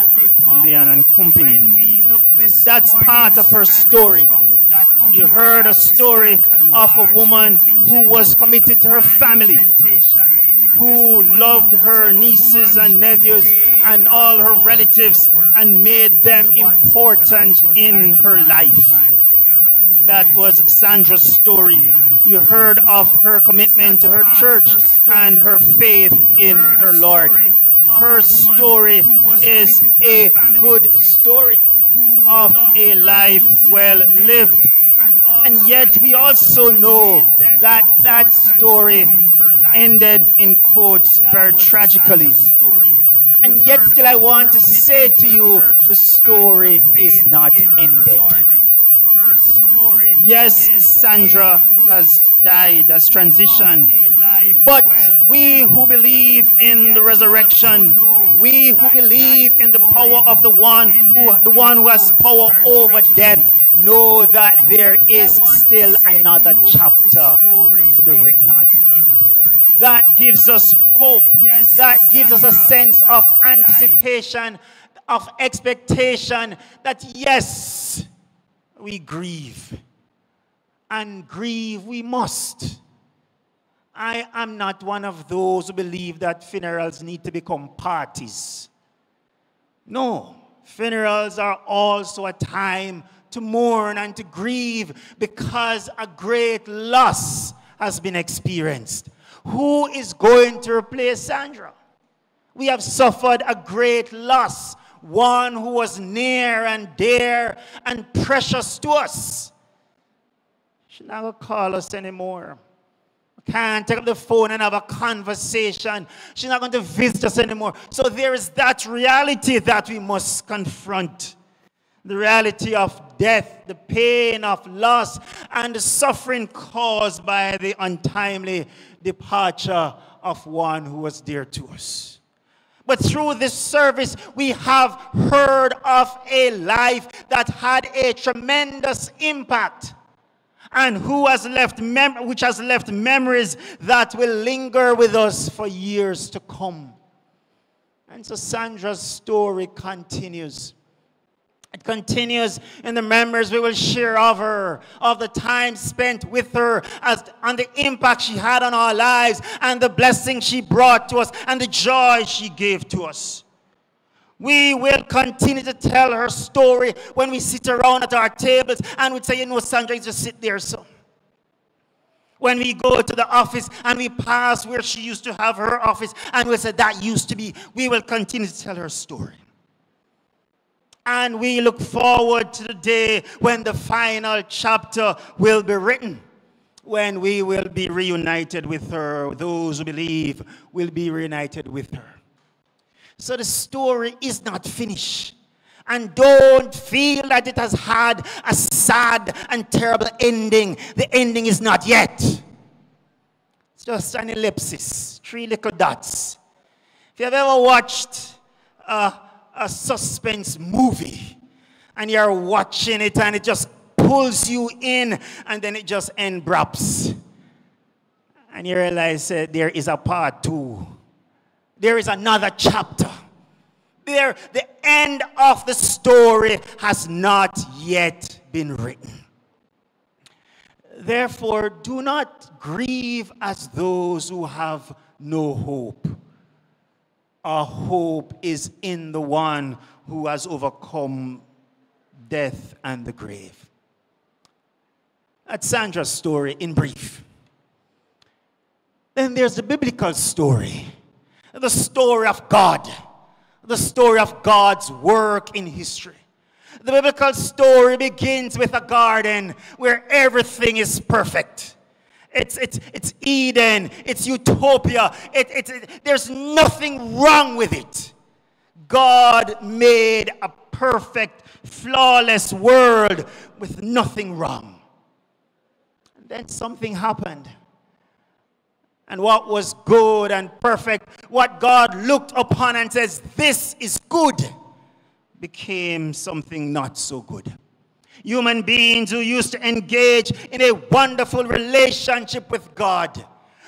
Leon and company. That's part of her story. You heard a story of a woman who was committed to her family, who loved her nieces and nephews and all her relatives and made them important in her life. That was Sandra's story. You heard of her commitment to her church and her faith in her Lord her story is a good story of a life well lived. And yet we also know that that story ended in quotes very tragically. And yet still I want to say to you, the story is not ended. Yes, Sandra has died, has transitioned. But we who believe in the resurrection, we who believe in the power of the one who, the one who has power over death, know that there is still another chapter to be written. That gives us hope. That gives us a sense of anticipation, of expectation that yes, we grieve. And grieve we must. I am not one of those who believe that funerals need to become parties. No, funerals are also a time to mourn and to grieve because a great loss has been experienced. Who is going to replace Sandra? We have suffered a great loss, one who was near and dear and precious to us. She's not going to call us anymore can't take up the phone and have a conversation. She's not going to visit us anymore. So there is that reality that we must confront. The reality of death, the pain of loss, and the suffering caused by the untimely departure of one who was dear to us. But through this service, we have heard of a life that had a tremendous impact and who has left mem- which has left memories that will linger with us for years to come. And so Sandra's story continues. It continues in the memories we will share of her, of the time spent with her, as, and the impact she had on our lives, and the blessing she brought to us, and the joy she gave to us. We will continue to tell her story when we sit around at our tables and we say, you know, Sandra, just sit there, so. When we go to the office and we pass where she used to have her office and we say, that used to be, we will continue to tell her story. And we look forward to the day when the final chapter will be written, when we will be reunited with her. Those who believe will be reunited with her. So the story is not finished. And don't feel that it has had a sad and terrible ending. The ending is not yet. It's just an ellipsis, three little dots. If you have ever watched a, a suspense movie and you're watching it and it just pulls you in and then it just enwraps, and you realize uh, there is a part two, there is another chapter. There, the end of the story has not yet been written. Therefore, do not grieve as those who have no hope. Our hope is in the one who has overcome death and the grave. That's Sandra's story in brief. Then there's the biblical story, the story of God, the story of God's work in history. The biblical story begins with a garden where everything is perfect. It's, it's, it's Eden, it's utopia, it, it, it, there's nothing wrong with it. God made a perfect, flawless world with nothing wrong. And then something happened. And what was good and perfect, what God looked upon and says, This is good, became something not so good. Human beings who used to engage in a wonderful relationship with God,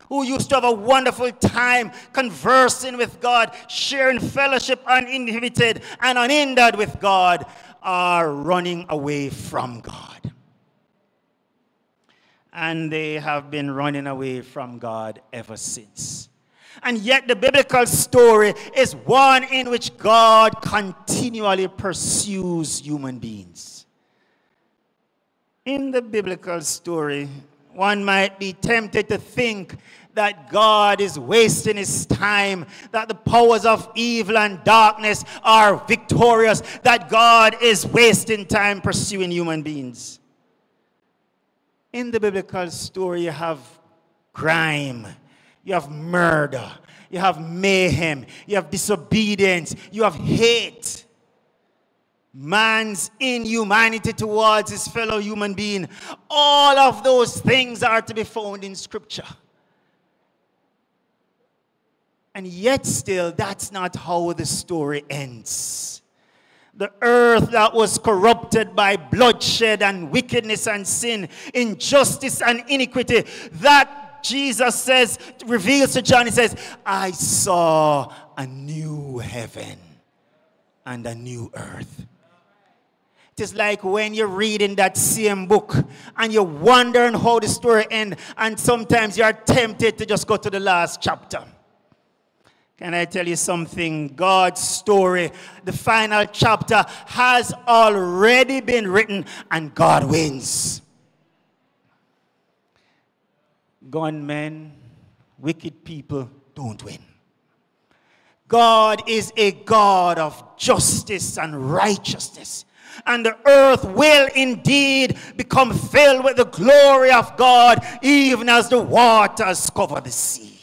who used to have a wonderful time conversing with God, sharing fellowship uninhibited and unhindered with God, are running away from God. And they have been running away from God ever since. And yet, the biblical story is one in which God continually pursues human beings in the biblical story, one might be tempted to think that God is wasting his time, that the powers of evil and darkness are victorious, that God is wasting time pursuing human beings. In the biblical story, you have crime, you have murder, you have mayhem, you have disobedience, you have hate man's inhumanity towards his fellow human being. All of those things are to be found in Scripture. And yet, still, that's not how the story ends. The earth that was corrupted by bloodshed and wickedness and sin, injustice and iniquity, that Jesus says, reveals to John, he says, I saw a new heaven and a new earth. It is like when you're reading that same book and you're wondering how the story ends, and sometimes you're tempted to just go to the last chapter. Can I tell you something? God's story, the final chapter, has already been written, and God wins. Gunmen, wicked people don't win. God is a God of justice and righteousness and the earth will indeed become filled with the glory of God, even as the waters cover the sea.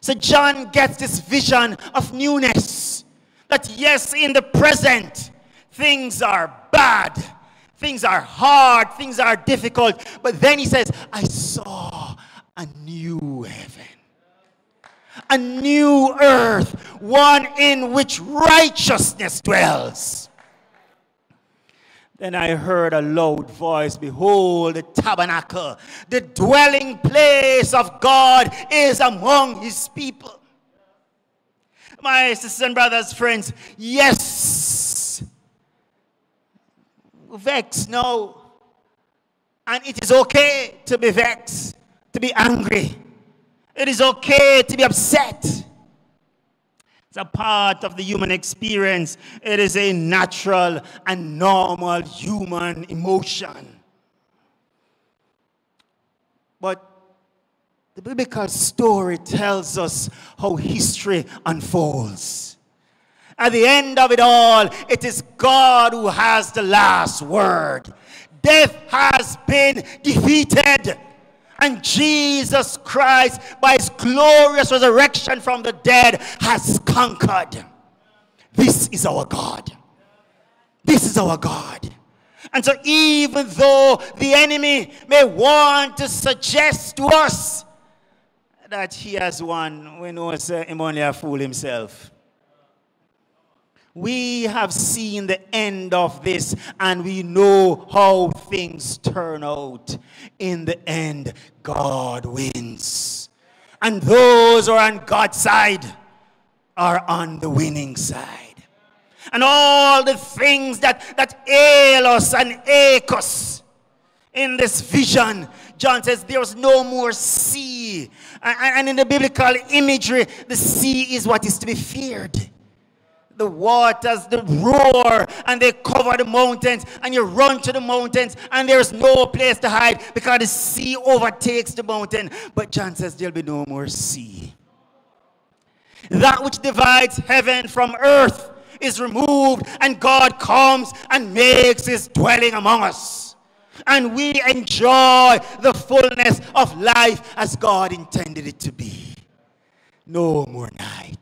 So John gets this vision of newness that, yes, in the present, things are bad, things are hard, things are difficult. But then he says, I saw a new heaven a new earth, one in which righteousness dwells. Then I heard a loud voice Behold, the tabernacle, the dwelling place of God is among his people. My sisters and brothers, friends, yes, vex, no. And it is okay to be vexed, to be angry. It is okay to be upset. It's a part of the human experience. It is a natural and normal human emotion. But the biblical story tells us how history unfolds. At the end of it all, it is God who has the last word. Death has been defeated. And Jesus Christ, by his glorious resurrection from the dead, has conquered. This is our God. This is our God. And so, even though the enemy may want to suggest to us that he has won, we know it's only a fool himself. We have seen the end of this and we know how things turn out. In the end, God wins. And those who are on God's side are on the winning side. And all the things that, that ail us and ache us in this vision, John says there's no more sea. And, and in the biblical imagery, the sea is what is to be feared the waters, the roar, and they cover the mountains, and you run to the mountains, and there's no place to hide because the sea overtakes the mountain. But John says there'll be no more sea. That which divides heaven from earth is removed, and God comes and makes his dwelling among us. And we enjoy the fullness of life as God intended it to be. No more night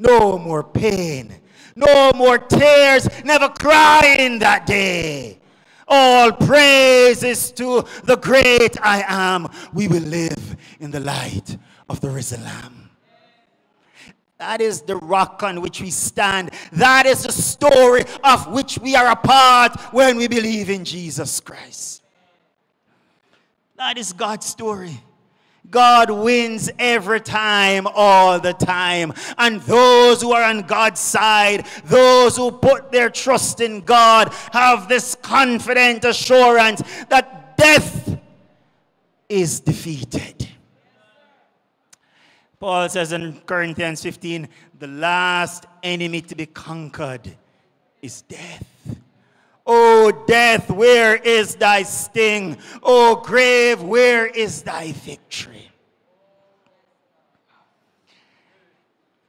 no more pain. No more tears. Never crying that day. All praises to the great I am. We will live in the light of the risen Lamb. That is the rock on which we stand. That is the story of which we are a part when we believe in Jesus Christ. That is God's story. God wins every time, all the time. And those who are on God's side, those who put their trust in God, have this confident assurance that death is defeated. Paul says in Corinthians 15, the last enemy to be conquered is death. O death, where is thy sting? O grave, where is thy victory?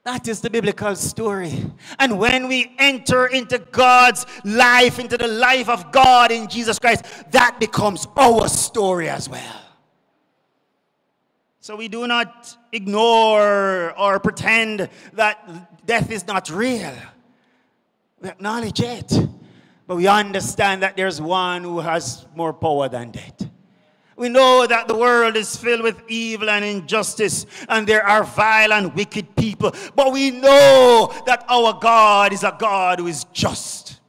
That is the biblical story. And when we enter into God's life, into the life of God in Jesus Christ, that becomes our story as well. So we do not ignore or pretend that death is not real. We acknowledge it. But we understand that there's one who has more power than death. We know that the world is filled with evil and injustice, and there are vile and wicked people. But we know that our God is a God who is just.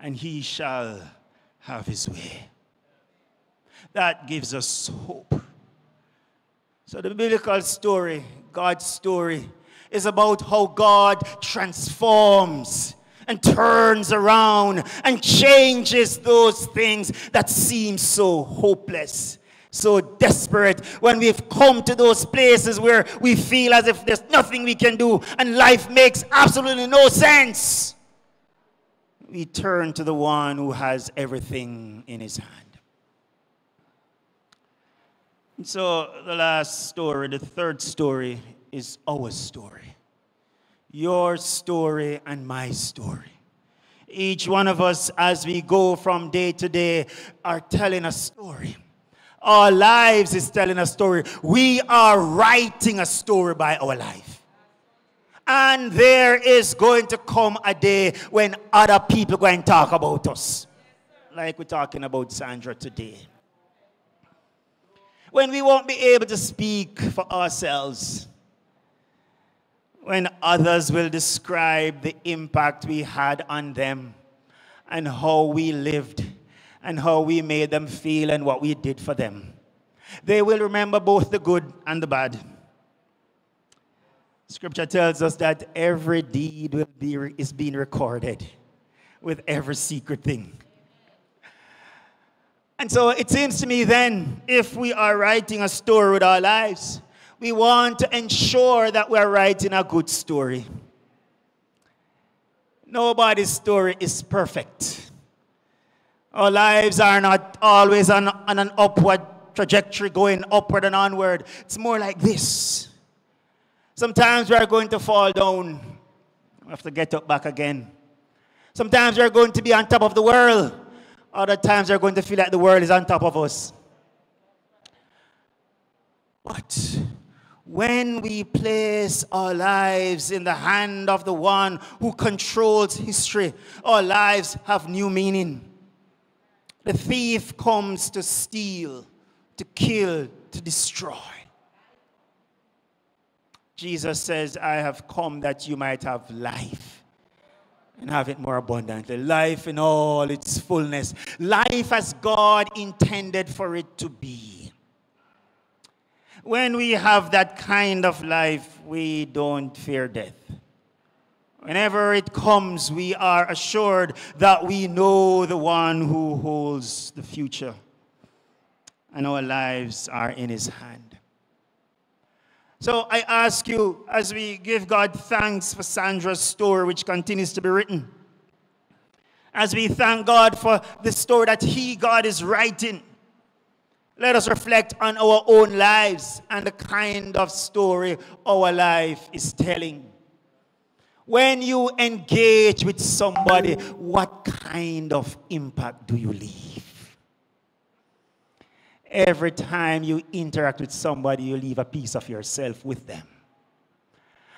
And he shall have his way. That gives us hope. So, the biblical story, God's story, is about how God transforms and turns around and changes those things that seem so hopeless, so desperate. When we've come to those places where we feel as if there's nothing we can do and life makes absolutely no sense, we turn to the one who has everything in his hand. And so the last story, the third story, is our story. Your story and my story. Each one of us, as we go from day to day, are telling a story. Our lives is telling a story. We are writing a story by our life. And there is going to come a day when other people go and talk about us. Like we're talking about Sandra today when we won't be able to speak for ourselves, when others will describe the impact we had on them and how we lived and how we made them feel and what we did for them. They will remember both the good and the bad. Scripture tells us that every deed be, is being recorded with every secret thing. And so it seems to me then, if we are writing a story with our lives, we want to ensure that we're writing a good story. Nobody's story is perfect. Our lives are not always on, on an upward trajectory, going upward and onward. It's more like this Sometimes we are going to fall down. We have to get up back again. Sometimes we are going to be on top of the world. Other times we are going to feel like the world is on top of us. But when we place our lives in the hand of the one who controls history, our lives have new meaning. The thief comes to steal, to kill, to destroy. Jesus says, I have come that you might have life and have it more abundantly. Life in all its fullness. Life as God intended for it to be. When we have that kind of life, we don't fear death. Whenever it comes, we are assured that we know the one who holds the future. And our lives are in his hand. So I ask you, as we give God thanks for Sandra's story, which continues to be written, as we thank God for the story that He, God, is writing, let us reflect on our own lives and the kind of story our life is telling. When you engage with somebody, what kind of impact do you leave? Every time you interact with somebody, you leave a piece of yourself with them.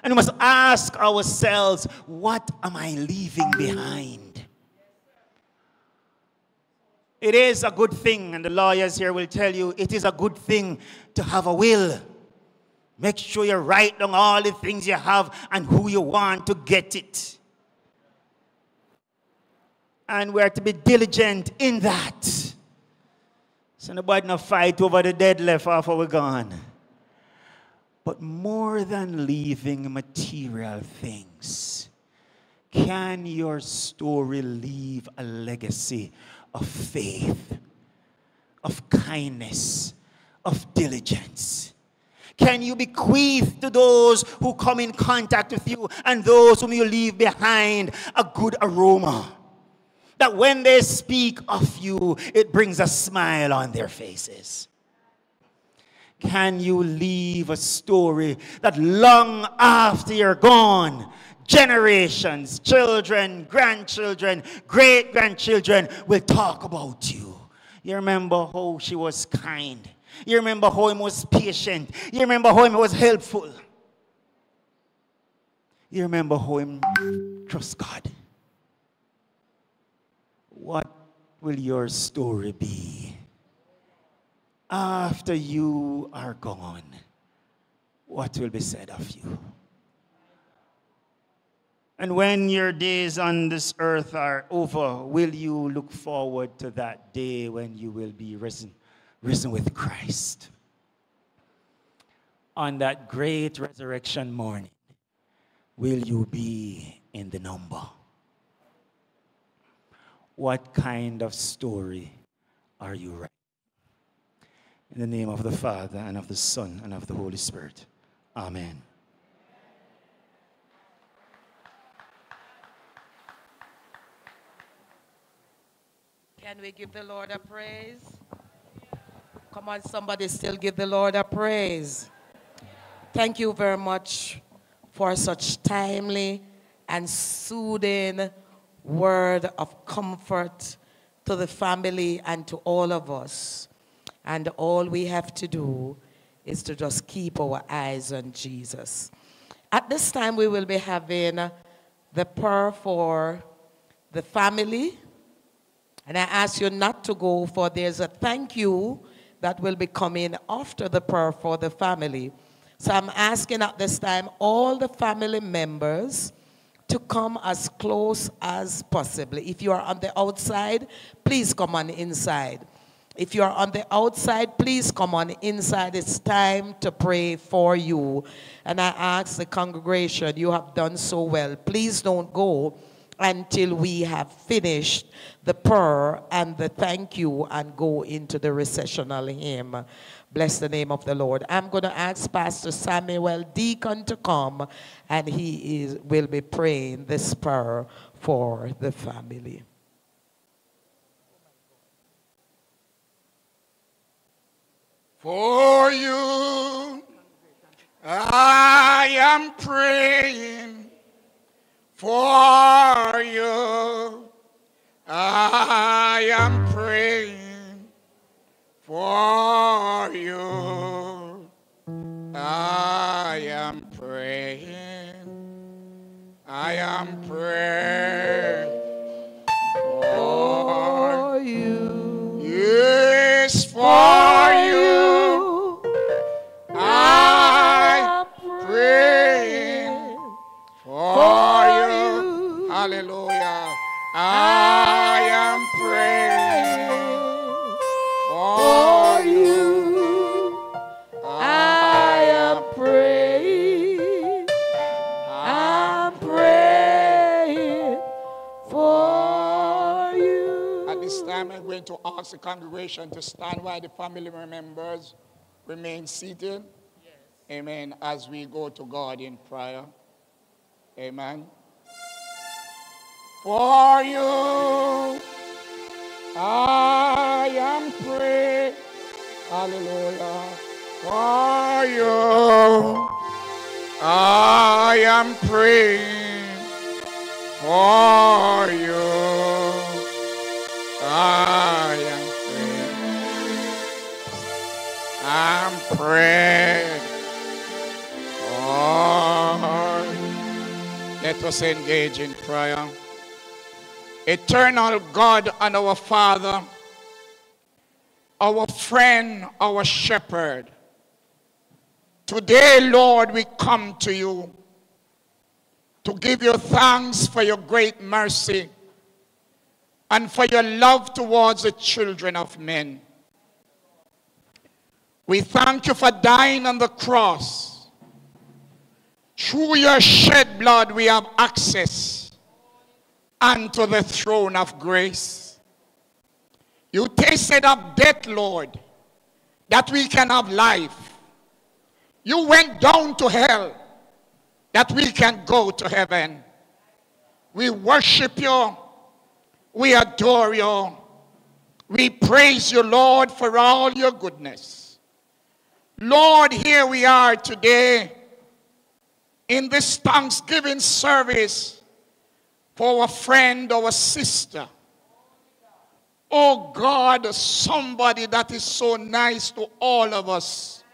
And we must ask ourselves, what am I leaving behind? It is a good thing, and the lawyers here will tell you it is a good thing to have a will. Make sure you write down all the things you have and who you want to get it. And we're to be diligent in that. So nobody no fight over the dead left after we're gone. But more than leaving material things, can your story leave a legacy of faith, of kindness, of diligence? Can you bequeath to those who come in contact with you and those whom you leave behind a good aroma? That when they speak of you, it brings a smile on their faces. Can you leave a story that long after you're gone, generations, children, grandchildren, great grandchildren will talk about you. You remember how she was kind. You remember how he was patient. You remember how he was helpful. You remember how he trust God. What will your story be after you are gone? What will be said of you? And when your days on this earth are over, will you look forward to that day when you will be risen, risen with Christ? On that great resurrection morning, will you be in the number? What kind of story are you writing? In the name of the Father, and of the Son, and of the Holy Spirit. Amen. Can we give the Lord a praise? Come on, somebody still give the Lord a praise. Thank you very much for such timely and soothing word of comfort to the family and to all of us. And all we have to do is to just keep our eyes on Jesus. At this time, we will be having the prayer for the family and I ask you not to go, for there's a thank you that will be coming after the prayer for the family. So I'm asking at this time all the family members to come as close as possible. If you are on the outside, please come on inside. If you are on the outside, please come on inside. It's time to pray for you. And I ask the congregation, you have done so well. Please don't go until we have finished the prayer and the thank you and go into the recessional hymn. Bless the name of the Lord. I'm going to ask Pastor Samuel Deacon to come and he is, will be praying this prayer for the family. For you, I am praying for you. I am praying for you. I am praying. I am praying ask the congregation to stand while the family members remain seated. Amen. As we go to God in prayer. Amen. For you, I am praying. Hallelujah. For you, I am praying. For you, I am I'm praying. For let us engage in prayer. Eternal God and our Father, our friend, our shepherd. Today, Lord, we come to you to give you thanks for your great mercy and for your love towards the children of men. We thank you for dying on the cross. Through your shed blood, we have access unto the throne of grace. You tasted of death, Lord, that we can have life. You went down to hell that we can go to heaven. We worship you. We adore you. We praise you, Lord, for all your goodness. Lord, here we are today in this Thanksgiving service for our friend, or our sister. Oh God, somebody that is so nice to all of us.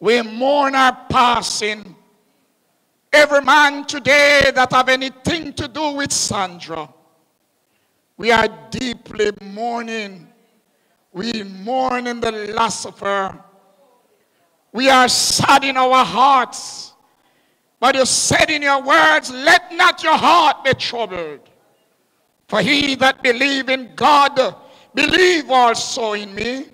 We mourn our passing. Every man today that have anything to do with Sandra, we are deeply mourning. We mourn in the loss of her. We are sad in our hearts. But you said in your words, let not your heart be troubled. For he that believe in God, believe also in me.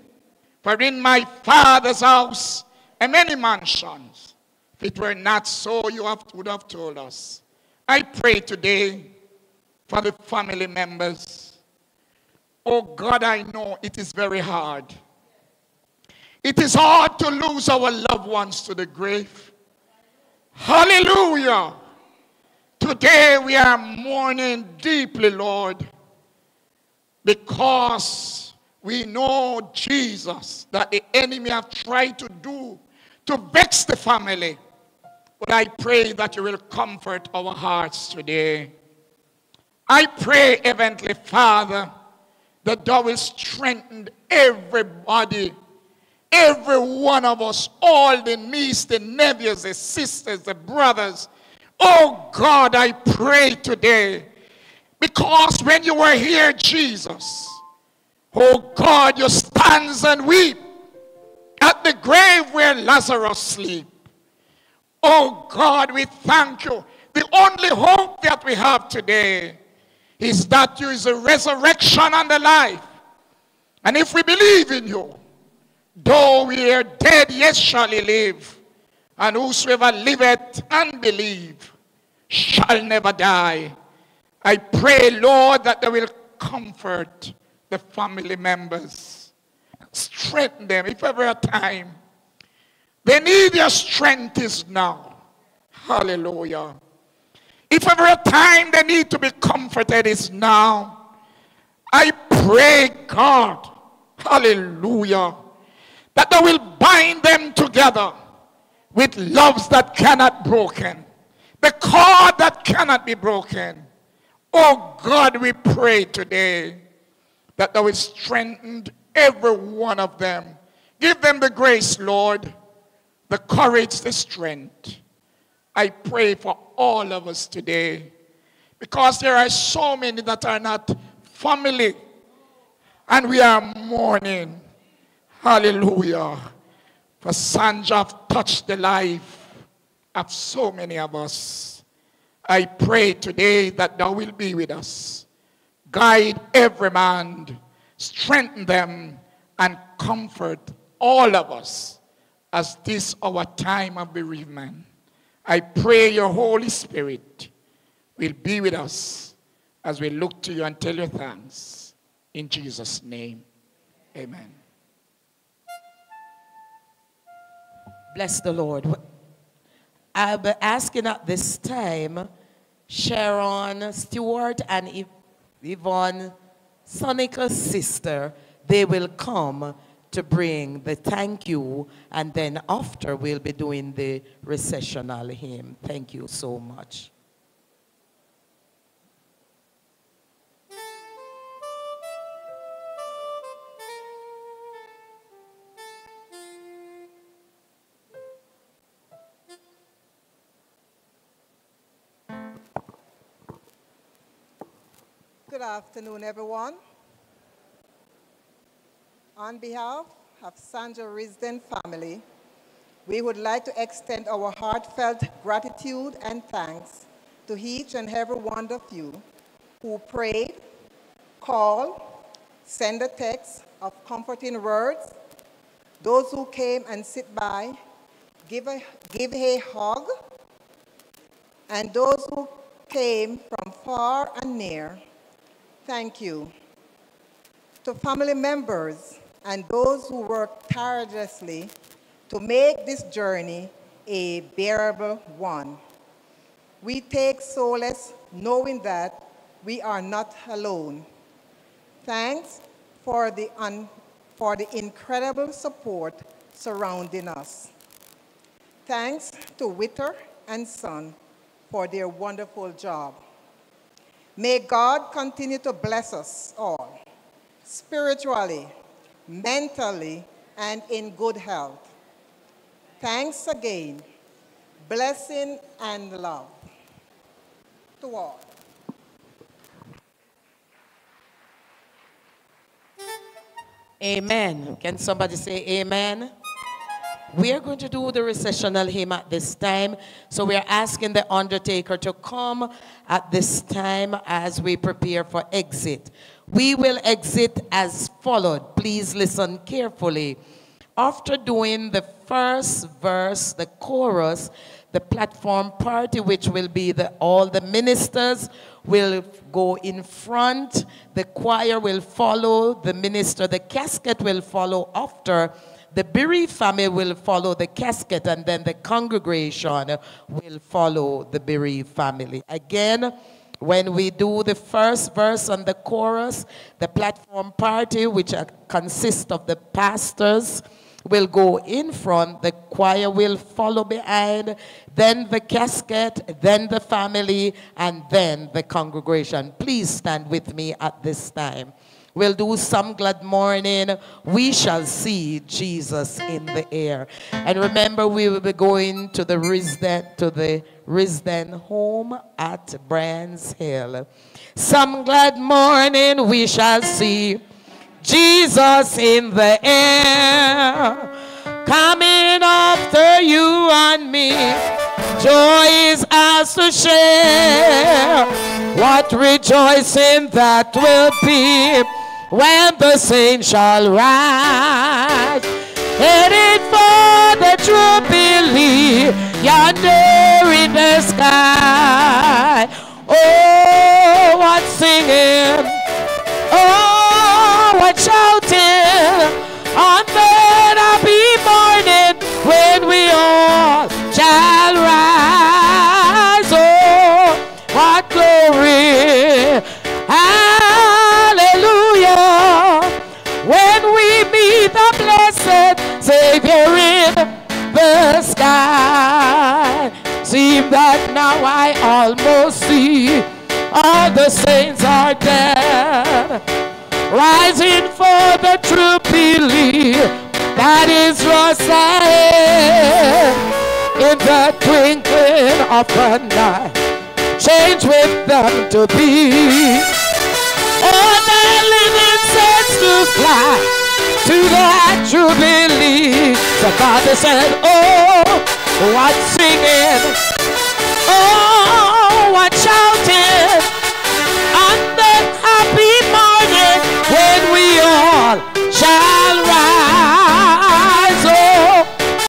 For in my father's house are many mansions. If it were not so, you have, would have told us. I pray today for the family members. Oh God, I know it is very hard. It is hard to lose our loved ones to the grave. Hallelujah. Today we are mourning deeply, Lord, because we know Jesus that the enemy have tried to do to vex the family. But I pray that you will comfort our hearts today. I pray, Heavenly Father, that thou will strengthen everybody, every one of us, all the nieces, the nephews, the sisters, the brothers. Oh God, I pray today, because when you were here, Jesus, oh God, you stands and weep at the grave where Lazarus sleep. Oh God, we thank you. The only hope that we have today is that you is a resurrection and a life. And if we believe in you, though we are dead, yet shall he live. And whosoever liveth and believe shall never die. I pray, Lord, that they will comfort the family members. Strengthen them if ever a time. They need your strength is now. Hallelujah. If ever a time they need to be comforted is now. I pray, God, hallelujah, that they will bind them together with loves that cannot broken, the cord that cannot be broken. Oh God, we pray today that thou will strengthen every one of them. Give them the grace, Lord, the courage, the strength. I pray for all of us today because there are so many that are not family and we are mourning. Hallelujah. For Sandra touched the life of so many of us. I pray today that thou will be with us. Guide every man, strengthen them, and comfort all of us as this our time of bereavement. I pray your Holy Spirit will be with us as we look to you and tell you thanks. In Jesus' name, amen. Bless the Lord. I'll be asking at this time Sharon Stewart and Yvonne Sonica's sister, they will come to bring the thank you, and then after we'll be doing the recessional hymn. Thank you so much. Good afternoon, everyone. On behalf of Sandra Risden family, we would like to extend our heartfelt gratitude and thanks to each and every one of you who prayed, called, sent a text of comforting words, those who came and sit by, give a, give a hug, and those who came from far and near, thank you. To family members and those who work tirelessly to make this journey a bearable one. We take solace knowing that we are not alone. Thanks for the, for the incredible support surrounding us. Thanks to Witter and Son for their wonderful job. May God continue to bless us all, spiritually, mentally, and in good health. Thanks again. Blessing and love to all. Amen. Can somebody say amen? We are going to do the recessional hymn at this time. So we are asking the undertaker to come at this time as we prepare for exit. We will exit as followed. Please listen carefully. After doing the first verse, the chorus, the platform party, which will be the, all the ministers will go in front, the choir will follow, the minister, the casket will follow after, the bereaved family will follow the casket, and then the congregation will follow the bereaved family. Again, when we do the first verse and the chorus, the platform party, which consists of the pastors, will go in front, the choir will follow behind, then the casket, then the family, and then the congregation. Please stand with me at this time. We'll do some glad morning. We shall see Jesus in the air. And remember, we will be going to the Risden, to the Risden home at Bryant's Hill. Some glad morning we shall see Jesus in the air. Coming after you and me. Joy is ours to share. What rejoicing that will be when the saints shall rise. Headed for the Jubilee, yonder in the sky. Oh, what singing! Oh, what shouting! When we meet the sky. Seem that now. I almost see all the saints are dead, rising for the true belief that is ahead. In the twinkling of an eye, change with them to be. All the living saints to fly to that you believe. Father said, oh, what singing, oh, what shouting, and then happy morning when we all shout.